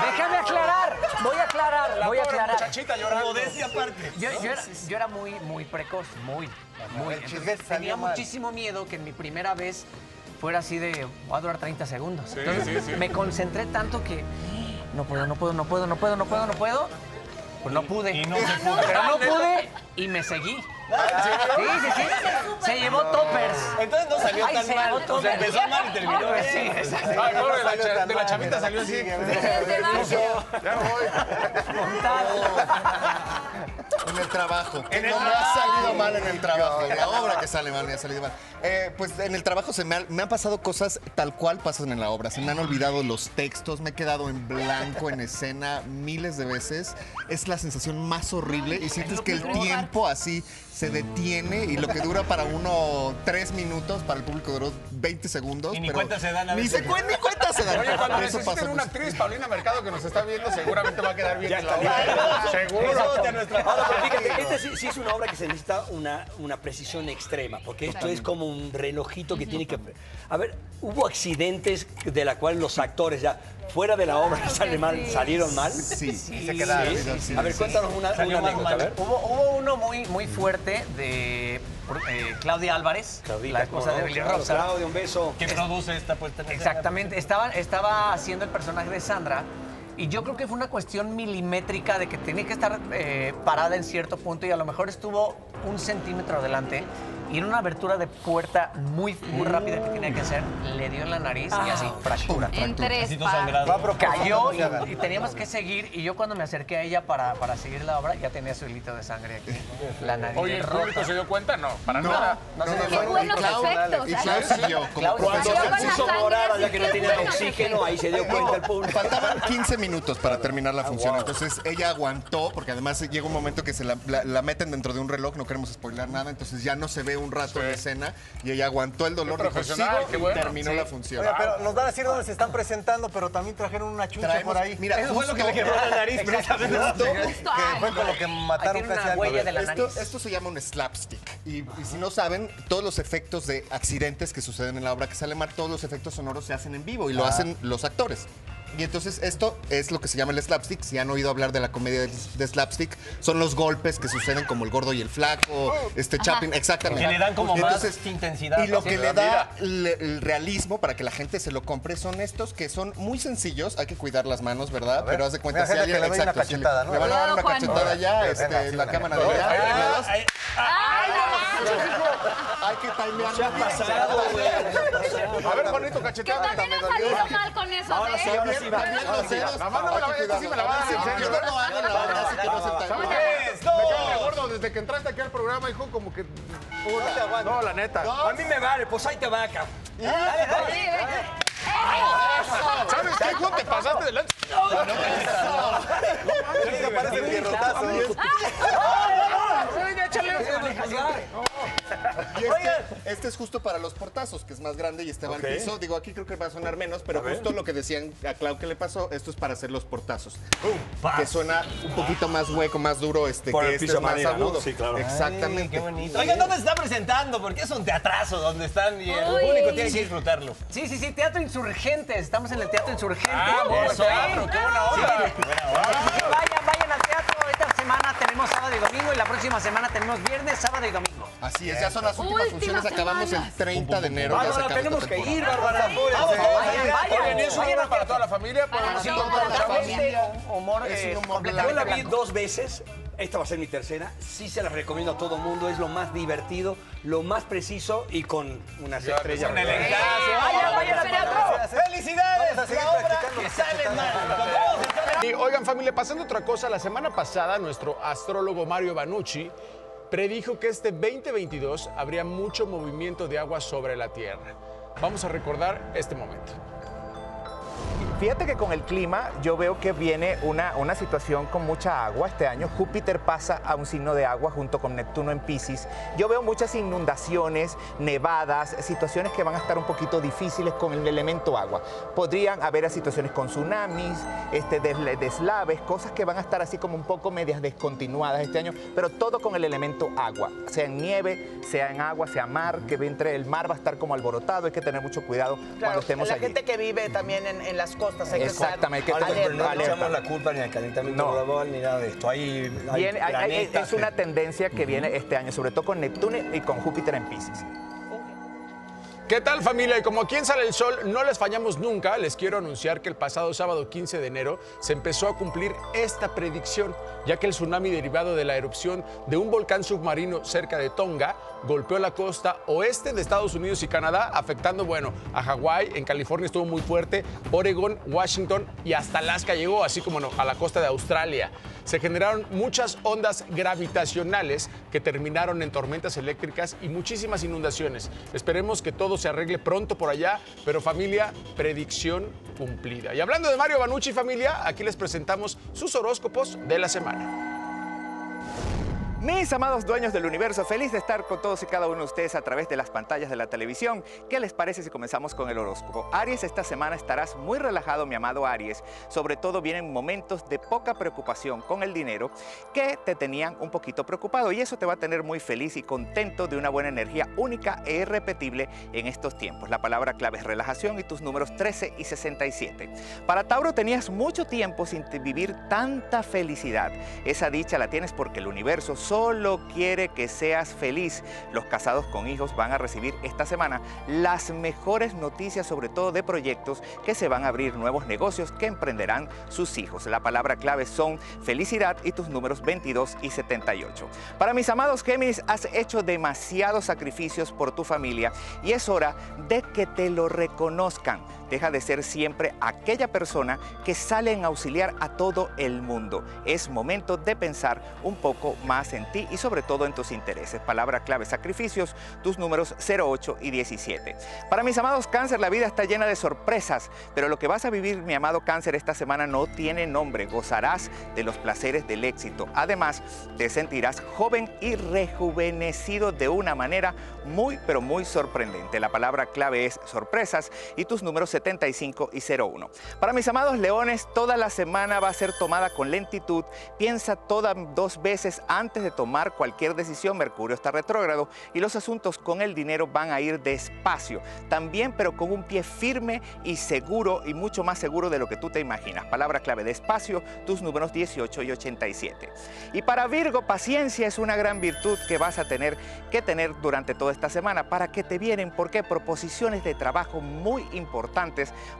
Déjame aclarar. Voy a aclarar. La voy a aclarar. muchachita llorando. Modestia aparte. Yo, yo era, yo era muy, muy precoz, muy, muy. Entonces, tenía muchísimo miedo que en mi primera vez fuera así de, va a durar 30 segundos. Sí, Entonces, sí, sí. me concentré tanto que no puedo, no puedo, no puedo, no puedo, no puedo, no puedo. Pues no pude. y no se pudo. Pero no pude y me seguí. Sí, sí, sí. Se llevó toppers. Entonces no salió Ay, tan se mal. llevó O sea, toppers. empezó mal y terminó. Pues sí, exacto. Ay, pobre, la, cha- de la chavita salió así. Ya voy. En el trabajo. ¿Qué no me ha salido mal en el trabajo? La obra que sale mal me ha salido mal. Eh, pues en el trabajo se me, ha- me han pasado cosas tal cual pasan en la obra. Se me han olvidado los textos, me he quedado en blanco en escena miles de veces. Es la sensación más horrible y sientes que el tiempo así se detiene y lo que dura para uno tres minutos, para el público duró 20 segundos. Y ni pero cuenta se dan a Ni, veces. se ni cuenta se dan. Oye, cuando Eso necesiten pasa una actriz, Paulina Mercado, que nos está viendo, seguramente va a quedar bien Ya en la está obra. bien. Seguro. Nuestra- Ahora, pero fíjate, esta sí, sí es una obra que se necesita una, una precisión extrema, porque esto es como un relojito que tiene que... A ver, hubo accidentes de la cual los actores ya, fuera de la obra sale mal, salieron mal. Sí, Sí, se quedaron. sí, sí, A ver, sí. cuéntanos una, una más anécdota, a mal. ver. Hubo, hubo uno muy, muy fuerte de eh, Claudia Álvarez, la esposa de Billy Claro, Robson. Claudia, un beso. Que produce esta puesta Exactamente, estaba, estaba haciendo el personaje de Sandra y yo creo que fue una cuestión milimétrica de que tenía que estar eh, parada en cierto punto y a lo mejor estuvo un centímetro adelante y en una abertura de puerta muy, muy rápida que tenía que hacer, le dio en la nariz y así, fractura. En tres Cayó y, y teníamos que seguir y yo cuando me acerqué a ella para, para seguir la obra ya tenía su hilito de sangre aquí, la nariz Oye, ¿el público se dio cuenta? No, para No, nada. no, no, no, y Clau-. Y siguió como Clau- profesor. Clau- Se puso morada ya que no tenía oxígeno, ahí se dio cuenta el público. Faltaban 15 minutos para terminar la función, entonces ella aguantó, porque además llega un momento que se la, la- la meten dentro de un reloj, no queremos spoiler nada, entonces ya no se ve un rato en escena y ella aguantó el dolor, Qué dijo, profesional, terminó Sí. la función. Pero nos van a decir dónde se están presentando, pero también trajeron una chucha Traemos- por ahí. mira, Eso fue lo que le quebró la nariz, [laughs] Que ay. fue con lo que mataron casi al huella de la esto, nariz. esto se llama un slapstick. Y, y si no saben, todos los efectos de accidentes que suceden en la obra que sale mal, todos los efectos sonoros se hacen en vivo y lo hacen los actores. Y entonces esto es lo que se llama el slapstick. Si han oído hablar de la comedia de, slapstick, son los golpes que suceden como el gordo y el flaco, este Chaplin, exactamente. Que le dan como Y más intensidad, Y lo que le da le- el realismo para que la gente se lo compre son estos que son muy sencillos. Hay que cuidar las manos, ¿verdad? ver, Pero haz de cuenta si alguien que una exacto, le- cachetada, ¿no? Le van a dar una cachetada ya, este, sí, la cámara de allá. Hay que timear. ¿Qué ha pasado, güey? A ver, Juanito, Que cachetada. también han salido mal con eso, ¿eh? Ahora sí, va. También los dedos. La mano me la esta sí me la van a. Yo no lo hago, la verdad, sí que no se Me cae de gordo desde que entraste aquí al programa, hijo, como que... No, la neta. A mí me vale, pues ahí te va, cabrón. ¿Sabes qué, hijo? Te pasaste de lanza. Un pierrotazo. Venga, échale. Y este, este es justo para los portazos, que es más grande y estaba Ok. en piso. Digo, aquí creo que va a sonar menos, pero A ver. justo lo que decían a Clau que le pasó, esto es para hacer los portazos. que suena un poquito más hueco, más duro, este, Por que el este piso es más manera, ¿no? agudo. Sí, claro. Exactamente. qué bonito. Oigan, ¿dónde se está presentando? Porque es un teatrazo donde están y el Uy. público tiene que disfrutarlo. Sí, sí, sí, Teatro Insurgentes. Estamos en el Teatro Insurgentes. Ah, Eso. teatro, qué buena onda. Sí. Vayan, vayan al teatro. Esta semana tenemos sábado y domingo y la próxima semana tenemos viernes, sábado y domingo. Así es, ya son las últimas Últimas funciones. Acabamos el 30 de enero. ya se Bárbara, acaba tenemos que ir, Bárbara. Vayan, vayan. Oigan, es una obra para toda la familia, para familia. Humor Es eh, un humor Yo completamente la vi dos veces. Esta va a ser mi tercera. Sí se las recomiendo a todo mundo. Es lo más divertido, lo más preciso y con unas Ya, estrellas. con elegancia. Vayan al teatro. ¡Felicidades! Vamos a seguir practicando que sale mal. Con todos están- Y oigan, familia, pasando otra cosa, la semana pasada nuestro astrólogo Mario Banucci predijo que este 2022 habría mucho movimiento de agua sobre la Tierra. Vamos a recordar este momento. Fíjate que con el clima yo veo que viene una, una situación con mucha agua este año. Júpiter pasa a un signo de agua junto con Neptuno en Pisces. Yo veo muchas inundaciones, nevadas, situaciones que van a estar un poquito difíciles con el elemento agua. Podrían haber situaciones con tsunamis, este, deslaves, cosas que van a estar así como un poco medias descontinuadas este año, pero todo con el elemento agua, sea en nieve, sea en agua, sea mar, que entre el mar va a estar como alborotado, hay que tener mucho cuidado cuando Claro, estemos la allí. gente que vive también en, en las costas que estar Exactamente, que Pero no le echamos la culpa ni al calentamiento No. global ni nada de esto. Hay, hay Viene- hay- es una que- tendencia que viene este año, sobre todo con Neptuno y con Júpiter en Pisces. ¿Qué tal familia? Y como aquí en Sale el Sol no les fallamos nunca, les quiero anunciar que el pasado sábado 15 de enero se empezó a cumplir esta predicción, ya que el tsunami derivado de la erupción de un volcán submarino cerca de Tonga golpeó la costa oeste de Estados Unidos y Canadá, afectando, bueno, a Hawái, en California estuvo muy fuerte, Oregon, Washington y hasta Alaska llegó, así como no, a la costa de Australia. Se generaron muchas ondas gravitacionales que terminaron en tormentas eléctricas y muchísimas inundaciones. Esperemos que todo se arregle pronto por allá, pero familia, predicción cumplida. Y hablando de Mario Banucci familia, aquí les presentamos sus horóscopos de la semana. Mis amados dueños del universo, feliz de estar con todos y cada uno de ustedes a través de las pantallas de la televisión. ¿Qué les parece si comenzamos con el horóscopo? Aries, esta semana estarás muy relajado, mi amado Aries. Sobre todo vienen momentos de poca preocupación con el dinero que te tenían un poquito preocupado y eso te va a tener muy feliz y contento de una buena energía única e irrepetible en estos tiempos. La palabra clave es relajación y tus números 13 y 67. Para Tauro tenías mucho tiempo sin vivir tanta felicidad. Esa dicha la tienes porque el universo solo quiere que seas feliz. Los casados con hijos van a recibir esta semana las mejores noticias, sobre todo de proyectos que se van a abrir nuevos negocios que emprenderán sus hijos. La palabra clave son felicidad y tus números 22 y 78. Para mis amados Géminis, has hecho demasiados sacrificios por tu familia y es hora de que te lo reconozcan. Deja de ser siempre aquella persona que sale en auxiliar a todo el mundo. Es momento de pensar un poco más en ti y sobre todo en tus intereses. Palabra clave sacrificios, tus números 08 y 17. Para mis amados cáncer, la vida está llena de sorpresas, pero lo que vas a vivir, mi amado cáncer, esta semana no tiene nombre. Gozarás de los placeres del éxito. Además, te sentirás joven y rejuvenecido de una manera muy, pero muy sorprendente. La palabra clave es sorpresas y tus números 75 y 01. Para mis amados leones, toda la semana va a ser tomada con lentitud. Piensa todas dos veces antes de tomar cualquier decisión. Mercurio está retrógrado y los asuntos con el dinero van a ir despacio. También, pero con un pie firme y seguro y mucho más seguro de lo que tú te imaginas. Palabra clave despacio, tus números 18 y 87. Y para Virgo, paciencia es una gran virtud que vas a tener que tener durante toda esta semana para que te vienen, porque proposiciones de trabajo muy importantes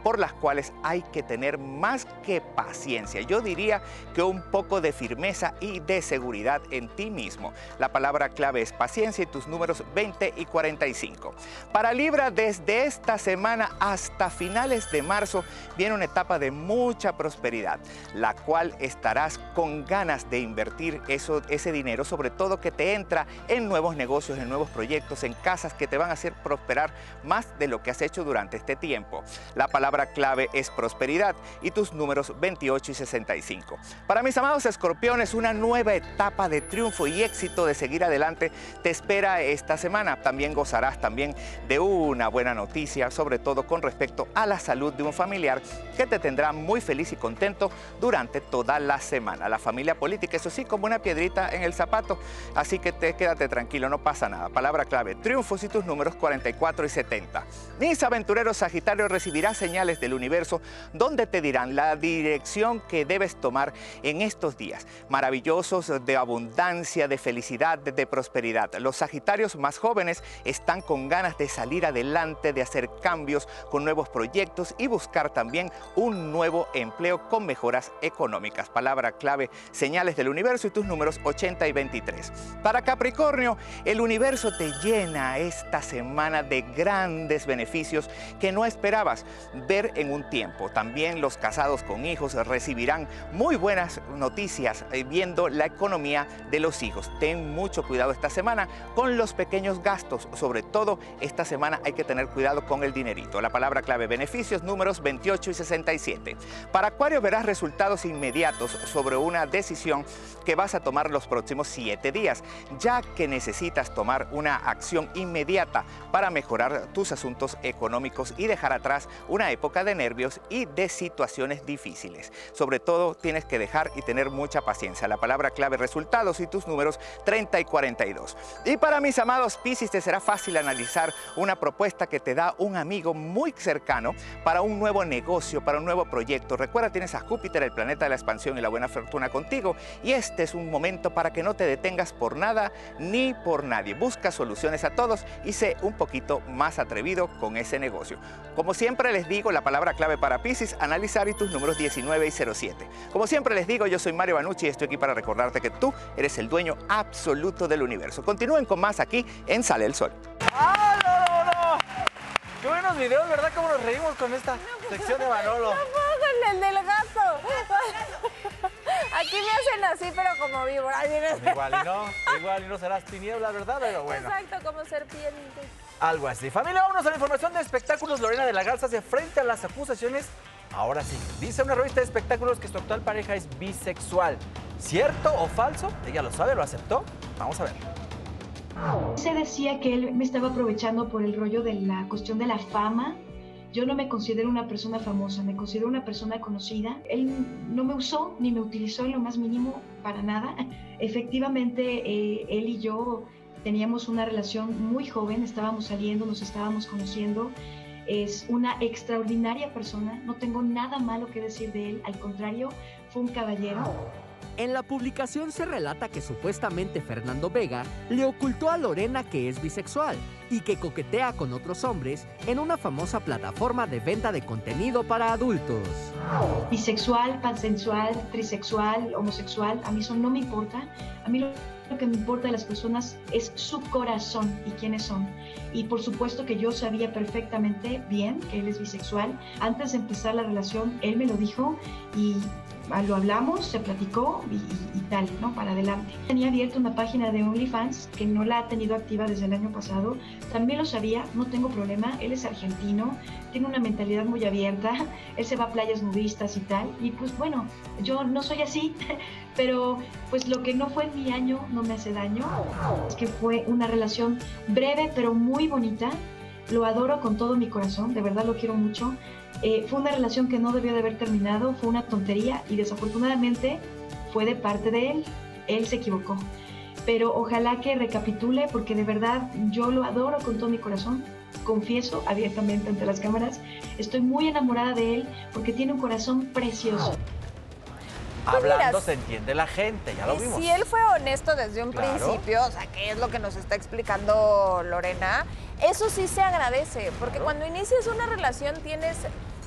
por las cuales hay que tener más que paciencia. Yo diría que un poco de firmeza y de seguridad en ti mismo. La palabra clave es paciencia y tus números 20 y 45. Para Libra, desde esta semana hasta finales de marzo viene una etapa de mucha prosperidad, la cual estarás con ganas de invertir eso, ese dinero, sobre todo que te entra en nuevos negocios, en nuevos proyectos, en casas que te van a hacer prosperar más de lo que has hecho durante este tiempo. La palabra clave es prosperidad y tus números 28 y 65. Para mis amados escorpiones, una nueva etapa de triunfo y éxito de seguir adelante te espera esta semana. También gozarás también de una buena noticia, sobre todo con respecto a la salud de un familiar que te tendrá muy feliz y contento durante toda la semana. La familia política, eso sí, como una piedrita en el zapato, así que te, quédate tranquilo, no pasa nada. Palabra clave, triunfos y tus números 44 y 70. Mis aventureros Sagitario recibirás señales del universo donde te dirán la dirección que debes tomar en estos días, maravillosos de abundancia, de felicidad, de, prosperidad. Los Sagitarios más jóvenes están con ganas de salir adelante, de hacer cambios con nuevos proyectos y buscar también un nuevo empleo con mejoras económicas. Palabra clave, señales del universo y tus números 80 y 23. Para Capricornio, el universo te llena esta semana de grandes beneficios que no esperabas ver en un tiempo. También los casados con hijos recibirán muy buenas noticias eh, viendo la economía de los hijos. Ten mucho cuidado esta semana con los pequeños gastos. Sobre todo esta semana hay que tener cuidado con el dinerito. La palabra clave beneficios números 28 y 67. Para Acuario verás resultados inmediatos sobre una decisión que vas a tomar los próximos siete días, ya que necesitas tomar una acción inmediata para mejorar tus asuntos económicos y dejar atrás una época de nervios y de situaciones difíciles. Sobre todo tienes que dejar y tener mucha paciencia. La palabra clave resultados y tus números 30 y 42. Y para mis amados Piscis te será fácil analizar una propuesta que te da un amigo muy cercano para un nuevo negocio, para un nuevo proyecto. Recuerda, tienes a Júpiter, el planeta de la expansión y la buena fortuna contigo y este es un momento para que no te detengas por nada ni por nadie. Busca soluciones a todos y sé un poquito más atrevido con ese negocio. Como siempre les digo, la palabra clave para Piscis, analizar y tus números 19 y 07. Como siempre les digo, yo soy Mario Banucci y estoy aquí para recordarte que tú eres el dueño absoluto del universo. Continúen con más aquí en Sale el Sol. ¡Ah, no, no, no! Qué buenos videos, ¿verdad? Cómo nos reímos con esta sección de Manolo. Con el del gato. Aquí me hacen así, pero como víbora. Igual y no, igual y no serás tiniebla, ¿verdad? Pero bueno. Exacto, como serpiente. Algo así. Familia, vámonos a la información de espectáculos. Lorena de la Garza hace frente a las acusaciones. Ahora sí, dice una revista de espectáculos que su actual pareja es bisexual. ¿Cierto o falso? Ella lo sabe, lo aceptó. Vamos a ver. Se decía que él me estaba aprovechando por el rollo de la cuestión de la fama. Yo no me considero una persona famosa, me considero una persona conocida. Él no me usó ni me utilizó en lo más mínimo para nada. [laughs] Efectivamente, eh, él y yo teníamos una relación muy joven, estábamos saliendo, nos estábamos conociendo. Es una extraordinaria persona, no tengo nada malo que decir de él, al contrario, fue un caballero. En la publicación se relata que supuestamente Fernando Vega le ocultó a Lorena que es bisexual y que coquetea con otros hombres en una famosa plataforma de venta de contenido para adultos. Bisexual, pansensual, trisexual, homosexual, a mí eso no me importa. A mí lo lo que me importa de las personas es su corazón y quiénes son. Y por supuesto que yo sabía perfectamente bien que él es bisexual. Antes de empezar la relación, él me lo dijo y lo hablamos, se platicó y, tal, ¿no? Para adelante. Tenía abierta una página de OnlyFans que no la ha tenido activa desde el año pasado. También lo sabía, no tengo problema. Él es argentino, tiene una mentalidad muy abierta. [laughs] Él se va a playas nudistas y tal. Y pues bueno, yo no soy así, [laughs] pero pues lo que no fue en mi año no me hace daño. Es que fue una relación breve pero muy bonita. Lo adoro con todo mi corazón, de verdad lo quiero mucho. Eh, fue una relación que no debió de haber terminado, fue una tontería y desafortunadamente fue de parte de él. Él se equivocó. Pero ojalá que recapitule porque de verdad yo lo adoro con todo mi corazón. Confieso abiertamente ante las cámaras, estoy muy enamorada de él porque tiene un corazón precioso. Hablando mira, se entiende la gente, ya lo vimos. si él fue honesto desde un Claro. principio, o sea, que es lo que nos está explicando Lorena, eso sí se agradece, porque cuando inicias una relación tienes,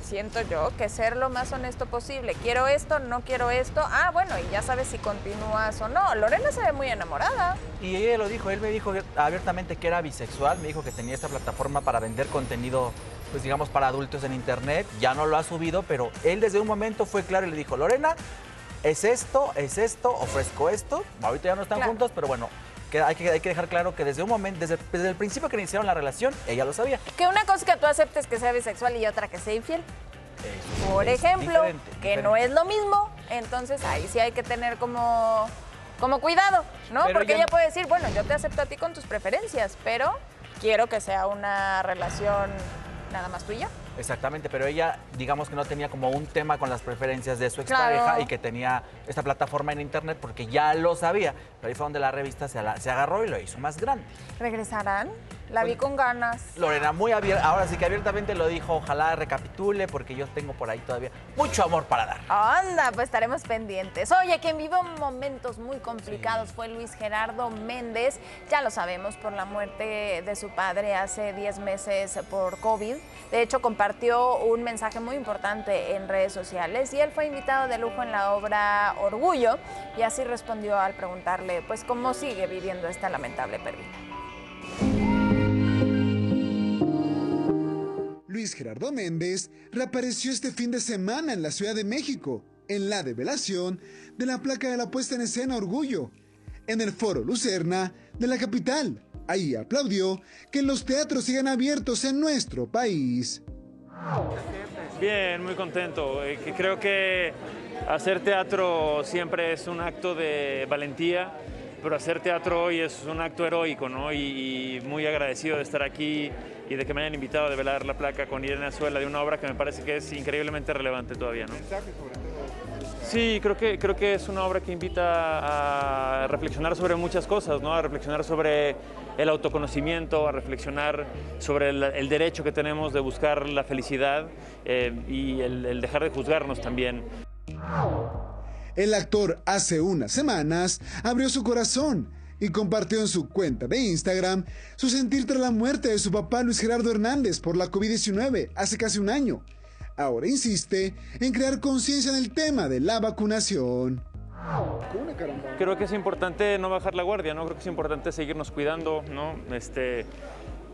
siento yo, que ser lo más honesto posible. Quiero esto, no quiero esto. Ah, bueno, y ya sabes si continúas o no. Lorena se ve muy enamorada. Y ella lo dijo, él me dijo abiertamente que era bisexual, me dijo que tenía esta plataforma para vender contenido, pues digamos, para adultos en internet. Ya no lo ha subido, pero él desde un momento fue claro y le dijo, Lorena, es esto, es esto, ofrezco esto. Ahorita ya no están Claro. juntos, pero bueno, que hay, que hay que dejar claro que desde un momento, desde, desde el principio que iniciaron la relación, ella lo sabía. Que una cosa que tú aceptes que sea bisexual y otra que sea infiel. Por ejemplo, diferente, que diferente. no es lo mismo, entonces ahí sí hay que tener como, como cuidado, ¿no? Pero Porque ella puede decir, bueno, yo te acepto a ti con tus preferencias, pero quiero que sea una relación nada más tuya. Exactamente, pero ella, digamos que no tenía como un tema con las preferencias de su expareja Claro. y que tenía esta plataforma en internet porque ya lo sabía. Pero ahí fue donde la revista se, la- se agarró y lo hizo más grande. ¿Regresarán? La vi con ganas. Lorena, muy abierta, ahora sí que abiertamente lo dijo, ojalá recapitule porque yo tengo por ahí todavía mucho amor para dar. Anda, pues estaremos pendientes. Oye, quien vivió momentos muy complicados fue Luis Gerardo Méndez. Ya lo sabemos por la muerte de su padre hace 10 meses por COVID. De hecho, compartió un mensaje muy importante en redes sociales y él fue invitado de lujo en la obra Orgullo y así respondió al preguntarle, pues, cómo sigue viviendo esta lamentable pérdida. Luis Gerardo Méndez reapareció este fin de semana en la Ciudad de México, en la develación de la placa de la puesta en escena Orgullo. en el Foro Lucerna de la capital. Ahí aplaudió que los teatros sigan abiertos en nuestro país. Bien, muy contento. Eh, Creo que hacer teatro siempre es un acto de valentía, pero hacer teatro hoy es un acto heroico, ¿no? Y, y muy agradecido de estar aquí y de que me hayan invitado a develar la placa con Irene Azuela de una obra que me parece que es increíblemente relevante todavía, ¿no? Sí, creo que, creo que es una obra que invita a reflexionar sobre muchas cosas, ¿no? a reflexionar sobre el autoconocimiento, a reflexionar sobre el, el derecho que tenemos de buscar la felicidad eh, y el, el dejar de juzgarnos también. El actor hace unas semanas abrió su corazón y compartió en su cuenta de Instagram su sentir tras la muerte de su papá Luis Gerardo Hernández por la COVID-19 hace casi un año. Ahora insiste en crear conciencia en el tema de la vacunación. Creo que es importante no bajar la guardia, ¿no? Creo que es importante seguirnos cuidando, ¿no? Este,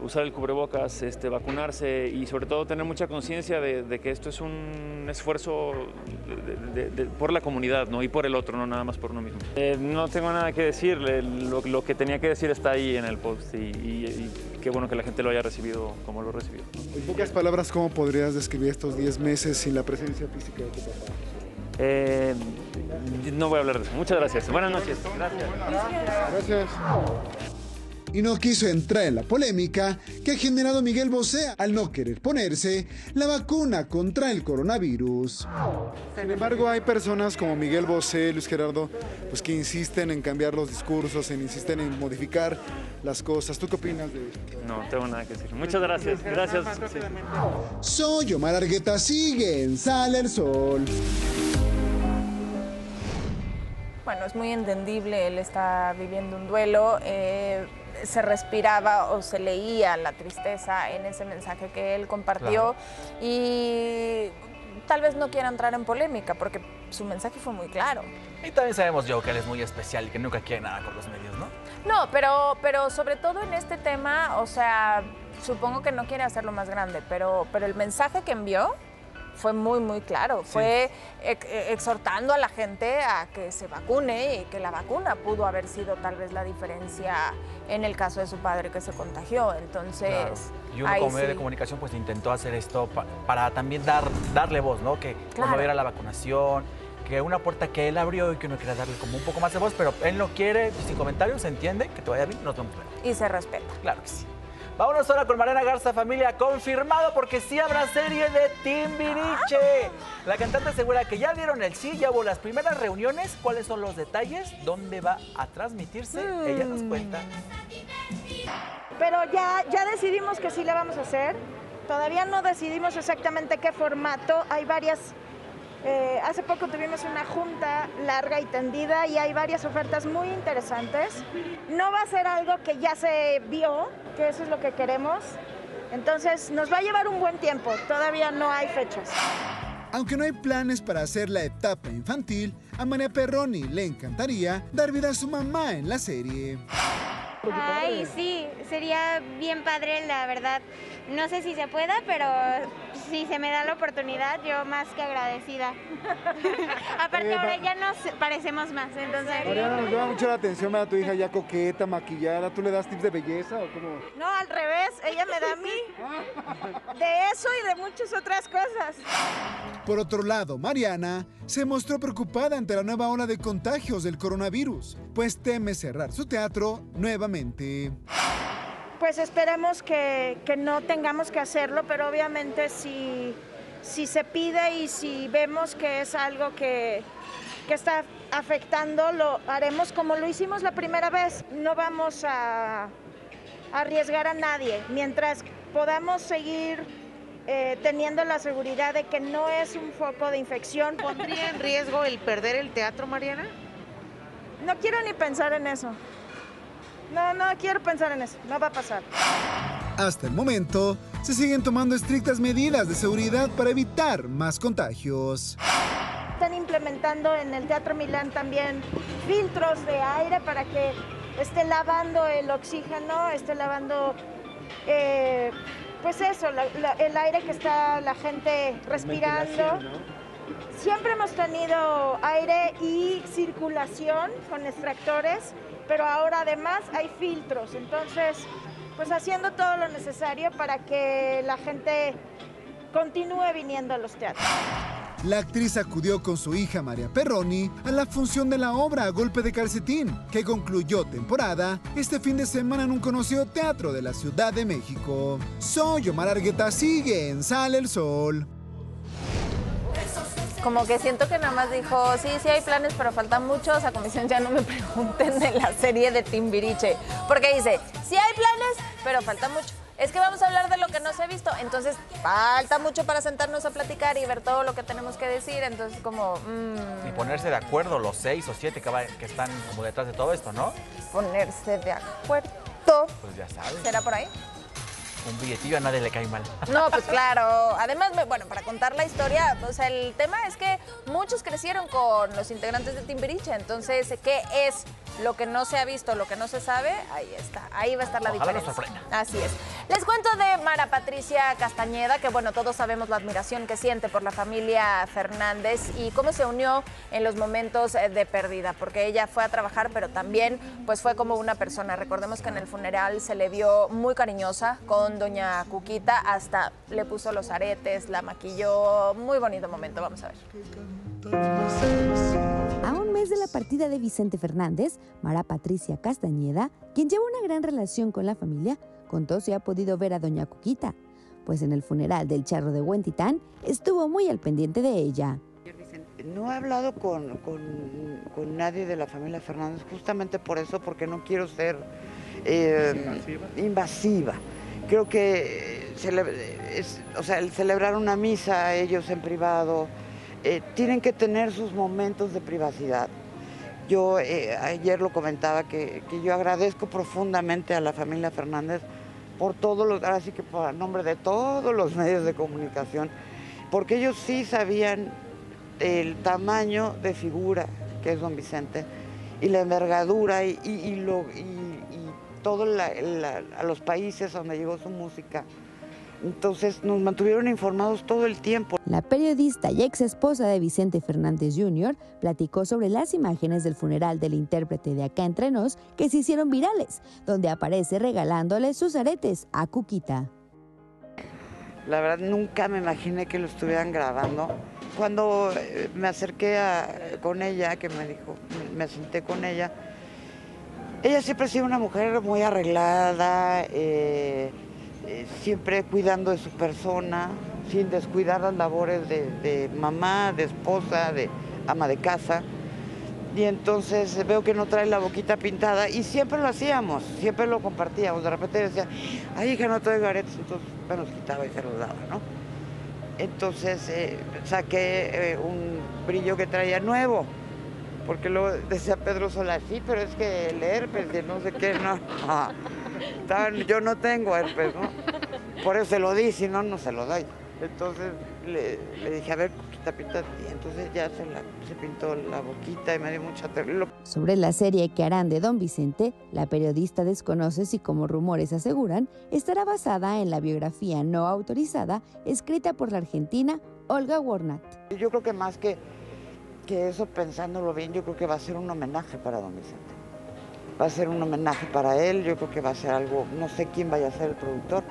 usar el cubrebocas, este, vacunarse y sobre todo tener mucha conciencia de, de que esto es un esfuerzo de- de- de- por la comunidad, ¿no? Y por el otro, no nada más por uno mismo. Eh, no tengo nada que decir, lo, lo que tenía que decir está ahí en el post y, y- y qué bueno que la gente lo haya recibido como lo recibió. En pocas palabras, ¿cómo podrías describir estos 10 meses sin la presencia física de tu papá? Eh, no voy a hablar de eso. Muchas gracias. Buenas noches. Gracias. Gracias. Y no quiso entrar en la polémica que ha generado Miguel Bosé al no querer ponerse la vacuna contra el coronavirus. Sin embargo, hay personas como Miguel Bosé, Luis Gerardo, pues que insisten en cambiar los discursos, en insisten en modificar las cosas. ¿Tú qué opinas de esto? No tengo nada que decir. Muchas gracias. Gracias. Sí. Soy Omar Argueta, sigue en Sale el Sol. Bueno, es muy entendible, él está viviendo un duelo, eh, se respiraba o se leía la tristeza en ese mensaje que él compartió y tal vez no quiera entrar en polémica porque su mensaje fue muy claro. Y también sabemos, Joe, que él es muy especial y que nunca quiere nada con los medios, ¿no? No, pero, pero sobre todo en este tema, o sea, supongo que no quiere hacerlo más grande, pero, pero el mensaje que envió fue muy, muy claro. Fue ex- exhortando a la gente a que se vacune y que la vacuna pudo haber sido tal vez la diferencia en el caso de su padre que se contagió. Entonces, Claro. Y uno ahí como medio sí. de comunicación pues intentó hacer esto pa- para también dar, darle voz, ¿no? Que Claro. promoviera la vacunación, que una puerta que él abrió y que uno quiera darle como un poco más de voz, pero él no quiere, sin comentarios, se entiende, que te vaya bien, nos vemos luego. y se respeta. Claro que sí. Vámonos ahora con Mariana Garza, familia, confirmado porque sí habrá serie de Timbiriche. La cantante asegura que ya dieron el sí, ya hubo las primeras reuniones. ¿Cuáles son los detalles? ¿Dónde va a transmitirse? Ella nos cuenta. Pero ya, ya decidimos que sí la vamos a hacer. Todavía no decidimos exactamente qué formato. Hay varias. Eh, hace poco tuvimos una junta larga y tendida y hay varias ofertas muy interesantes. No va a ser algo que ya se vio, que eso es lo que queremos. Entonces nos va a llevar un buen tiempo. Todavía no hay fechas. Aunque no hay planes para hacer la etapa infantil, a María Perroni le encantaría dar vida a su mamá en la serie. Ay, sí, sería bien padre, la verdad. No sé si se pueda, pero si se me da la oportunidad, yo más que agradecida. [laughs] Aparte, ahora ya nos parecemos más, entonces... Mariana, nos llama mucho la atención a tu hija ya coqueta, maquillada. ¿Tú le das tips de belleza o cómo? No, al revés, ella me da a mí. De eso y de muchas otras cosas. Por otro lado, Mariana se mostró preocupada ante la nueva ola de contagios del coronavirus, pues teme cerrar su teatro nuevamente. Pues esperemos que, que no tengamos que hacerlo, pero obviamente si, si se pide y si vemos que es algo que, que está afectando, lo haremos como lo hicimos la primera vez. No vamos a arriesgar a nadie. Mientras podamos seguir eh, teniendo la seguridad de que no es un foco de infección. ¿Pondría en riesgo el perder el teatro, Mariana? No quiero ni pensar en eso. No, no quiero pensar en eso. No va a pasar. Hasta el momento, se siguen tomando estrictas medidas de seguridad para evitar más contagios. Están implementando en el Teatro Milán también filtros de aire para que esté lavando el oxígeno, esté lavando, eh, pues eso, la- la- el aire que está la gente respirando. Siempre hemos tenido aire y circulación con extractores pero ahora además hay filtros. Entonces, pues haciendo todo lo necesario para que la gente continúe viniendo a los teatros. La actriz acudió con su hija María Perroni a la función de la obra A Golpe de Calcetín, que concluyó temporada este fin de semana en un conocido teatro de la Ciudad de México. Soy Omar Argueta, sigue en Sale el Sol. Como que siento que nada más dijo, sí, sí hay planes, pero faltan muchos. A comisión ya no me [laughs] pregunten de la serie de Timbiriche. Porque dice, sí hay planes, pero falta mucho. Es que vamos a hablar de lo que no se ha visto. Entonces, falta mucho para sentarnos a platicar y ver todo lo que tenemos que decir. Entonces, como, mm, Y ponerse de acuerdo los seis o siete que, va- que están como detrás de todo esto, ¿no? ponerse de acuerdo. Pues ya sabes. ¿Será por ahí? Un billetillo a nadie le cae mal. [laughs] No, pues claro. Además, me- bueno, para contar la historia, o sea, el tema es que muchos crecieron con los integrantes de Timbiriche. Entonces, ¿qué es lo que no se ha visto, lo que no se sabe? Ahí está. Ahí va a estar la Ojalá diferencia. Así es. Les cuento de Mara Patricia Castañeda, que bueno, todos sabemos la admiración que siente por la familia Fernández y cómo se unió en los momentos eh, de pérdida, porque ella fue a trabajar, pero también pues fue como una persona. Recordemos que en el funeral se le vio muy cariñosa con doña Cuquita, hasta le puso los aretes, la maquilló, muy bonito momento, vamos a ver. A un mes de la partida de Vicente Fernández, Mara Patricia Castañeda, quien lleva una gran relación con la familia, contó si ha podido ver a Doña Cuquita, pues en el funeral del charro de Huentitán estuvo muy al pendiente de ella. No he hablado con, con- con nadie de la familia Fernández, justamente por eso, porque no quiero ser eh, invasiva. Creo que eh, o sea, el celebrar una misa ellos en privado, eh, tienen que tener sus momentos de privacidad. Yo eh, ayer lo comentaba que, que yo agradezco profundamente a la familia Fernández por todos los, ahora sí que por nombre de todos los medios de comunicación, porque ellos sí sabían el tamaño de figura que es don Vicente y la envergadura y lo, y, y todo la- la- a los países donde llegó su música. Entonces nos mantuvieron informados todo el tiempo. La periodista y ex esposa de Vicente Fernández Jr. platicó sobre las imágenes del funeral del intérprete de Acá Entre Nos que se hicieron virales, donde aparece regalándole sus aretes a Cuquita. La verdad nunca me imaginé que lo estuvieran grabando. Cuando eh, me acerqué a- con ella, que me dijo, me senté con ella, ella siempre ha sido una mujer muy arreglada, eh, eh, siempre cuidando de su persona, sin descuidar las labores de, mamá, de esposa, de ama de casa. Y entonces veo que no trae la boquita pintada y siempre lo hacíamos, siempre lo compartíamos. De repente decía, ay hija, no traigo aretes, entonces me los quitaba y se los daba, ¿no? Entonces eh, saqué un brillo que traía nuevo, porque luego decía Pedro Sola, sí, pero es que el herpes, de no sé qué, no. Yo no tengo herpes, ¿no? Por eso se lo di, si no, no se lo doy. Entonces le, le dije, a ver, quita, pinta. Y entonces ya se, la- se pintó la boquita y me dio mucha ternura. Sobre la serie que harán de Don Vicente, la periodista desconoce si, como rumores aseguran, estará basada en la biografía no autorizada escrita por la argentina Olga Warnat. Yo creo que más que, que eso, pensándolo bien, yo creo que va a ser un homenaje para don Vicente. Va a ser un homenaje para él, yo creo que va a ser algo, no sé quién vaya a ser el productor,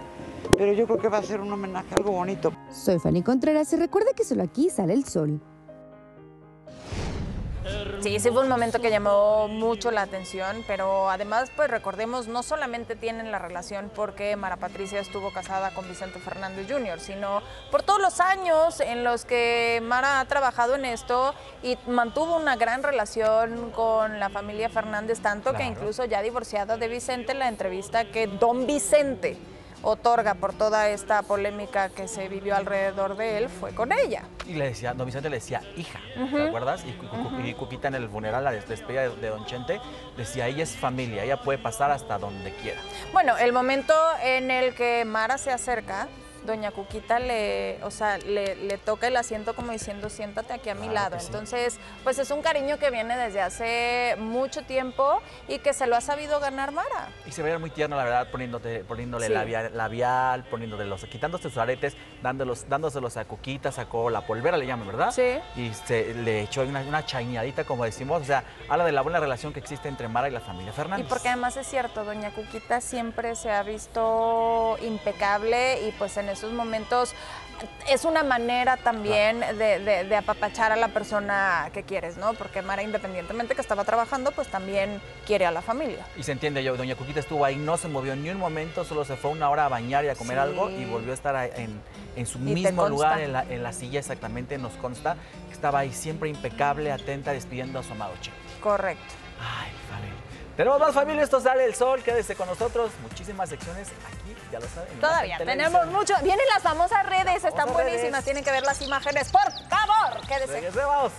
pero yo creo que va a ser un homenaje, algo bonito. Soy Fanny Contreras y recuerda que solo aquí sale el sol. Sí, sí fue un momento que llamó mucho la atención, pero además, pues recordemos, no solamente tienen la relación porque Mara Patricia estuvo casada con Vicente Fernández Jr., sino por todos los años en los que Mara ha trabajado en esto y mantuvo una gran relación con la familia Fernández, tanto que Claro. incluso ya divorciada de Vicente, la entrevista que Don Vicente otorga por toda esta polémica que se vivió alrededor de él fue con ella. Y le decía, don Vicente le decía hija, Ujú. ¿te acuerdas? Y, y Cuquita en el funeral, la des- despedida de, de don Chente, decía, ella es familia, ella puede pasar hasta donde quiera. Bueno, el momento en el que Mara se acerca doña Cuquita le, o sea, le, le toca el asiento como diciendo, siéntate aquí a mi Claro lado. sí. Entonces, pues es un cariño que viene desde hace mucho tiempo y que se lo ha sabido ganar Mara. Y se veía muy tierno, la verdad, poniéndote, poniéndole Sí. labial, labial, poniéndole los, quitándose sus aretes, dándolos, dándoselos a Cuquita, sacó la polvera, le llaman, ¿verdad? Sí. Y se, le echó una, una chaineadita, como decimos, o sea, habla de la buena relación que existe entre Mara y la familia Y Fernández. porque además es cierto, doña Cuquita siempre se ha visto impecable y pues en esos momentos es una manera también de, de- de apapachar a la persona que quieres, ¿no? Porque Mara, independientemente que estaba trabajando, pues también quiere a la familia. Y se entiende yo, doña Cuquita estuvo ahí, no se movió ni un momento, solo se fue una hora a bañar y a comer Sí. algo y volvió a estar en, en su mismo lugar, en la, en la silla exactamente, nos consta que estaba ahí siempre impecable, atenta, despidiendo a su amado Che. Correcto. Ay, vale. Tenemos más familia, esto sale el sol, quédese con nosotros. Muchísimas secciones aquí, ya lo saben. Todavía en tenemos mucho. Vienen las famosas redes, están buenísimas, tienen que ver las imágenes. Por favor, quédese. Regresemos.